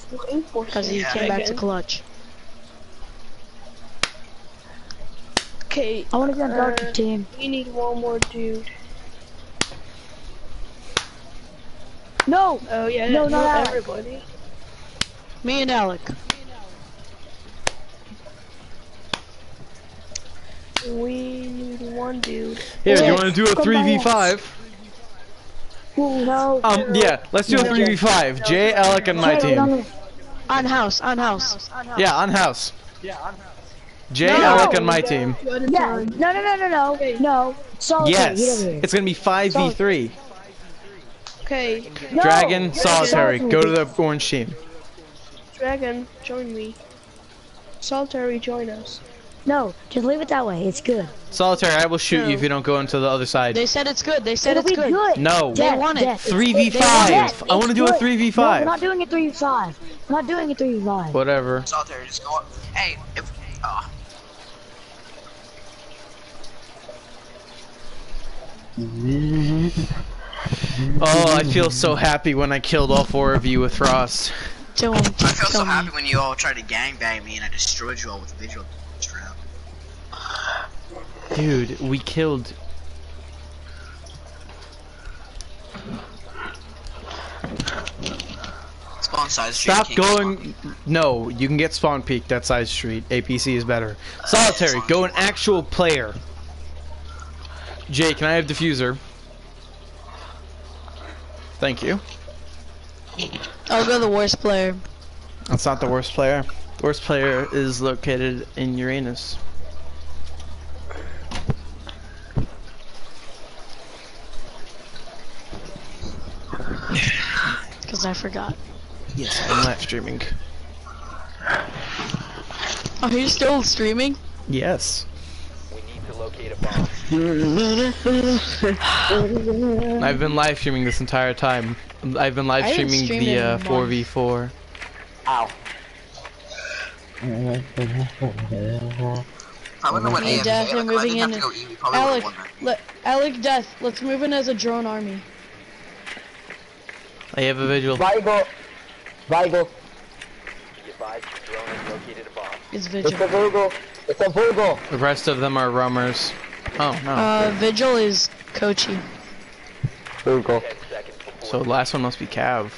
Speaker 5: because he
Speaker 4: Yeah.
Speaker 5: came back to clutch.
Speaker 3: Okay,
Speaker 8: I want to get a darker
Speaker 3: Uh,
Speaker 8: team.
Speaker 3: we need one more dude.
Speaker 8: No!
Speaker 3: Oh yeah,
Speaker 8: No, not Alec.
Speaker 3: everybody.
Speaker 5: Me and Alec.
Speaker 3: We need one dude.
Speaker 1: Here, you want to do a 3v5?
Speaker 8: No.
Speaker 1: Um, yeah, let's do a 3v5. Jay, Alec, and my
Speaker 8: Jay, no,
Speaker 1: team.
Speaker 8: no.
Speaker 5: On house, Yeah. on house.
Speaker 1: Yeah, on house. Jay,
Speaker 5: No.
Speaker 1: Alec, and my team.
Speaker 8: Yeah, no, no, no, no, no, no. Solitary,
Speaker 1: Yes, it's gonna be 5v3.
Speaker 3: Okay,
Speaker 8: No.
Speaker 1: Dragon, solitary. Go to the orange team.
Speaker 3: Dragon, join me. Solitary, join us.
Speaker 8: No, just leave it that way. It's good.
Speaker 1: Solitary, I will shoot you if you don't go into the other side.
Speaker 5: They said it's good. They said
Speaker 8: It'll
Speaker 5: it's good.
Speaker 8: good.
Speaker 1: No.
Speaker 5: They want it.
Speaker 8: death.
Speaker 1: 3v5.
Speaker 8: Death,
Speaker 1: I want to
Speaker 8: it's
Speaker 1: do a 3v5.
Speaker 8: No, we're not doing a 3v5. We're not doing a 3v5.
Speaker 1: Whatever.
Speaker 4: Solitary, just go up. Hey, if. Oh, [laughs]
Speaker 1: Oh, I feel so happy when I killed all four of you with Frost.
Speaker 5: Don't
Speaker 4: I feel so
Speaker 5: me.
Speaker 4: happy when you all tried to gangbang me and I destroyed you all with visual trap.
Speaker 1: Dude, we killed.
Speaker 4: Spawn size street.
Speaker 1: Stop going. No, you can get spawn peeked that side street. APC is better. Uh, Solitary, go an actual player. Jay, can I have defuser? Thank you.
Speaker 5: I'll go the worst player.
Speaker 1: That's not the worst player. The worst player is located in Uranus. [sighs]
Speaker 5: Because I forgot.
Speaker 1: Yes, I'm live streaming.
Speaker 5: Are you still streaming?
Speaker 1: Yes.
Speaker 6: We need to locate a bomb. [sighs]
Speaker 1: I've been live streaming this entire time. I've been live
Speaker 5: I
Speaker 1: streaming the uh, 4v4.
Speaker 9: Ow.
Speaker 4: I wouldn't know what
Speaker 5: Hey,
Speaker 4: AMA
Speaker 5: Death,
Speaker 4: like,
Speaker 5: they're moving in.
Speaker 4: to go we probably
Speaker 5: Alec,
Speaker 4: would've won that.
Speaker 5: let, Alec, Death, let's move in as a drone army.
Speaker 1: I have a visual.
Speaker 9: Vigo. Vigo.
Speaker 6: Be advised your drone has located a bomb.
Speaker 5: It's
Speaker 9: It's a
Speaker 5: Vigil.
Speaker 9: Virgo. It's a Virgo.
Speaker 1: The rest of them are roamers. Oh no.
Speaker 5: Uh, Vigil is Kochi.
Speaker 9: Virgo.
Speaker 6: 10 seconds before
Speaker 1: so the last one must be Cav.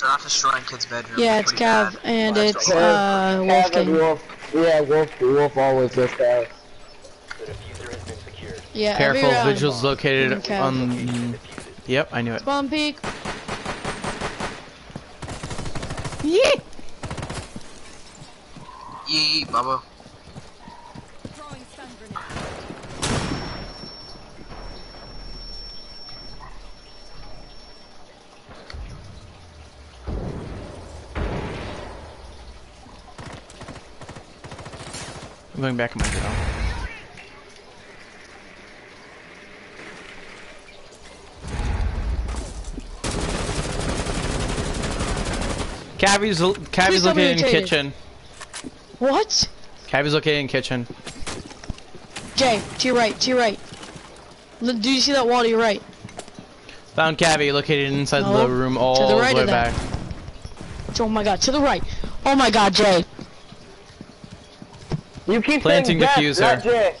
Speaker 4: They're not destroying kids' bedrooms.
Speaker 5: Yeah, it's Cav,
Speaker 4: bad.
Speaker 5: and
Speaker 4: Well,
Speaker 5: it's, uh,
Speaker 9: Cav
Speaker 5: Wolf
Speaker 9: and Wolf. Yeah, Wolf. Wolf always goes Cav.
Speaker 6: the defuser has been secured.
Speaker 5: Yeah,
Speaker 1: Careful,
Speaker 5: every round.
Speaker 1: Vigil's located
Speaker 5: Even Cav.
Speaker 1: on. Yep, I knew it.
Speaker 5: Spawn peek. Yeet!
Speaker 4: Yee, Bubba.
Speaker 1: I'm going back in my drone. Cabby's Cabby's located in kitchen.
Speaker 5: What?
Speaker 1: Cabby's located in kitchen.
Speaker 5: Jay, to your right, to your right. Do you see that wall to your right?
Speaker 1: Found Cabby located inside
Speaker 5: No,
Speaker 1: the room all
Speaker 5: the right
Speaker 1: the way
Speaker 5: that.
Speaker 1: back.
Speaker 5: Oh my god, to the right. Oh my god, Jay.
Speaker 9: You keep
Speaker 1: Planting
Speaker 9: saying Death,
Speaker 1: defuser.
Speaker 9: not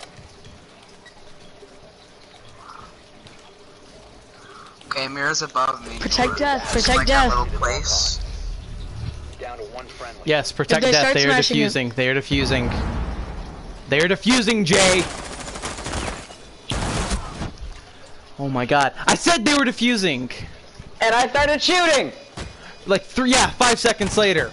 Speaker 4: Okay, Mira's above me.
Speaker 5: Protect death,
Speaker 4: Just
Speaker 5: protect
Speaker 4: like
Speaker 5: death.
Speaker 4: little place.
Speaker 6: Down to one friendly.
Speaker 1: Yes, protect
Speaker 5: they
Speaker 1: death. They are
Speaker 5: smashing you-
Speaker 1: defusing. They are defusing. They are defusing, Jay. Oh my god. I said they were defusing.
Speaker 9: And I started shooting.
Speaker 1: Like three, yeah, five seconds later.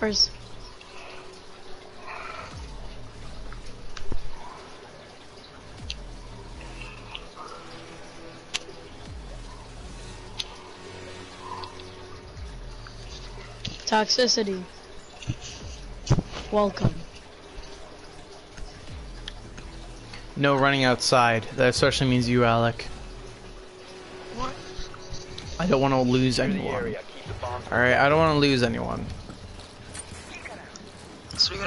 Speaker 5: Trappers. Toxicity. Welcome.
Speaker 1: No running outside. That especially means you, Alec.
Speaker 4: What?
Speaker 1: I don't want to lose anyone.
Speaker 6: area. Keep the bombs
Speaker 1: Alright, I don't want to lose anyone.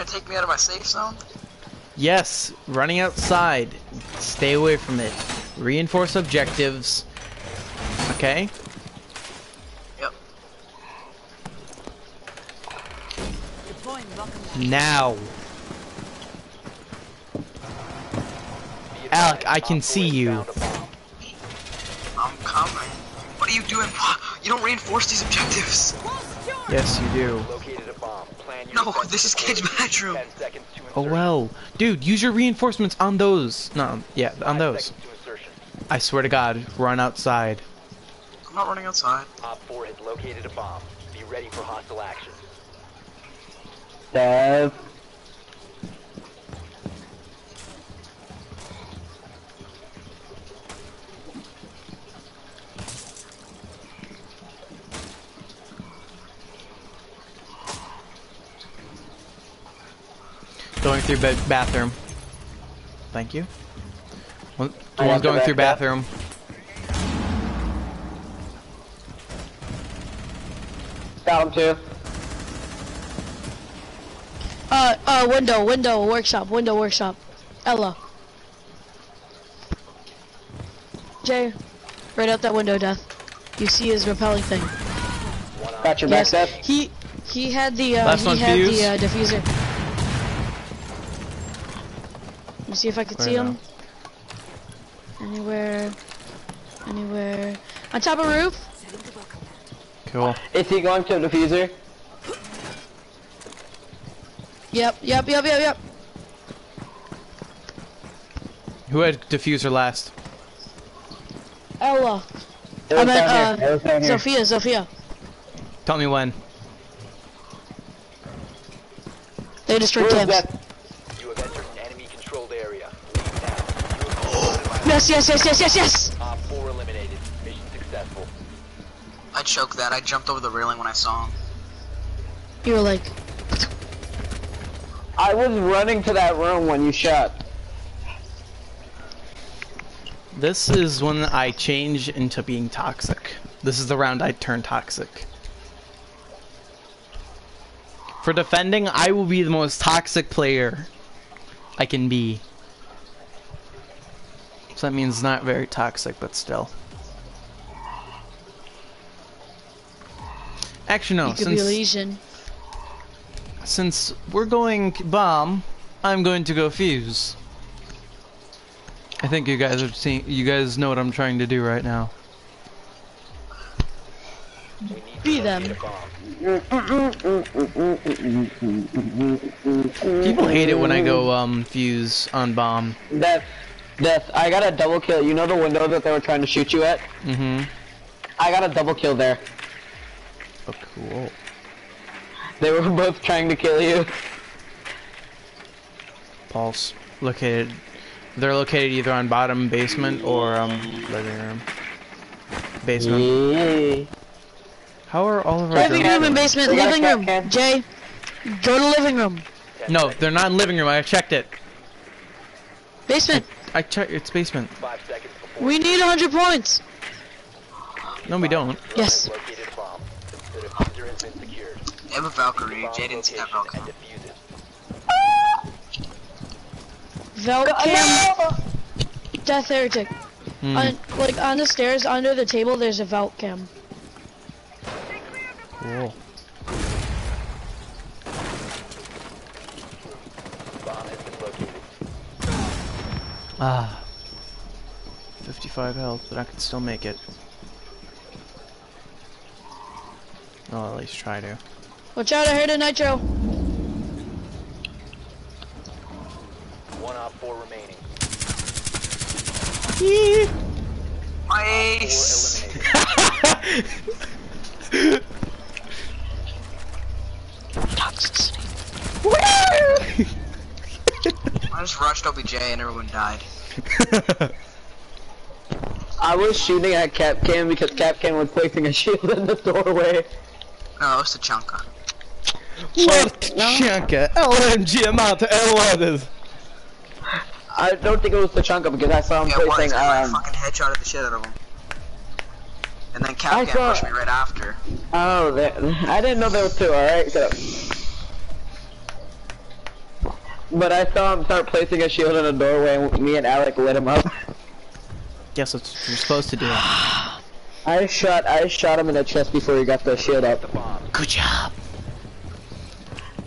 Speaker 4: So you're gonna take me out of my safe zone?
Speaker 1: Yes, running outside. Stay away from it. Reinforce objectives. Okay?
Speaker 4: Yep.
Speaker 7: Deploying welcome mat.
Speaker 1: Now. Alec, I can see you.
Speaker 6: found a bomb.
Speaker 4: I'm coming. What are you doing? [gasps] You don't reinforce these objectives.
Speaker 1: Yes, you do.
Speaker 6: Located a bomb. Plan your
Speaker 4: No, this is Kid's
Speaker 6: accordingly.
Speaker 4: bedroom.
Speaker 6: 10 seconds to
Speaker 1: Oh well. Dude, use your reinforcements on those. No, yeah, on those.
Speaker 6: seconds to insertion.
Speaker 1: I swear to God, run outside.
Speaker 4: I'm not running outside.
Speaker 6: Op 4 has located a bomb. Be ready for hostile action.
Speaker 9: Dev.
Speaker 1: Through bed bathroom. Thank you. One, one's going through bathroom.
Speaker 9: Got him too.
Speaker 5: Uh, uh, window, window, workshop, window, workshop. Ela. Jay, right out that window, Death. You see his repelling thing.
Speaker 9: Got your back,
Speaker 5: Yes,
Speaker 9: Dev.
Speaker 5: he he had the uh,
Speaker 1: Last
Speaker 5: he had
Speaker 1: fuse.
Speaker 5: the uh, defuser. Let me see if I can
Speaker 1: Where
Speaker 5: see
Speaker 1: now?
Speaker 5: him. Anywhere, anywhere. On top of roof.
Speaker 7: Setting the welcome mat.
Speaker 1: Cool.
Speaker 9: Is he going to the defuser?
Speaker 5: Yep, yep, yep, yep, yep.
Speaker 1: Who had defuser last?
Speaker 9: Ela.
Speaker 5: I meant
Speaker 9: down here. It
Speaker 5: uh,
Speaker 9: was down here.
Speaker 5: Zofia, Zofia.
Speaker 1: Tell me when.
Speaker 5: They destroyed
Speaker 9: Where's
Speaker 5: camps.
Speaker 9: that?
Speaker 6: You have entered an enemy controlled area. Leave now. You are surrounded by
Speaker 5: Yes, yes, yes, yes, yes, yes!
Speaker 6: Op 4 eliminated. Mission successful.
Speaker 4: I choked that. I jumped over the railing when I saw him.
Speaker 5: You were like,
Speaker 9: I was running to that room when you shot.
Speaker 1: This is when I change into being toxic. This is the round I turn toxic. For defending, I will be the most toxic player I can be. So that means not very toxic, but still. Actually, no.
Speaker 5: you could be
Speaker 1: Since
Speaker 5: Elysian.
Speaker 1: since we're going bomb, I'm going to go Fuze. I think you guys have seen. You guys know what I'm trying to do right now.
Speaker 6: We need to
Speaker 5: Be them.
Speaker 1: People hate it when I go um Fuze on bomb.
Speaker 9: Death, death. I got a double kill. You know the window that they were trying to shoot you at?
Speaker 1: Mm-hmm.
Speaker 9: I got a double kill there.
Speaker 1: Oh, cool.
Speaker 9: They were [laughs] both trying to kill you.
Speaker 1: Pulse located. They're located either on bottom basement or um living room. Basement.
Speaker 9: Yeah.
Speaker 1: How are all of our
Speaker 5: Living room and basement,
Speaker 9: We
Speaker 5: living room.
Speaker 9: cam.
Speaker 5: Jay, go to living room.
Speaker 1: No, they're not in living room. I checked it.
Speaker 5: Basement.
Speaker 1: I checked. It's basement.
Speaker 6: Five seconds before
Speaker 5: We need 100 points.
Speaker 1: No, we don't.
Speaker 5: Yes.
Speaker 6: located a bomb. The defuser has been secured.
Speaker 4: They have a Valkyrie.
Speaker 6: Bomb
Speaker 4: Jay didn't see that
Speaker 6: location and
Speaker 4: Valkyrie.
Speaker 6: defuse
Speaker 5: Death Heretic.
Speaker 1: Hmm.
Speaker 5: On, like on the stairs under the table, there's a Valcam.
Speaker 1: Cool.
Speaker 6: Bomb has been located.
Speaker 1: Ah. 55 health, but I can still make it. I'll at least try to.
Speaker 5: Watch out, I heard a nitro.
Speaker 6: One op 4 remaining.
Speaker 4: Nice.
Speaker 6: Four eliminated.
Speaker 5: Toxicity.
Speaker 4: I just rushed OBJ and everyone died. [laughs]
Speaker 9: I was shooting at Kapkan because Kapkan was placing a shield in the doorway.
Speaker 4: No, it's the Chunka.
Speaker 1: Chanka, LMG amount
Speaker 9: I don't think it was the Chunka because I saw him
Speaker 4: Yeah, it was.
Speaker 9: placing,
Speaker 4: I
Speaker 9: um,
Speaker 4: fucking headshotted the shit out of him. And then
Speaker 9: I
Speaker 4: Kapkan
Speaker 9: saw-
Speaker 4: pushed me right after.
Speaker 9: oh, there, I didn't know there were two, alright? So. But I saw him start placing a shield in a doorway and me and Alec lit him up.
Speaker 1: Guess what you're supposed to do. [sighs]
Speaker 9: I shot, I shot him in the chest before he got the shield up.
Speaker 1: Good job.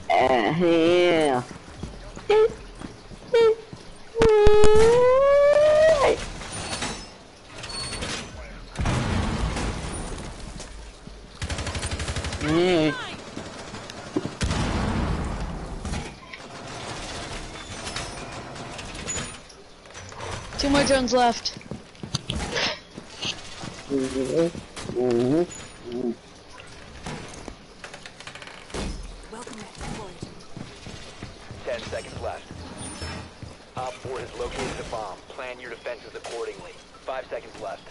Speaker 9: Uh, yeah. [laughs] Yeah.
Speaker 5: Two more drones left.
Speaker 7: Welcome back. Deployed.
Speaker 6: Ten seconds left. Op 4 has located a bomb. Plan your defenses accordingly. Five seconds left.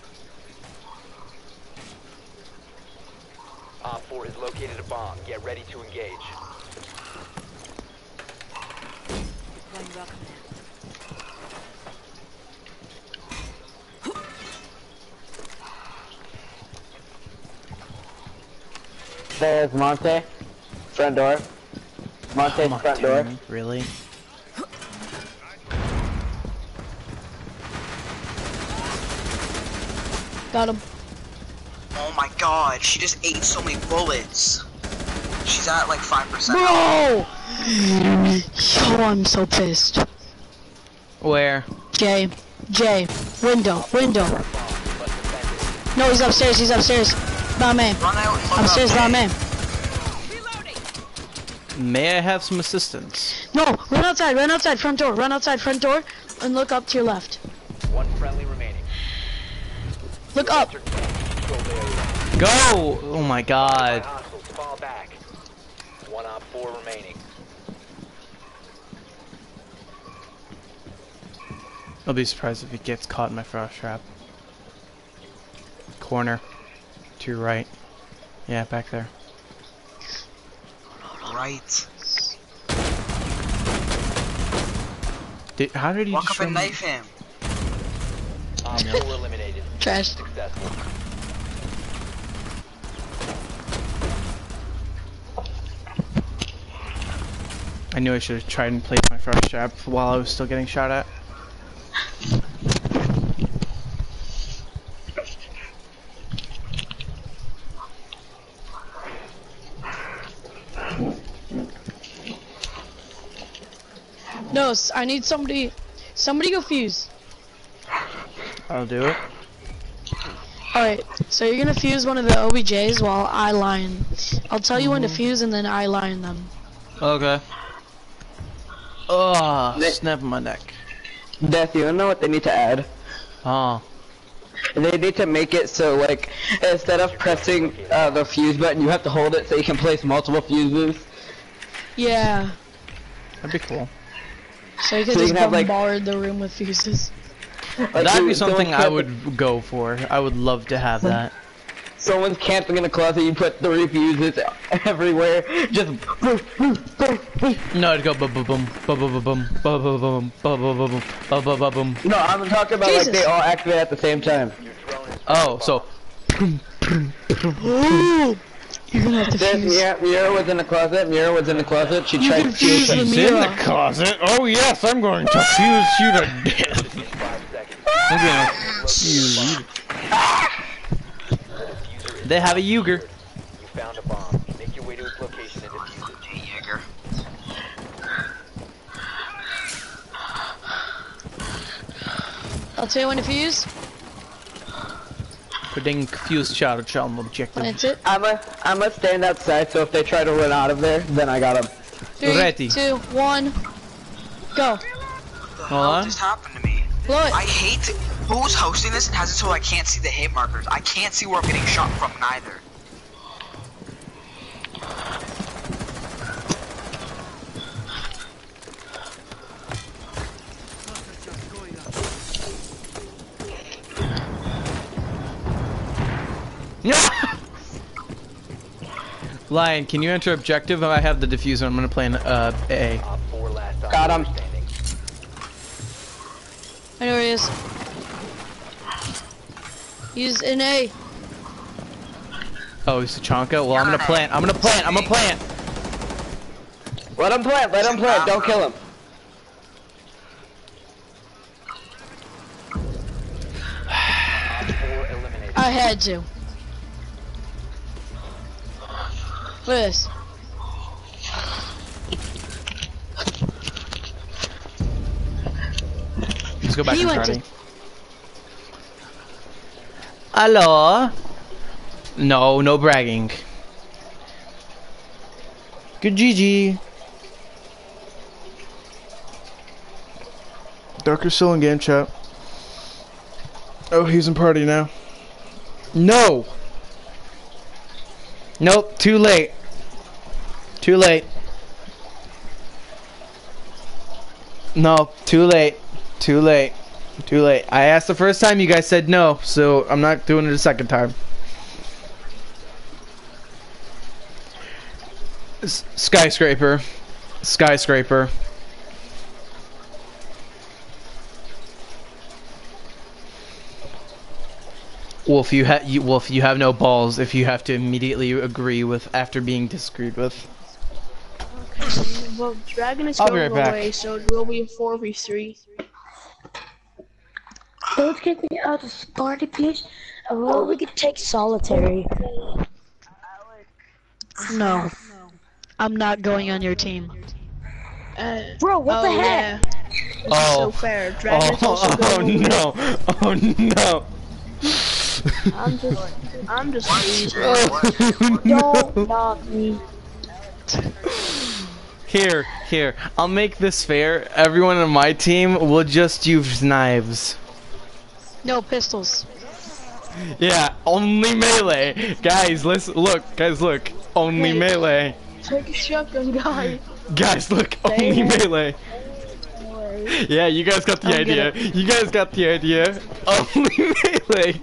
Speaker 6: Op 4 has located a bomb. Get ready to engage.
Speaker 7: Deploying welcome
Speaker 9: There's Monte. Front door. Monte's
Speaker 1: Come on,
Speaker 9: front door.
Speaker 1: Really?
Speaker 5: Got him.
Speaker 4: Oh my god, she just ate so many bullets. She's at like 5%.
Speaker 5: Bro! Yo, I'm so pissed.
Speaker 1: Where?
Speaker 5: Jay. Jay. Window. Window. No, he's upstairs. He's upstairs. Bomb man.
Speaker 4: Run out and look
Speaker 5: Upstairs,
Speaker 4: up,
Speaker 5: bomb
Speaker 1: May I have some assistance?
Speaker 5: No, run outside. Run outside. Front door. Run outside. Front door. And look up to your left.
Speaker 6: One friendly remaining.
Speaker 5: Look up.
Speaker 6: Enter controlled area.
Speaker 1: Go! Oh my god.
Speaker 6: Fall back. One op 4 remaining.
Speaker 1: I'll be surprised if he gets caught in my frost trap. Corner. To your right. Yeah, back there.
Speaker 4: Right.
Speaker 1: Did, how did he
Speaker 4: Walk up and
Speaker 1: me-
Speaker 4: knife him.
Speaker 6: Um, Op 4 eliminated. [laughs]
Speaker 5: Trash.
Speaker 6: Successful.
Speaker 1: I knew I should have tried and played my first trap while I was still getting shot at. [laughs]
Speaker 5: No, s- I need somebody. Somebody go fuse.
Speaker 1: I'll do it.
Speaker 5: Alright, so you're gonna fuse one of the OBJs while I line. I'll tell you when to fuse and then I line them.
Speaker 1: Okay. Oh, snap in my neck.
Speaker 9: Death, you don't know what they need to add?
Speaker 1: Oh.
Speaker 9: They need to make it so, like, instead of pressing uh, the fuse button, you have to hold it so you can place multiple fuses.
Speaker 5: Yeah,
Speaker 1: That'd be cool.
Speaker 5: So you can
Speaker 9: So you
Speaker 5: just
Speaker 9: can have, like-
Speaker 5: bombard the room with fuses.
Speaker 9: Like,
Speaker 1: That'd be something I would go for. I would love to have that.
Speaker 9: Someone's camping in a closet, you put three fuses everywhere, just...
Speaker 1: No, I'd go ba ba boom, boom, ba ba ba boom, ba ba ba boom, ba ba ba boom.
Speaker 9: No, I'm talking about, like, they all activate at the same time.
Speaker 6: Your drone is
Speaker 1: Oh, so
Speaker 5: You're gonna have to
Speaker 9: This,
Speaker 5: fuse.
Speaker 9: Mira, Mira was in the closet, Mira was in the closet, she
Speaker 5: You
Speaker 9: tried to
Speaker 5: fuse the
Speaker 1: she's in the closet. Oh yes, I'm going to fuse you to death. I'm gonna fuse you. They have a Jaeger.
Speaker 6: You found a bomb. Make your way to its location and defuse it.
Speaker 4: Hey, Jaeger.
Speaker 5: I'll tell you when to fuse.
Speaker 1: Putting fuse shot child objective.
Speaker 5: That's it.
Speaker 9: I'm a, I'm a stand outside, so if they try to run out of there, then I got them.
Speaker 5: Three,
Speaker 1: Ready.
Speaker 5: two, one, go.
Speaker 4: What
Speaker 1: Hold on.
Speaker 4: just happened to me?
Speaker 5: Blow it.
Speaker 4: I hate who's hosting this and has it so I can't see the hit markers. I can't see where I'm getting shot from neither. [laughs]
Speaker 1: Lion, can you enter objective? I have the diffuser. I'm gonna play in uh, A.
Speaker 6: Op 4 last
Speaker 9: Got him.
Speaker 6: standing.
Speaker 5: I know where he is. He's in A.
Speaker 1: Oh, he's a Chonka? Well, I'm gonna plant. I'm gonna plant. I'm gonna plant.
Speaker 9: Let him plant, let him plant, don't kill him.
Speaker 6: Op 4 eliminated.
Speaker 5: I had to. Look at this.
Speaker 1: Let's go back
Speaker 5: He
Speaker 1: and
Speaker 5: went
Speaker 1: party.
Speaker 5: to-
Speaker 1: Hello? No, no bragging. Good GG. Darker's still in game chat. Oh, he's in party now. No! Nope, too late. Too late. No, too late. Too late. Too late. I asked the first time, you guys said no, so I'm not doing it a second time. S- skyscraper. Skyscraper. Wolf, you ha- you, Wolf, you have no balls if you have to immediately agree with after being disagreed with. Okay.
Speaker 3: Well, Dragon is
Speaker 1: I'll
Speaker 3: going
Speaker 1: right back.
Speaker 3: away, so it will be a 4v3.
Speaker 8: Don't get me out of this party, please. Or we could take solitary.
Speaker 5: No. I'm not going on your team.
Speaker 3: Uh,
Speaker 8: Bro, what the
Speaker 3: oh,
Speaker 8: heck?
Speaker 3: yeah. This is
Speaker 1: Oh.
Speaker 3: so fair. Dragon is
Speaker 1: Oh,
Speaker 3: also [laughs]
Speaker 1: oh
Speaker 3: going away.
Speaker 1: no! Oh no!
Speaker 3: I'm just, I'm just teasing.
Speaker 8: Don't knock me.
Speaker 1: Here, here. I'll make this fair. Everyone on my team will just use knives.
Speaker 5: No pistols.
Speaker 1: Yeah, only melee. Guys, listen. Look, guys, look. Only
Speaker 3: Wait.
Speaker 1: melee.
Speaker 3: Take a shotgun, guy.
Speaker 1: Guys, look.
Speaker 3: They
Speaker 1: Only
Speaker 3: have-
Speaker 1: melee.
Speaker 3: Don't worry. melee.
Speaker 1: Yeah, you guys got the
Speaker 5: I'm
Speaker 1: idea. You guys got the idea. Only [laughs] melee.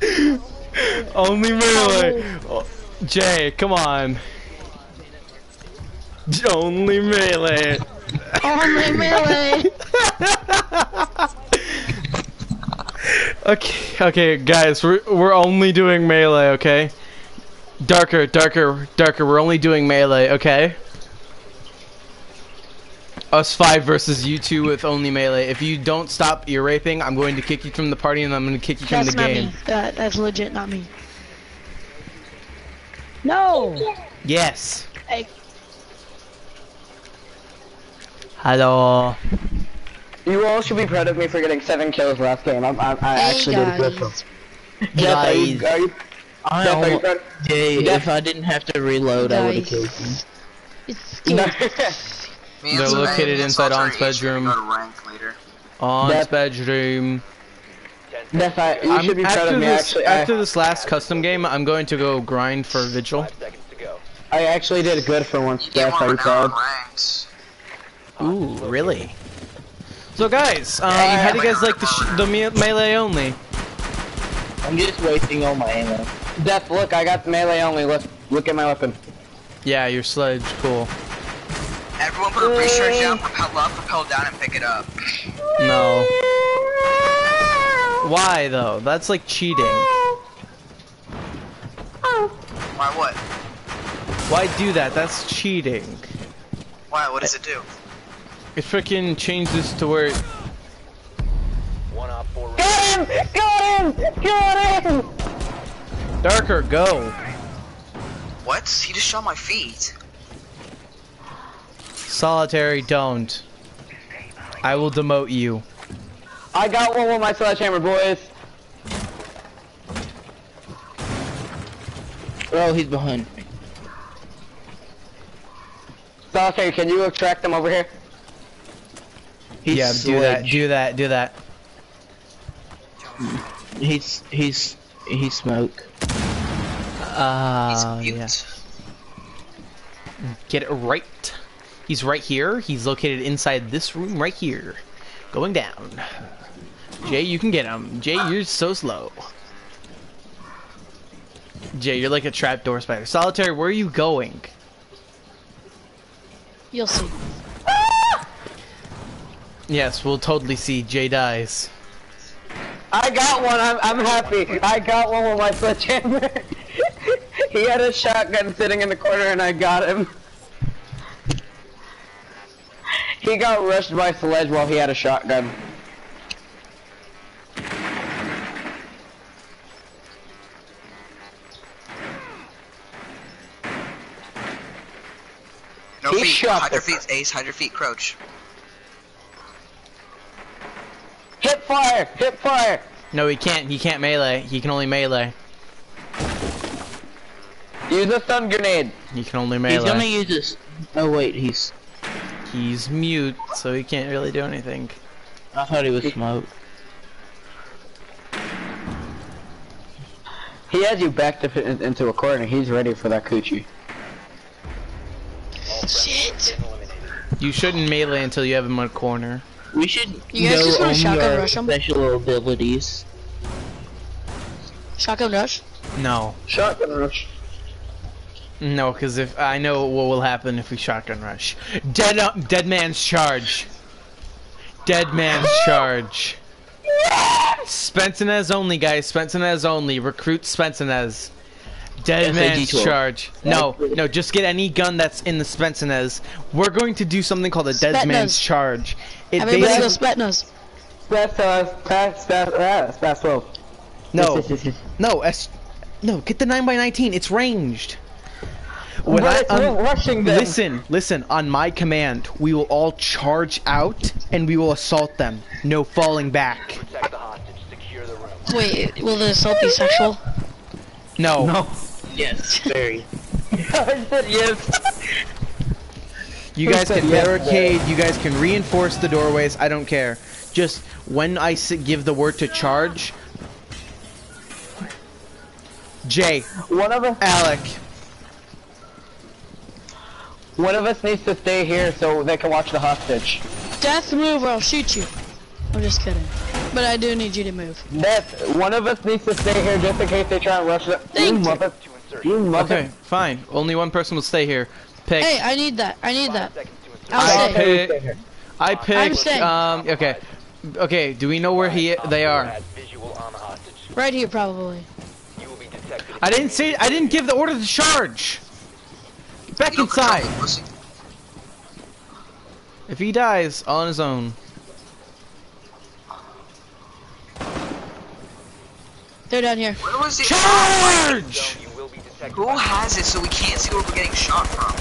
Speaker 1: [laughs] Only melee. Oh. oh, Jay, come on. Only melee.
Speaker 5: Only melee. [laughs]
Speaker 1: Okay, okay, guys, we're we're only doing melee, okay? Darker, darker, darker. We're only doing melee, okay? Us five versus you two with only melee. If you don't stop ear raping, I'm going to kick you from the party and I'm going to kick you from
Speaker 5: That's
Speaker 1: the
Speaker 5: not
Speaker 1: game.
Speaker 5: me. That, that's legit not me.
Speaker 8: No!
Speaker 1: Yes.
Speaker 3: Hey,
Speaker 1: Hello.
Speaker 9: You all should be proud of me for getting seven kills last game. I'm, I'm, I
Speaker 5: Hey
Speaker 9: actually did good.
Speaker 5: guys.
Speaker 9: Jeff, are you, are you,
Speaker 10: I
Speaker 9: Jeff, are you
Speaker 10: almost,
Speaker 9: proud?
Speaker 10: Jay,
Speaker 9: Jeff-
Speaker 10: if I didn't have to reload, I would have killed you.
Speaker 5: It's
Speaker 9: No.
Speaker 5: scary. [laughs]
Speaker 2: Me
Speaker 1: They're
Speaker 2: Sol-
Speaker 1: located inside
Speaker 2: Soldier
Speaker 1: On's
Speaker 2: each gonna
Speaker 1: bedroom.
Speaker 2: Go to rank later.
Speaker 1: On bedroom.
Speaker 9: Jeff, I, you
Speaker 1: I'm,
Speaker 9: should be proud
Speaker 1: after
Speaker 9: of me.
Speaker 1: this,
Speaker 9: Actually,
Speaker 1: after
Speaker 9: I,
Speaker 1: this last custom game, I'm going to go grind for Vigil.
Speaker 6: Seconds to go.
Speaker 9: I actually did good for once.
Speaker 2: Get
Speaker 9: Jeff,
Speaker 2: more
Speaker 9: are you proud?
Speaker 1: Ooh, really? So guys, um,
Speaker 2: Yeah,
Speaker 1: how do you guys like the, sh the me melee only?
Speaker 10: I'm just wasting all my ammo.
Speaker 9: Jeff, look, I got melee only. Look, look at my weapon.
Speaker 1: Yeah, your sledge, cool.
Speaker 2: Everyone put a recharge down, propel up, propel down, and pick it up.
Speaker 1: No. Why though? That's like cheating.
Speaker 2: Why what?
Speaker 1: Why do that? That's cheating.
Speaker 2: Why? What does it do?
Speaker 1: It freaking changes to where.
Speaker 6: One op four.
Speaker 9: Got him! Got him! Got him!
Speaker 1: Darker, go.
Speaker 2: What? He just shot my feet.
Speaker 1: Solitary, don't. I will demote you.
Speaker 9: I got one with my sledgehammer, boys.
Speaker 10: Oh, he's behind me.
Speaker 9: Solitaire, can you extract them over here?
Speaker 10: He's
Speaker 1: yeah, do that, do that, do that.
Speaker 10: He's he's he's smoke.
Speaker 1: Uh, yeah. Get it right. He's right here. He's located inside this room right here. Going down. Jay, you can get him. Jay, you're so slow. Jay, you're like a trapdoor spider. Solitary, where are you going?
Speaker 5: You'll see.
Speaker 1: Yes, we'll totally see. Jay dies.
Speaker 9: I got one. I'm, I'm happy. I got one with my sledgehammer. [laughs] he had a shotgun sitting in the corner, and I got him. He got rushed by Sledge while he had a shotgun.
Speaker 2: No
Speaker 9: He
Speaker 2: feet.
Speaker 9: shot
Speaker 2: Hide your
Speaker 9: the-
Speaker 2: feet, Ace. Hide your feet. Crouch.
Speaker 9: Hip fire! Hip fire!
Speaker 1: No, he can't. He can't melee. He can only melee.
Speaker 9: Use a stun grenade.
Speaker 1: He can only melee.
Speaker 10: He's gonna use this. Oh wait, he's.
Speaker 1: He's mute, so he can't really do anything.
Speaker 10: I thought he was smoke.
Speaker 9: He has you backed up in, into a corner. He's ready for that coochie.
Speaker 5: Shit.
Speaker 1: You shouldn't melee until you have him in a corner.
Speaker 10: We should
Speaker 5: You guys
Speaker 10: know
Speaker 5: just wanna
Speaker 10: only
Speaker 5: shotgun
Speaker 10: rush
Speaker 5: rush 'em?
Speaker 10: special abilities.
Speaker 5: Shotgun rush.
Speaker 1: No.
Speaker 9: Shotgun rush.
Speaker 1: No, because if I know what will happen if we shotgun rush. Dead up, dead man's charge. Dead man's [gasps] charge. Spetsnaz only, guys. Spetsnaz only. Recruit Spetsnaz. Dead man's charge. No, no, just get any gun that's in the Spetsnaz. We're going to do something called a dead
Speaker 5: Spetsnaz.
Speaker 1: man's charge. It
Speaker 5: Everybody go
Speaker 1: basically-
Speaker 9: Spetsnaz. Uh, twelve.
Speaker 1: no, no, S, no. Get the nine by nineteen. It's ranged. When
Speaker 9: But
Speaker 1: I,
Speaker 9: it's
Speaker 1: um,
Speaker 9: rushing them.
Speaker 1: Listen, listen, on my command, we will all charge out and we will assault them. No falling back.
Speaker 6: Protect the hostage. Secure the room.
Speaker 5: Wait, will the assault be sexual?
Speaker 1: No.
Speaker 9: No.
Speaker 10: Yes, very. [laughs]
Speaker 9: I said yes.
Speaker 1: You guys
Speaker 9: said
Speaker 1: can
Speaker 9: yes,
Speaker 1: barricade, you guys can reinforce the doorways, I don't care. Just when I give the word to charge. Jay,
Speaker 9: One of them.
Speaker 1: Alec,
Speaker 9: One of us needs to stay here so they can watch the hostage.
Speaker 5: Death move or I'll shoot you. I'm just kidding. But I do need you to move.
Speaker 9: Death, one of us needs to stay here just in case they try and rush the- You
Speaker 5: Thank you.
Speaker 9: mother- You mother-
Speaker 1: Okay, fine. Only one person will stay here. Pick.
Speaker 5: Hey, I need that. I need that.
Speaker 6: Seconds to insert.
Speaker 5: I'll
Speaker 1: I
Speaker 5: stay.
Speaker 1: pick. I pick.
Speaker 5: staying.
Speaker 1: Um. Okay. Okay. Do we know where he? They are.
Speaker 6: Has visual on the hostage.
Speaker 5: Right here, probably.
Speaker 6: You will be detected.
Speaker 1: I didn't say. I didn't give the order to charge. Get back
Speaker 2: You control
Speaker 1: inside. If he dies on his own.
Speaker 5: They're down here.
Speaker 2: Where was it?
Speaker 1: Charge!
Speaker 6: Zone, you will be detected.
Speaker 2: Who has it so we can't see where we're getting shot from?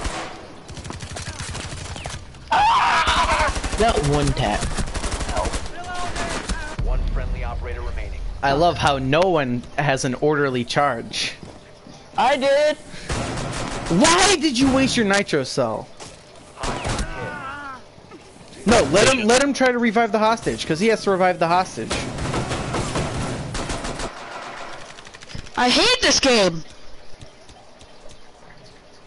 Speaker 10: That one tap.
Speaker 6: One friendly operator remaining.
Speaker 1: I love how no one has an orderly charge.
Speaker 9: I did!
Speaker 1: Why did you waste your nitro cell? No, let him let him try to revive the hostage because he has to revive the hostage.
Speaker 5: I hate this game.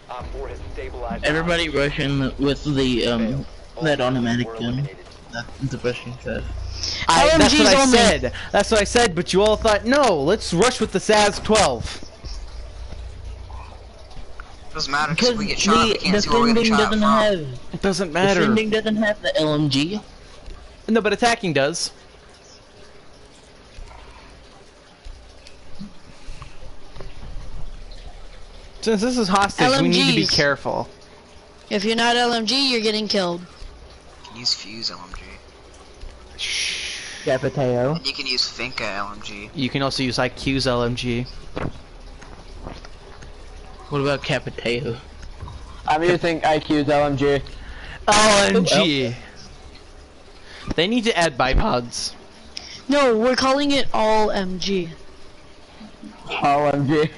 Speaker 6: Op 4 has.
Speaker 10: Everybody rushing with the um that automatic gun. That's the rushing stuff.
Speaker 1: I, that's what I said. That's what I said. But you all thought, no, let's rush with the SAS 12.
Speaker 2: Doesn't matter
Speaker 10: Because
Speaker 2: because we get shot. We
Speaker 10: the
Speaker 2: can't see where we're getting
Speaker 10: defending
Speaker 2: shot
Speaker 10: doesn't
Speaker 2: from.
Speaker 10: have
Speaker 1: It doesn't matter.
Speaker 10: defending doesn't have the LMG.
Speaker 1: No, but attacking does. Since this is hostage, we need to be careful.
Speaker 5: If you're not LMG, you're getting killed.
Speaker 2: You can use Fuze LMG.
Speaker 10: Capitao.
Speaker 2: And you can use Finka LMG.
Speaker 1: You can also use IQ's LMG.
Speaker 10: What about Capitao?
Speaker 9: I'm using IQ's LMG.
Speaker 1: LMG. Oh, they need to add bipods.
Speaker 5: No, we're calling it all MG.
Speaker 9: LMG.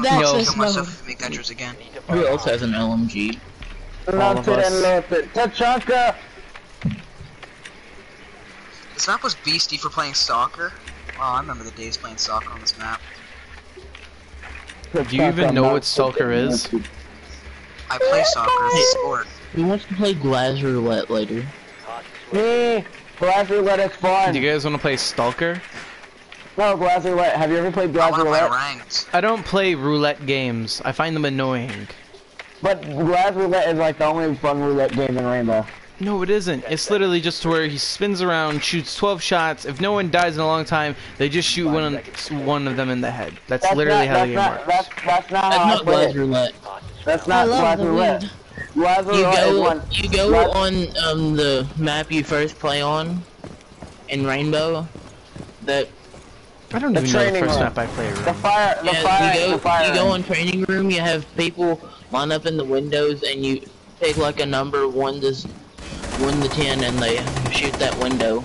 Speaker 5: That's
Speaker 1: Yo.
Speaker 5: this
Speaker 2: Kill
Speaker 5: mode.
Speaker 2: myself if we make nitros again.
Speaker 10: Who else has an LMG?
Speaker 1: All of us.
Speaker 9: Tachanka!
Speaker 2: This map was beastie for playing soccer. Oh, I remember the days playing soccer on this map.
Speaker 1: Do you even know what Stalker is?
Speaker 2: I play soccer. It's a sport.
Speaker 10: Who wants to play Glass Roulette later?
Speaker 9: Me! Glass Roulette is fun!
Speaker 1: Do you guys want to play Stalker?
Speaker 9: No, Glass Roulette. Have you ever played
Speaker 2: I
Speaker 9: Glass
Speaker 2: want to play
Speaker 9: Roulette?
Speaker 2: ranked.
Speaker 1: I don't play roulette games. I find them annoying.
Speaker 9: But Glass Roulette is like the only fun roulette game in Rainbow.
Speaker 1: No, it isn't. It's literally just where he spins around, shoots 12 shots. If no one dies in a long time, they just shoot one, one of them in the head. That's,
Speaker 9: That's
Speaker 1: literally
Speaker 9: not,
Speaker 1: how the
Speaker 9: that's
Speaker 1: game
Speaker 9: not,
Speaker 1: works.
Speaker 9: That's, that's not
Speaker 10: That's
Speaker 9: how I
Speaker 10: not
Speaker 9: play
Speaker 10: Glass. Roulette.
Speaker 9: That's not
Speaker 5: love
Speaker 9: Glass
Speaker 5: the
Speaker 9: Roulette.
Speaker 5: weed.
Speaker 10: You go,
Speaker 9: one.
Speaker 10: you go
Speaker 9: Glass-
Speaker 10: on um the map you first play on in Rainbow. That
Speaker 1: I don't
Speaker 9: The
Speaker 1: even know the first
Speaker 9: room.
Speaker 1: map I play.
Speaker 9: The fire, the
Speaker 10: yeah,
Speaker 9: fire,
Speaker 10: you
Speaker 9: the fire.
Speaker 10: you go on training room. You have people line up in the windows, and you take like a number one to s- one to ten, and they shoot that window.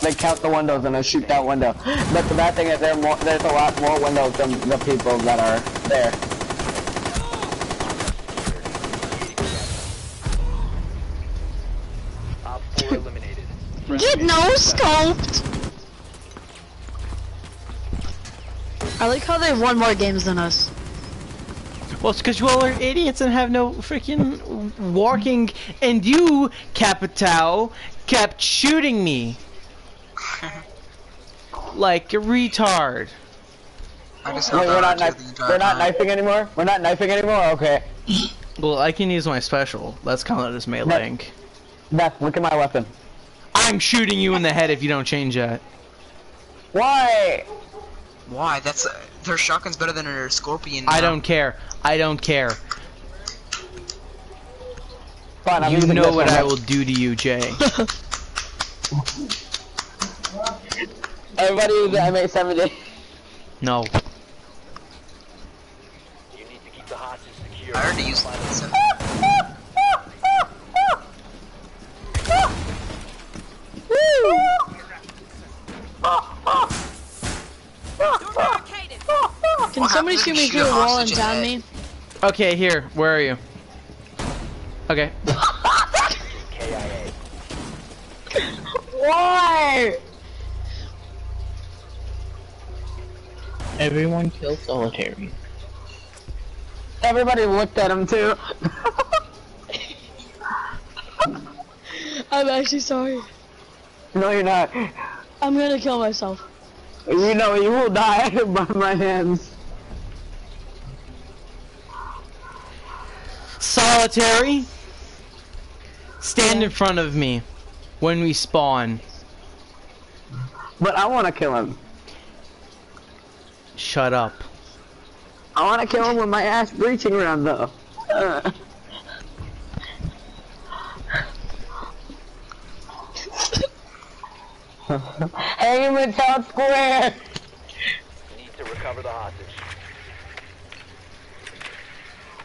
Speaker 9: They count the windows and they shoot that window. But the bad thing is there more, there's a lot more windows than the people that are there.
Speaker 6: Op 4 eliminated.
Speaker 5: Get no scoped! I like how they've won more games than us.
Speaker 1: Well, it's because you all are idiots and have no freaking walking, and you, Capitao, kept shooting me. [laughs] like a retard.
Speaker 2: I just
Speaker 9: Wait, we're not, knife, we're not knifing anymore? We're not knifing anymore? Okay. [laughs]
Speaker 1: Well, I can use my special. That's counted as meleeing.
Speaker 9: Beth, look at my weapon.
Speaker 1: I'm shooting you in the head if you don't change that.
Speaker 9: Why?
Speaker 2: Why? That's uh, their shotgun's better than their scorpion.
Speaker 1: I don't care. I don't care.
Speaker 9: Fine, I'm
Speaker 1: You know what. I will do to you, Jay. [laughs]
Speaker 9: Everybody use the M870.
Speaker 1: No.
Speaker 6: You need to keep the hostage secure.
Speaker 2: I already used it. So. [laughs]
Speaker 5: Can
Speaker 2: What
Speaker 5: somebody
Speaker 2: happens
Speaker 5: shoot me
Speaker 2: you
Speaker 5: through
Speaker 2: shoot
Speaker 5: a
Speaker 2: a
Speaker 5: wall and
Speaker 2: hostage
Speaker 5: down me?
Speaker 1: Okay, here. Where are you? Okay.
Speaker 6: KIA. [laughs]
Speaker 9: Why?
Speaker 10: Everyone kill solitary.
Speaker 9: Everybody looked at him too.
Speaker 5: I'm actually sorry.
Speaker 9: No, you're not.
Speaker 5: I'm gonna kill myself.
Speaker 9: You know you will die [laughs] by my hands.
Speaker 1: Solitary. Stand in front of me when we spawn.
Speaker 9: But I want to kill him.
Speaker 1: Shut up.
Speaker 9: I want to kill him with my ass breaching around though. Uh. Hang him in town square.
Speaker 6: Need to recover the hostage.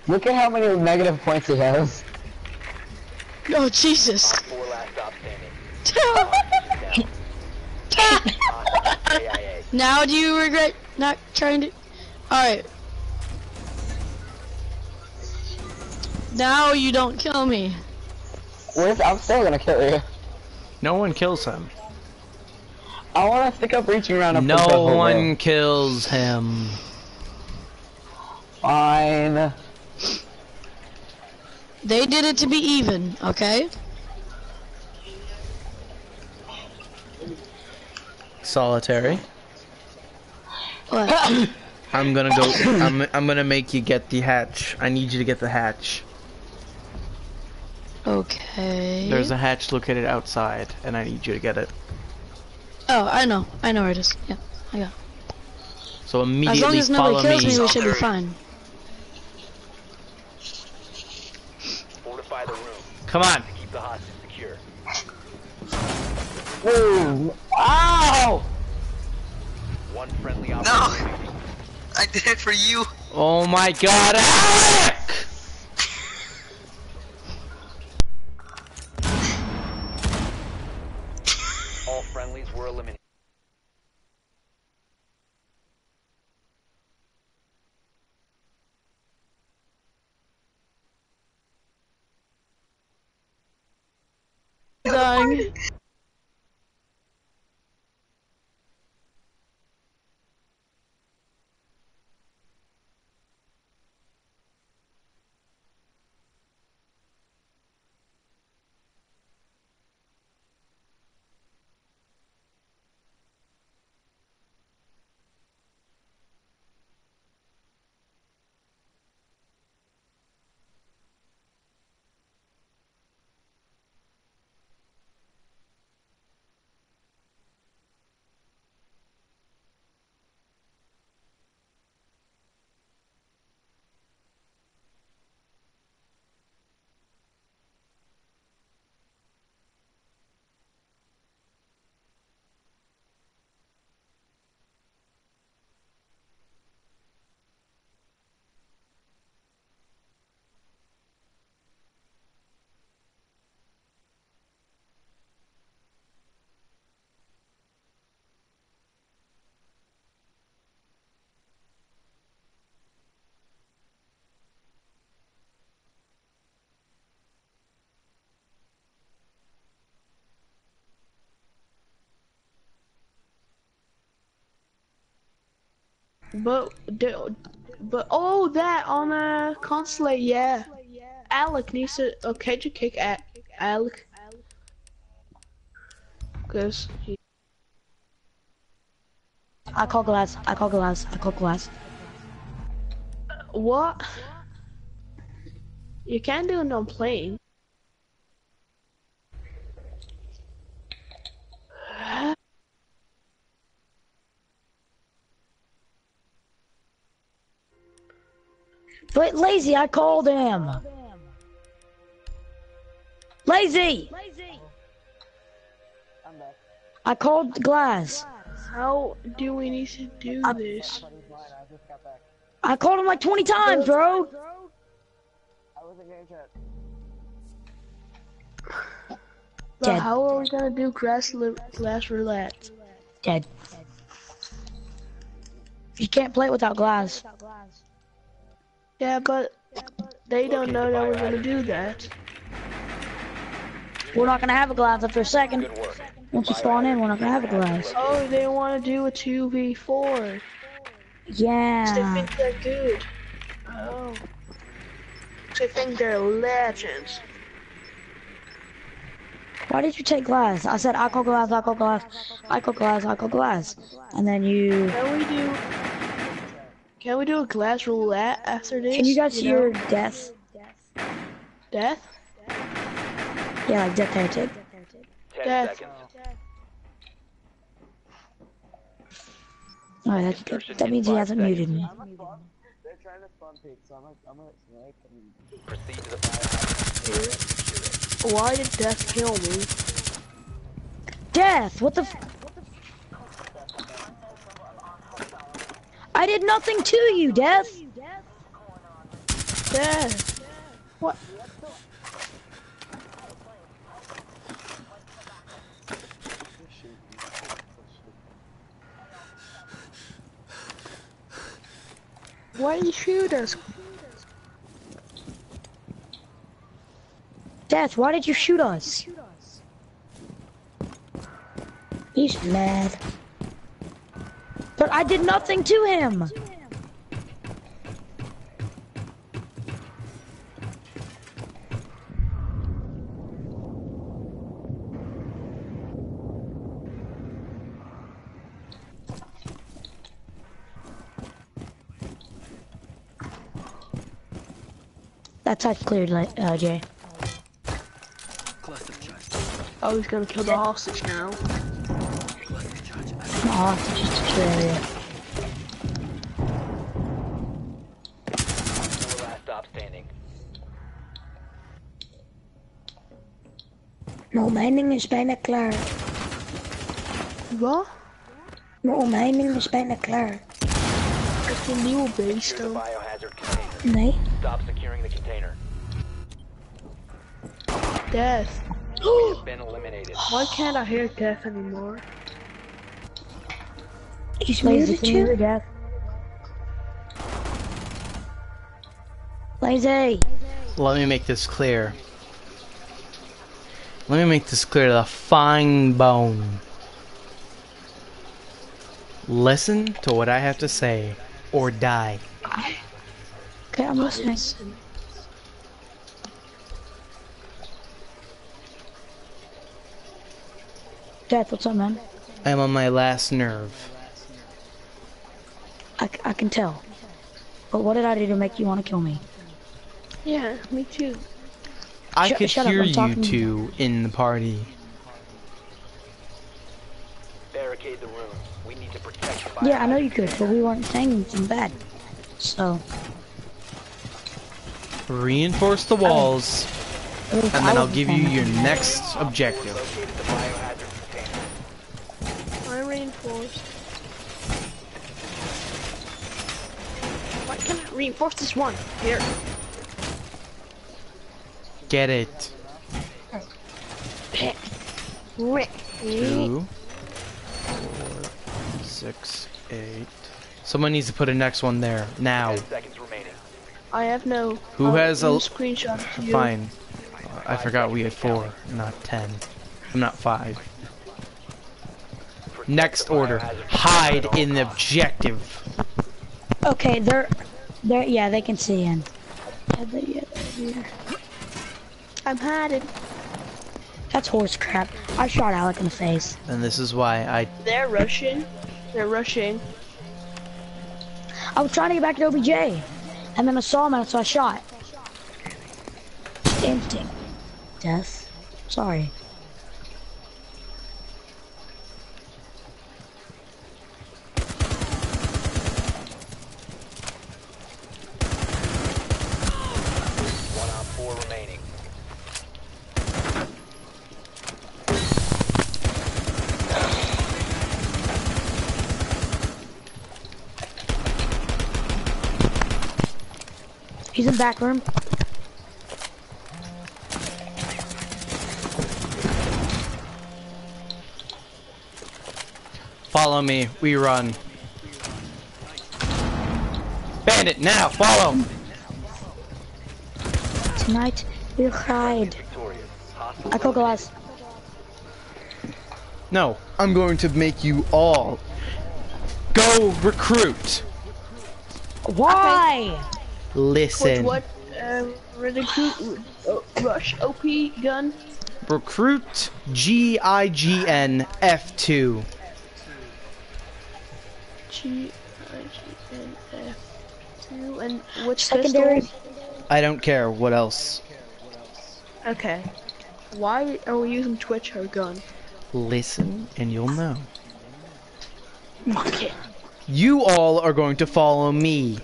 Speaker 9: Look at how many negative points he has.
Speaker 5: Oh Jesus.
Speaker 6: Op 4 last stop standing. Hostage is down. AIA.
Speaker 5: now do you regret not trying to? Alright. Now you don't kill me.
Speaker 9: Where's, I'm still gonna kill you.
Speaker 1: No one kills him.
Speaker 9: I want to stick up reaching around. and
Speaker 1: No
Speaker 9: push up over.
Speaker 1: one kills him.
Speaker 9: Fine.
Speaker 5: They did it to be even, okay?
Speaker 1: Solitary.
Speaker 5: What? [coughs]
Speaker 1: I'm gonna go. I'm. I'm gonna make you get the hatch. I need you to get the hatch.
Speaker 5: okay.
Speaker 1: There's a hatch located outside, and I need you to get it.
Speaker 5: Oh, I know. I know where it is. Yeah, I got. it.
Speaker 1: So
Speaker 5: As long
Speaker 1: immediately
Speaker 5: as nobody
Speaker 1: follow
Speaker 5: kills
Speaker 1: me.
Speaker 5: me, we should be fine.
Speaker 6: Fortify the room.
Speaker 1: Come on.
Speaker 6: Keep the hostage secure.
Speaker 9: Ooh. Ow!
Speaker 6: One friendly
Speaker 2: No! I did it for you.
Speaker 1: Oh my God, Alec!
Speaker 6: All friendlies were eliminated.
Speaker 5: Dying.
Speaker 3: But, but oh, that on a consulate, yeah. Alec needs to. Okay, to kick at Alec. Cause he,
Speaker 8: I call glass. I call glass. I call glass.
Speaker 3: what? You can't do it on plane.
Speaker 8: But lazy, I called him. Lazy. I called glass.
Speaker 3: How do we need to do
Speaker 8: I-
Speaker 3: this?
Speaker 8: I called him like 20 times, bro.
Speaker 3: How are we gonna do grass glass roulette?
Speaker 8: Dead. You can't play it without glass.
Speaker 3: Yeah, but they don't know that we're gonna do that.
Speaker 8: We're not gonna have a glass after a second. Once you spawn in, we're not gonna have a glass.
Speaker 3: Oh, they want to do a two v four. Yeah. They
Speaker 8: Yeah.
Speaker 3: think they're good. Oh. They think they're legends.
Speaker 8: Why did you take glass? I said I call glass, I call glass, I call glass, I call glass. And then you...
Speaker 3: Can we do? Can we do a glass roulette after this?
Speaker 8: Can you guys see
Speaker 3: know?
Speaker 8: your death?
Speaker 3: death?
Speaker 8: Yeah, like death heretic.
Speaker 6: Ten
Speaker 3: Death.
Speaker 6: seconds.
Speaker 8: Oh, that, that means he hasn't muted me.
Speaker 6: Proceed to the biohazard.
Speaker 3: Why did death kill me?
Speaker 8: Death! What the I did nothing to you, Death!
Speaker 3: Death. What? Why you shoot us?
Speaker 8: Death, why did you shoot us? He's mad. But I did nothing to him! That side's cleared, like, uh, Jay.
Speaker 3: Oh, he's gonna kill the hostage now.
Speaker 8: Not hostage, just a clear area.
Speaker 6: Four last stop standing.
Speaker 8: Mijn omheining is bijna klaar.
Speaker 3: Wat?
Speaker 8: Mijn omheining is bijna klaar.
Speaker 3: Dat is een nieuwe beest
Speaker 6: Secure the
Speaker 3: dan.
Speaker 6: biohazard container.
Speaker 8: Nee?
Speaker 6: Stop securing the container.
Speaker 3: Death.
Speaker 6: You've been eliminated.
Speaker 3: Why can't I hear death anymore?
Speaker 8: He's muted you?
Speaker 3: death?
Speaker 8: Lazy.
Speaker 1: Let me make this clear. Let me make this clear to the fine bone. Listen to what I have to say, or die.
Speaker 8: Okay, I'm listening. Death, what's up, man?
Speaker 1: I am on my last nerve.
Speaker 8: I, c- I can tell. But what did I do to make you want to kill me?
Speaker 3: Yeah, me too.
Speaker 1: I
Speaker 8: Shut-
Speaker 1: could
Speaker 8: shut
Speaker 1: hear
Speaker 8: I'm
Speaker 1: you
Speaker 8: talking to
Speaker 1: two in the party.
Speaker 6: Barricade the room. We need to protect the
Speaker 8: Yeah, I know you could, but we weren't saying anything bad. So,
Speaker 1: Reinforce the walls,
Speaker 8: at
Speaker 1: and then I'll give you your next objective.
Speaker 6: Located the biohazard container.
Speaker 3: I'm reinforced. Why can't I reinforce this one? Here.
Speaker 1: Get it.
Speaker 3: Rick.
Speaker 1: Two, four, six, eight. Someone needs to put a next one there now.
Speaker 6: Ten seconds remaining.
Speaker 3: I have no.
Speaker 1: Who
Speaker 3: I'll
Speaker 1: has a-
Speaker 3: screenshot to.
Speaker 1: Fine. Uh, I forgot we had four, not ten. I'm not five. Next order. Hide in the objective.
Speaker 8: Okay, they're, they're, yeah, they can see in. Yeah, they, yeah, they're here.
Speaker 3: I'm hiding.
Speaker 8: That's horse crap. I shot Alec in the face.
Speaker 1: And this is why I
Speaker 3: They're rushing. They're rushing.
Speaker 8: I was trying to get back to OBJ, and then I saw him, and so I shot. Instinct. Death. Sorry. Back room.
Speaker 1: follow me. We run. Bandit, now follow.
Speaker 8: Tonight, we'll hide.
Speaker 6: Victorious.
Speaker 8: I call glass.
Speaker 1: No, I'm going to make you all go recruit.
Speaker 8: Why?
Speaker 3: With
Speaker 1: Listen.
Speaker 3: what? Um, recruit, uh, rush OP gun.
Speaker 1: Recruit G I G N F two.
Speaker 3: G I G N F two and which
Speaker 8: Secondary.
Speaker 3: pistol?
Speaker 1: I don't care. What else?
Speaker 3: Okay. Why are we using Twitch or gun?
Speaker 1: Listen, and you'll know.
Speaker 3: Okay.
Speaker 1: You all are going to follow me.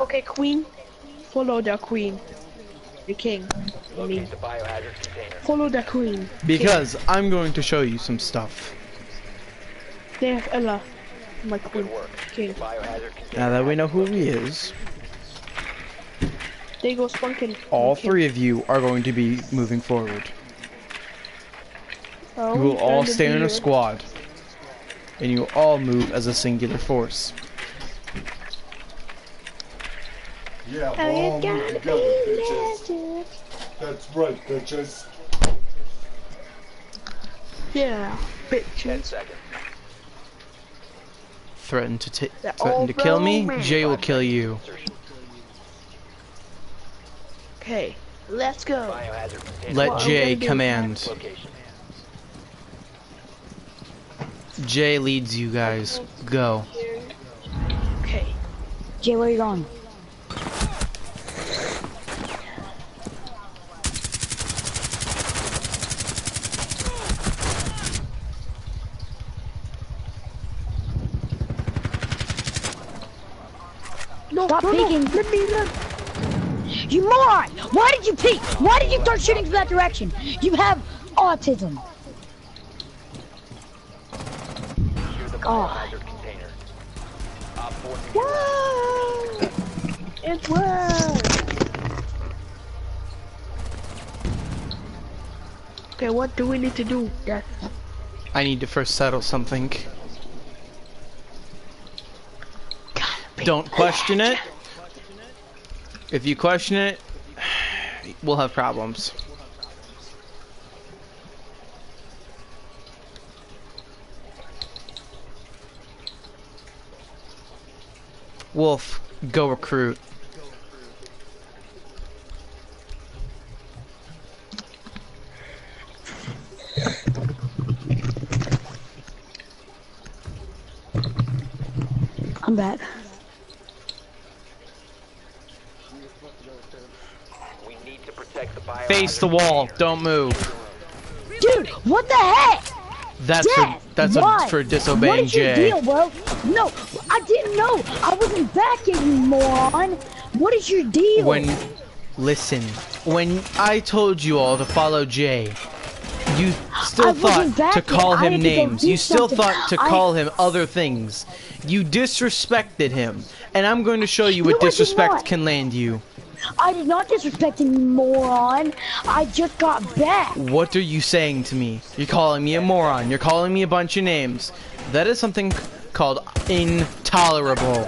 Speaker 3: Okay, Queen. Follow the Queen. The King. Me.
Speaker 6: The.
Speaker 3: Follow the Queen.
Speaker 1: Because I'm going to show you some stuff.
Speaker 3: There, Ella. My Queen. King.
Speaker 1: Now that we know who he is,
Speaker 3: There goes Spunkin.
Speaker 1: all
Speaker 3: Okay.
Speaker 1: three of you are going to be moving forward.
Speaker 3: Oh,
Speaker 1: You will all stay in a squad. And you will all move as a singular force.
Speaker 11: Yeah, we'll
Speaker 3: you
Speaker 11: all
Speaker 3: gotta
Speaker 11: move
Speaker 3: be
Speaker 11: together, bitches. That's right, bitches.
Speaker 3: Yeah,
Speaker 6: Ten
Speaker 3: bitches.
Speaker 6: seconds.
Speaker 1: Threaten to ta- threaten to kill me,
Speaker 3: old
Speaker 1: Jay will kill you.
Speaker 3: Okay, let's go.
Speaker 1: Let
Speaker 3: What
Speaker 1: Jay
Speaker 3: gonna
Speaker 1: command. Jay leads you guys. Go.
Speaker 3: Okay.
Speaker 8: Jay, where are you going? Stop
Speaker 3: no, no. Let me run.
Speaker 8: You moron! Why did you peek? Why did you start shooting from that direction? You have autism.
Speaker 6: Secure
Speaker 8: Oh.
Speaker 6: biohazard container. Op 4
Speaker 3: Whoa! It worked. Okay, what do we need to do, Death?
Speaker 1: I need to first settle something. Don't question it. If you question it, we'll have problems. Wolf, go recruit.
Speaker 8: I'm back.
Speaker 6: We need to protect the biohazard
Speaker 1: Face the wall. Don't move.
Speaker 8: Dude, what the heck?
Speaker 1: That's for that's
Speaker 8: why?
Speaker 1: for
Speaker 8: What
Speaker 1: disobeying
Speaker 8: is your
Speaker 1: Jay.
Speaker 8: deal, bro? No, I didn't know. I wasn't back you moron. What is your deal?
Speaker 1: When listen, when I told you all to follow Jay, you still
Speaker 8: I
Speaker 1: thought to call him
Speaker 8: had to go
Speaker 1: names. You still
Speaker 8: something.
Speaker 1: thought to
Speaker 8: I-
Speaker 1: call him other things. You disrespected him, and I'm going to show you what
Speaker 8: No,
Speaker 1: disrespect can land you.
Speaker 8: I did not disrespect any moron. I just got back.
Speaker 1: What are you saying to me? You're calling me a moron. You're calling me a bunch of names. That is something called intolerable.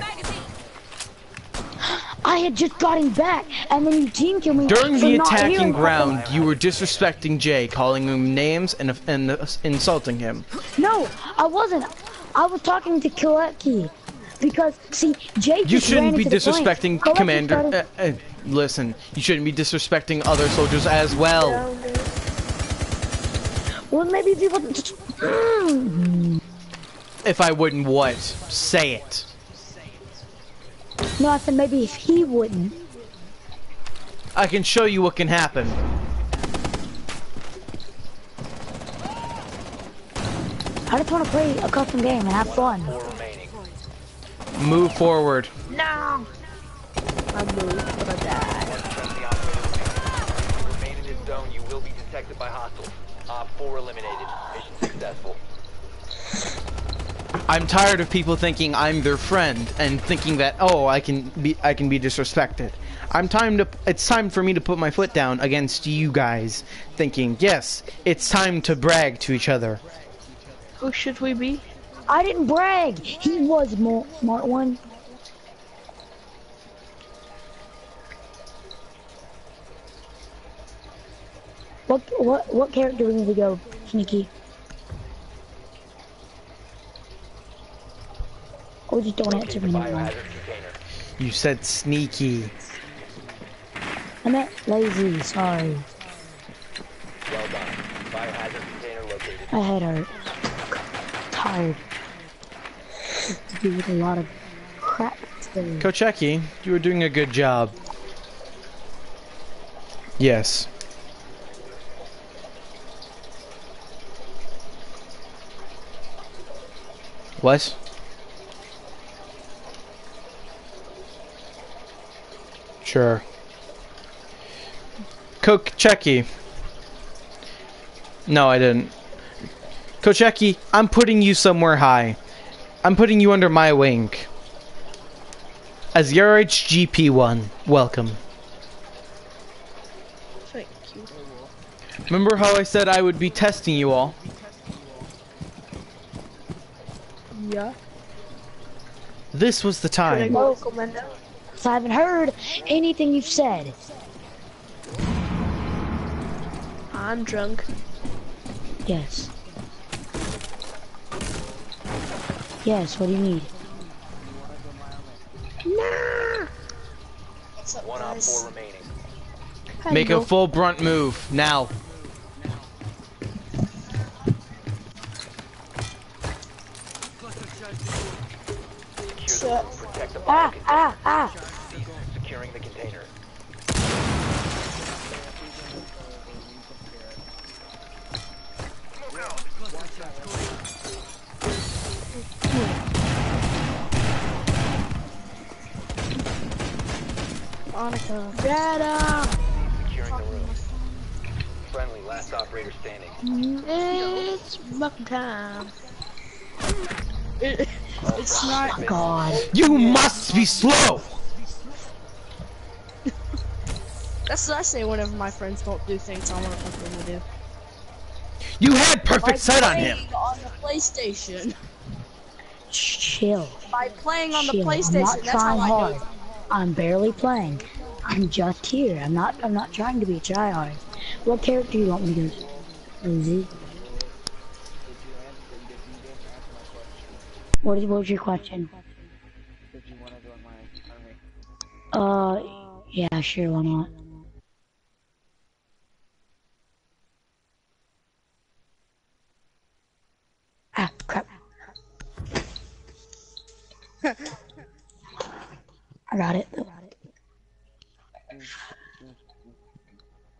Speaker 8: I had just gotten back, and then you team killed me
Speaker 1: During the attacking ground, you were disrespecting Jay, calling him names and, and uh, insulting him.
Speaker 8: No, I wasn't. I was talking to Kolecki. Because, see, Jay
Speaker 1: You
Speaker 8: just
Speaker 1: shouldn't be disrespecting Commander. Uh, uh, listen, you shouldn't be disrespecting other soldiers as well.
Speaker 8: Well, maybe people just... [clears throat]
Speaker 1: If I wouldn't, what? Say it.
Speaker 8: No, I said maybe if he wouldn't.
Speaker 1: I can show you what can happen.
Speaker 8: I just want to play a custom game and have fun.
Speaker 1: Move forward.
Speaker 3: No! I moved, but I died.
Speaker 6: One friendly operator remaining. If you remain in this zone, you will be detected by hostiles. Op 4 eliminated. Mission successful.
Speaker 1: I'm tired of people thinking I'm their friend and thinking that oh I can be I can be disrespected. I'm time to it's time for me to put my foot down against you guys thinking yes it's time to brag to each other.
Speaker 3: Who should we be?
Speaker 8: I didn't brag. He was more smart one. What what what character we need to go, Sneaky? Or just don't
Speaker 6: Locate
Speaker 8: answer
Speaker 6: the
Speaker 8: me now.
Speaker 1: You said sneaky.
Speaker 8: I meant lazy. Sorry.
Speaker 6: Well done. Biohazard container located.
Speaker 8: My head hurt. Tired. To do with a lot of crap today.
Speaker 1: Kocheki, you were doing a good job. Yes. What? Sure. Kocheki. No, I didn't. Kocheki, I'm putting you somewhere high. I'm putting you under my wing. As your HGP1, welcome.
Speaker 3: Thank you.
Speaker 1: Remember how I said I would be testing you all?
Speaker 3: Yeah.
Speaker 1: This was the time.
Speaker 8: No, I haven't heard anything you've said.
Speaker 3: I'm drunk.
Speaker 8: Yes. Yes, what do you need?
Speaker 3: Nah.
Speaker 6: One op four remaining.
Speaker 1: Make a full brunt move, now.
Speaker 8: Ah, ah, ah.
Speaker 6: Securing the container.
Speaker 3: Monica. Greta.
Speaker 6: Securing the room. Friendly, last operator standing.
Speaker 3: It's muck time. It, it's not.
Speaker 8: God.
Speaker 1: You must be slow!
Speaker 3: That's what I say whenever my friends don't do things I want them to do.
Speaker 1: You had perfect sight on him!
Speaker 3: Playing on the PlayStation.
Speaker 8: Chill.
Speaker 3: By playing on the
Speaker 8: Chill. I'm
Speaker 3: PlayStation,
Speaker 8: not
Speaker 3: that's how
Speaker 8: trying
Speaker 3: I
Speaker 8: hard. I'm barely playing. I'm just here. I'm not. I'm not trying to be a tryhard. What character do you want me to do? Lizzie. What is? What was your question? Uh, yeah, sure. Why not? Ah, crap. I got it.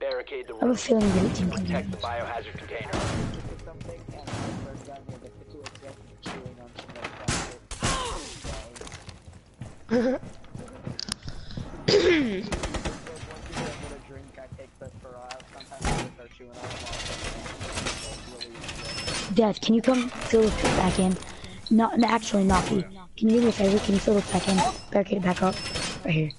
Speaker 6: Barricade the
Speaker 8: I have a
Speaker 6: room.
Speaker 8: feeling that it's
Speaker 6: Protect the biohazard container.
Speaker 8: Dev, can you come fill this back in? No, no, actually, Naki. Can you do me a favor? Can you fill this back in? Barricade it back up. Right here.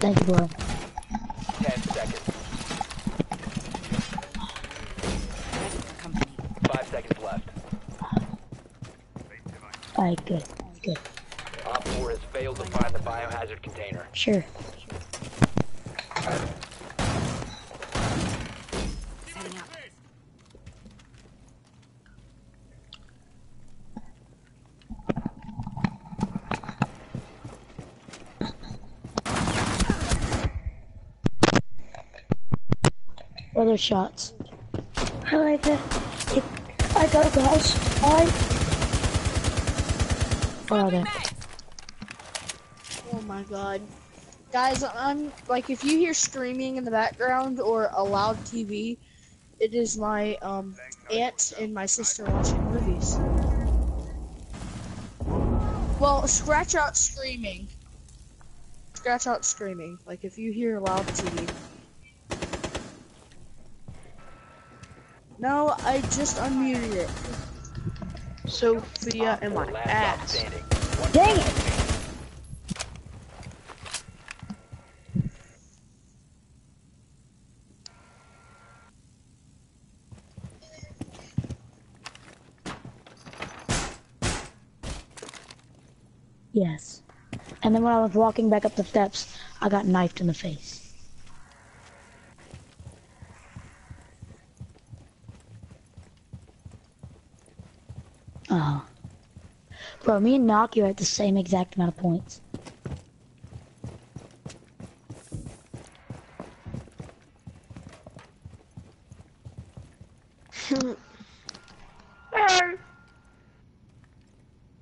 Speaker 8: Thank you, bro.
Speaker 6: Ten seconds. Five seconds left.
Speaker 8: Alright, good. Good.
Speaker 6: Op 4 has failed to find the biohazard container.
Speaker 8: Sure.
Speaker 7: Setting.
Speaker 8: Other shots. I like that. I got a guys. I.
Speaker 3: Oh my god. Guys, I'm like if you hear screaming in the background or a loud TV, it is my um aunt and my sister watching movies. Well, scratch out screaming. Scratch out screaming. Like if you hear loud TV. No, I just unmuted it. Sophia and my ass.
Speaker 8: Dang it! Yes. And then when I was walking back up the steps, I got knifed in the face. Bro, me and Nock, are at the same exact amount of points.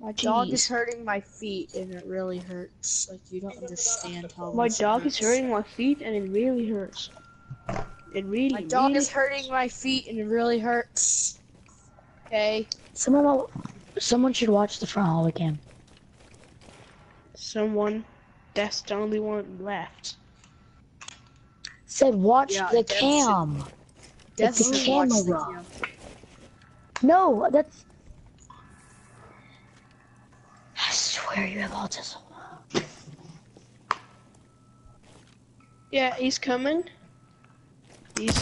Speaker 12: my Jeez. dog is hurting my feet and it really hurts. Like you don't understand how
Speaker 3: My dog
Speaker 12: hurts.
Speaker 3: is hurting my feet and it really hurts. It really
Speaker 12: My dog
Speaker 3: really
Speaker 12: is hurts. hurting my feet and it really hurts. Okay.
Speaker 8: Someone someone should watch the front hall again.
Speaker 3: Someone, that's the only one left.
Speaker 8: Said watch
Speaker 12: Yeah,
Speaker 8: the
Speaker 12: Dev
Speaker 8: cam.
Speaker 12: Death
Speaker 8: the
Speaker 12: should watch the
Speaker 8: camera.
Speaker 12: cam.
Speaker 8: No, that's. I swear you have autism.
Speaker 3: Yeah, he's coming. He's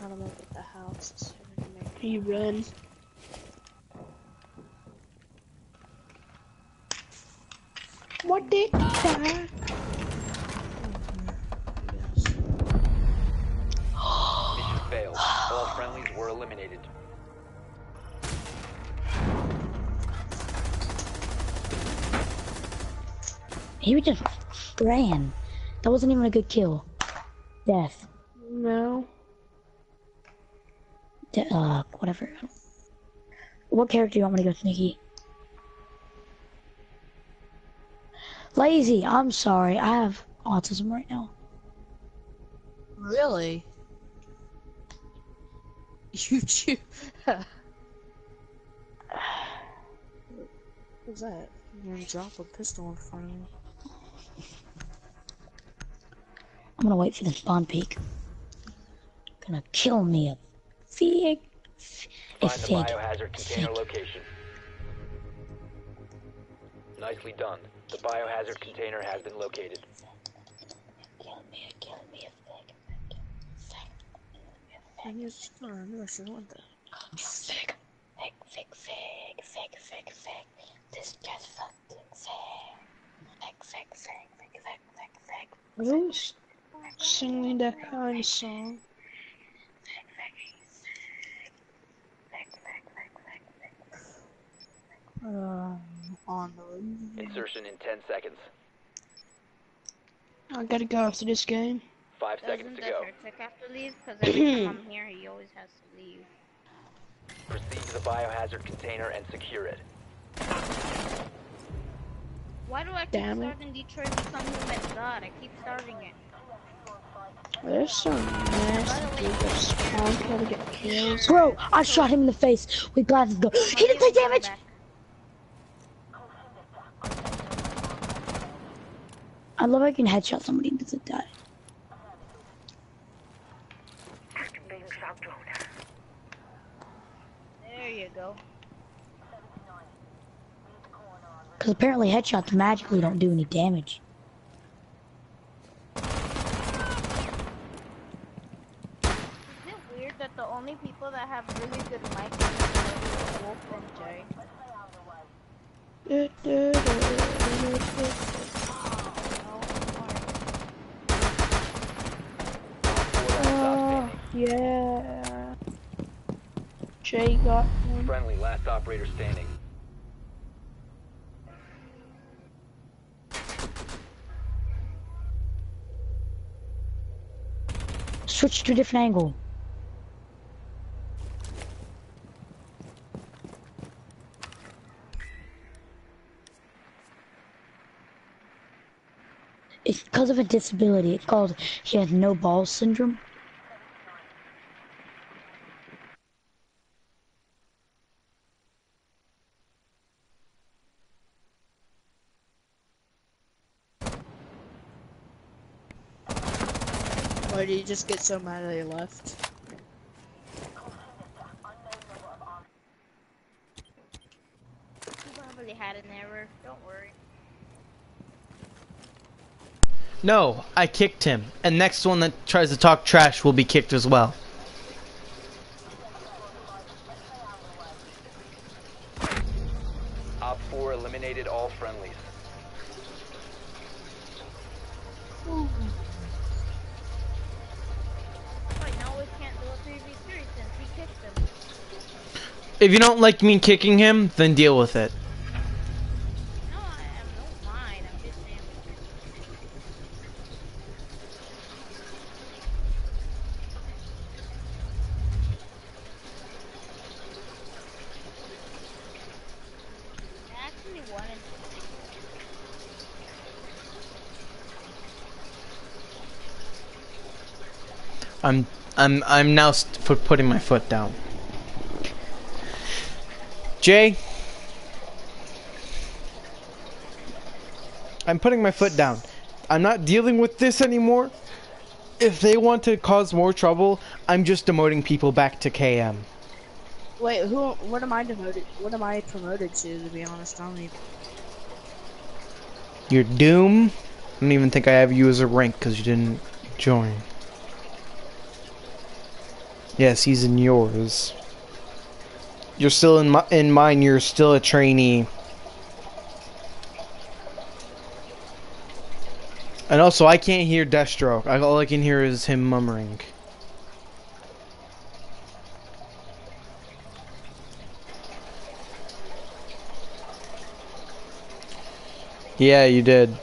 Speaker 12: Gotta look at the house.
Speaker 3: he run. What did that?
Speaker 6: Mission failed. All friendlies were eliminated.
Speaker 8: He just ran. That wasn't even a good kill. Death.
Speaker 3: No.
Speaker 8: De- uh, whatever. What character do you want me to go, Sneaky? Lazy. I'm sorry. I have autism right now.
Speaker 12: Really? [laughs] You choose. What's that? You're gonna drop a pistol in front of me.
Speaker 8: I'm gonna wait for the spawn peek. Gonna kill me a fig. A
Speaker 6: Find the biohazard container location. Nicely done. The biohazard container has been located.
Speaker 8: Kill me, kill me a fig.
Speaker 12: I just I knew I should want that.
Speaker 8: Fig. Fig, fig, fig, fig, fig, fig. This just fucking fig. Fig, fig, fig, fig, fig, fig, fig.
Speaker 3: Who's singing that kind of song?
Speaker 12: Um, on the
Speaker 6: Insertion in 10 seconds.
Speaker 3: I gotta go after this game.
Speaker 6: Five seconds
Speaker 13: Doesn't
Speaker 6: to
Speaker 13: the
Speaker 6: go.
Speaker 13: Heretic have to leave? Because [clears throat] every time I'm here, he always has to leave.
Speaker 6: Proceed to the biohazard container and secure it.
Speaker 13: Why do I keep
Speaker 3: Damn it.
Speaker 13: starting Detroit Become Human? God, I keep starting it.
Speaker 3: There's some nasty dude that spawn kill to get kills.
Speaker 8: Bro, I shot him in the face with glasses. Go. He didn't take damage. I love how you can headshot somebody and doesn't die.
Speaker 13: There you go.
Speaker 8: Because apparently headshots magically don't do any damage.
Speaker 13: Is it weird that the only people that have really good mics are Wolf and Jay?
Speaker 3: Oh, yeah. Jay got one.
Speaker 6: Friendly, last operator standing.
Speaker 8: Switch to a different angle. It's because of a disability. It's called he has no balls syndrome.
Speaker 12: Just get so mad that he left?
Speaker 13: He probably had an error. Don't worry.
Speaker 1: No, I kicked him. And next one that tries to talk trash will be kicked as well. If you don't like me kicking him, then deal with it.
Speaker 13: I'm
Speaker 1: I'm I'm now putting my foot down. Jay, I'm putting my foot down. I'm not dealing with this anymore. If they want to cause more trouble, I'm just demoting people back to KM.
Speaker 3: Wait, who? What am I demoted? What am I promoted to? To be honest, I don't even.
Speaker 1: You're Doom. I don't even think I have you as a rank because you didn't join. Yes, he's in yours. You're still in my in mine. You're still a trainee. And also, I can't hear Deathstroke. All I can hear is him murmuring. Yeah, you did.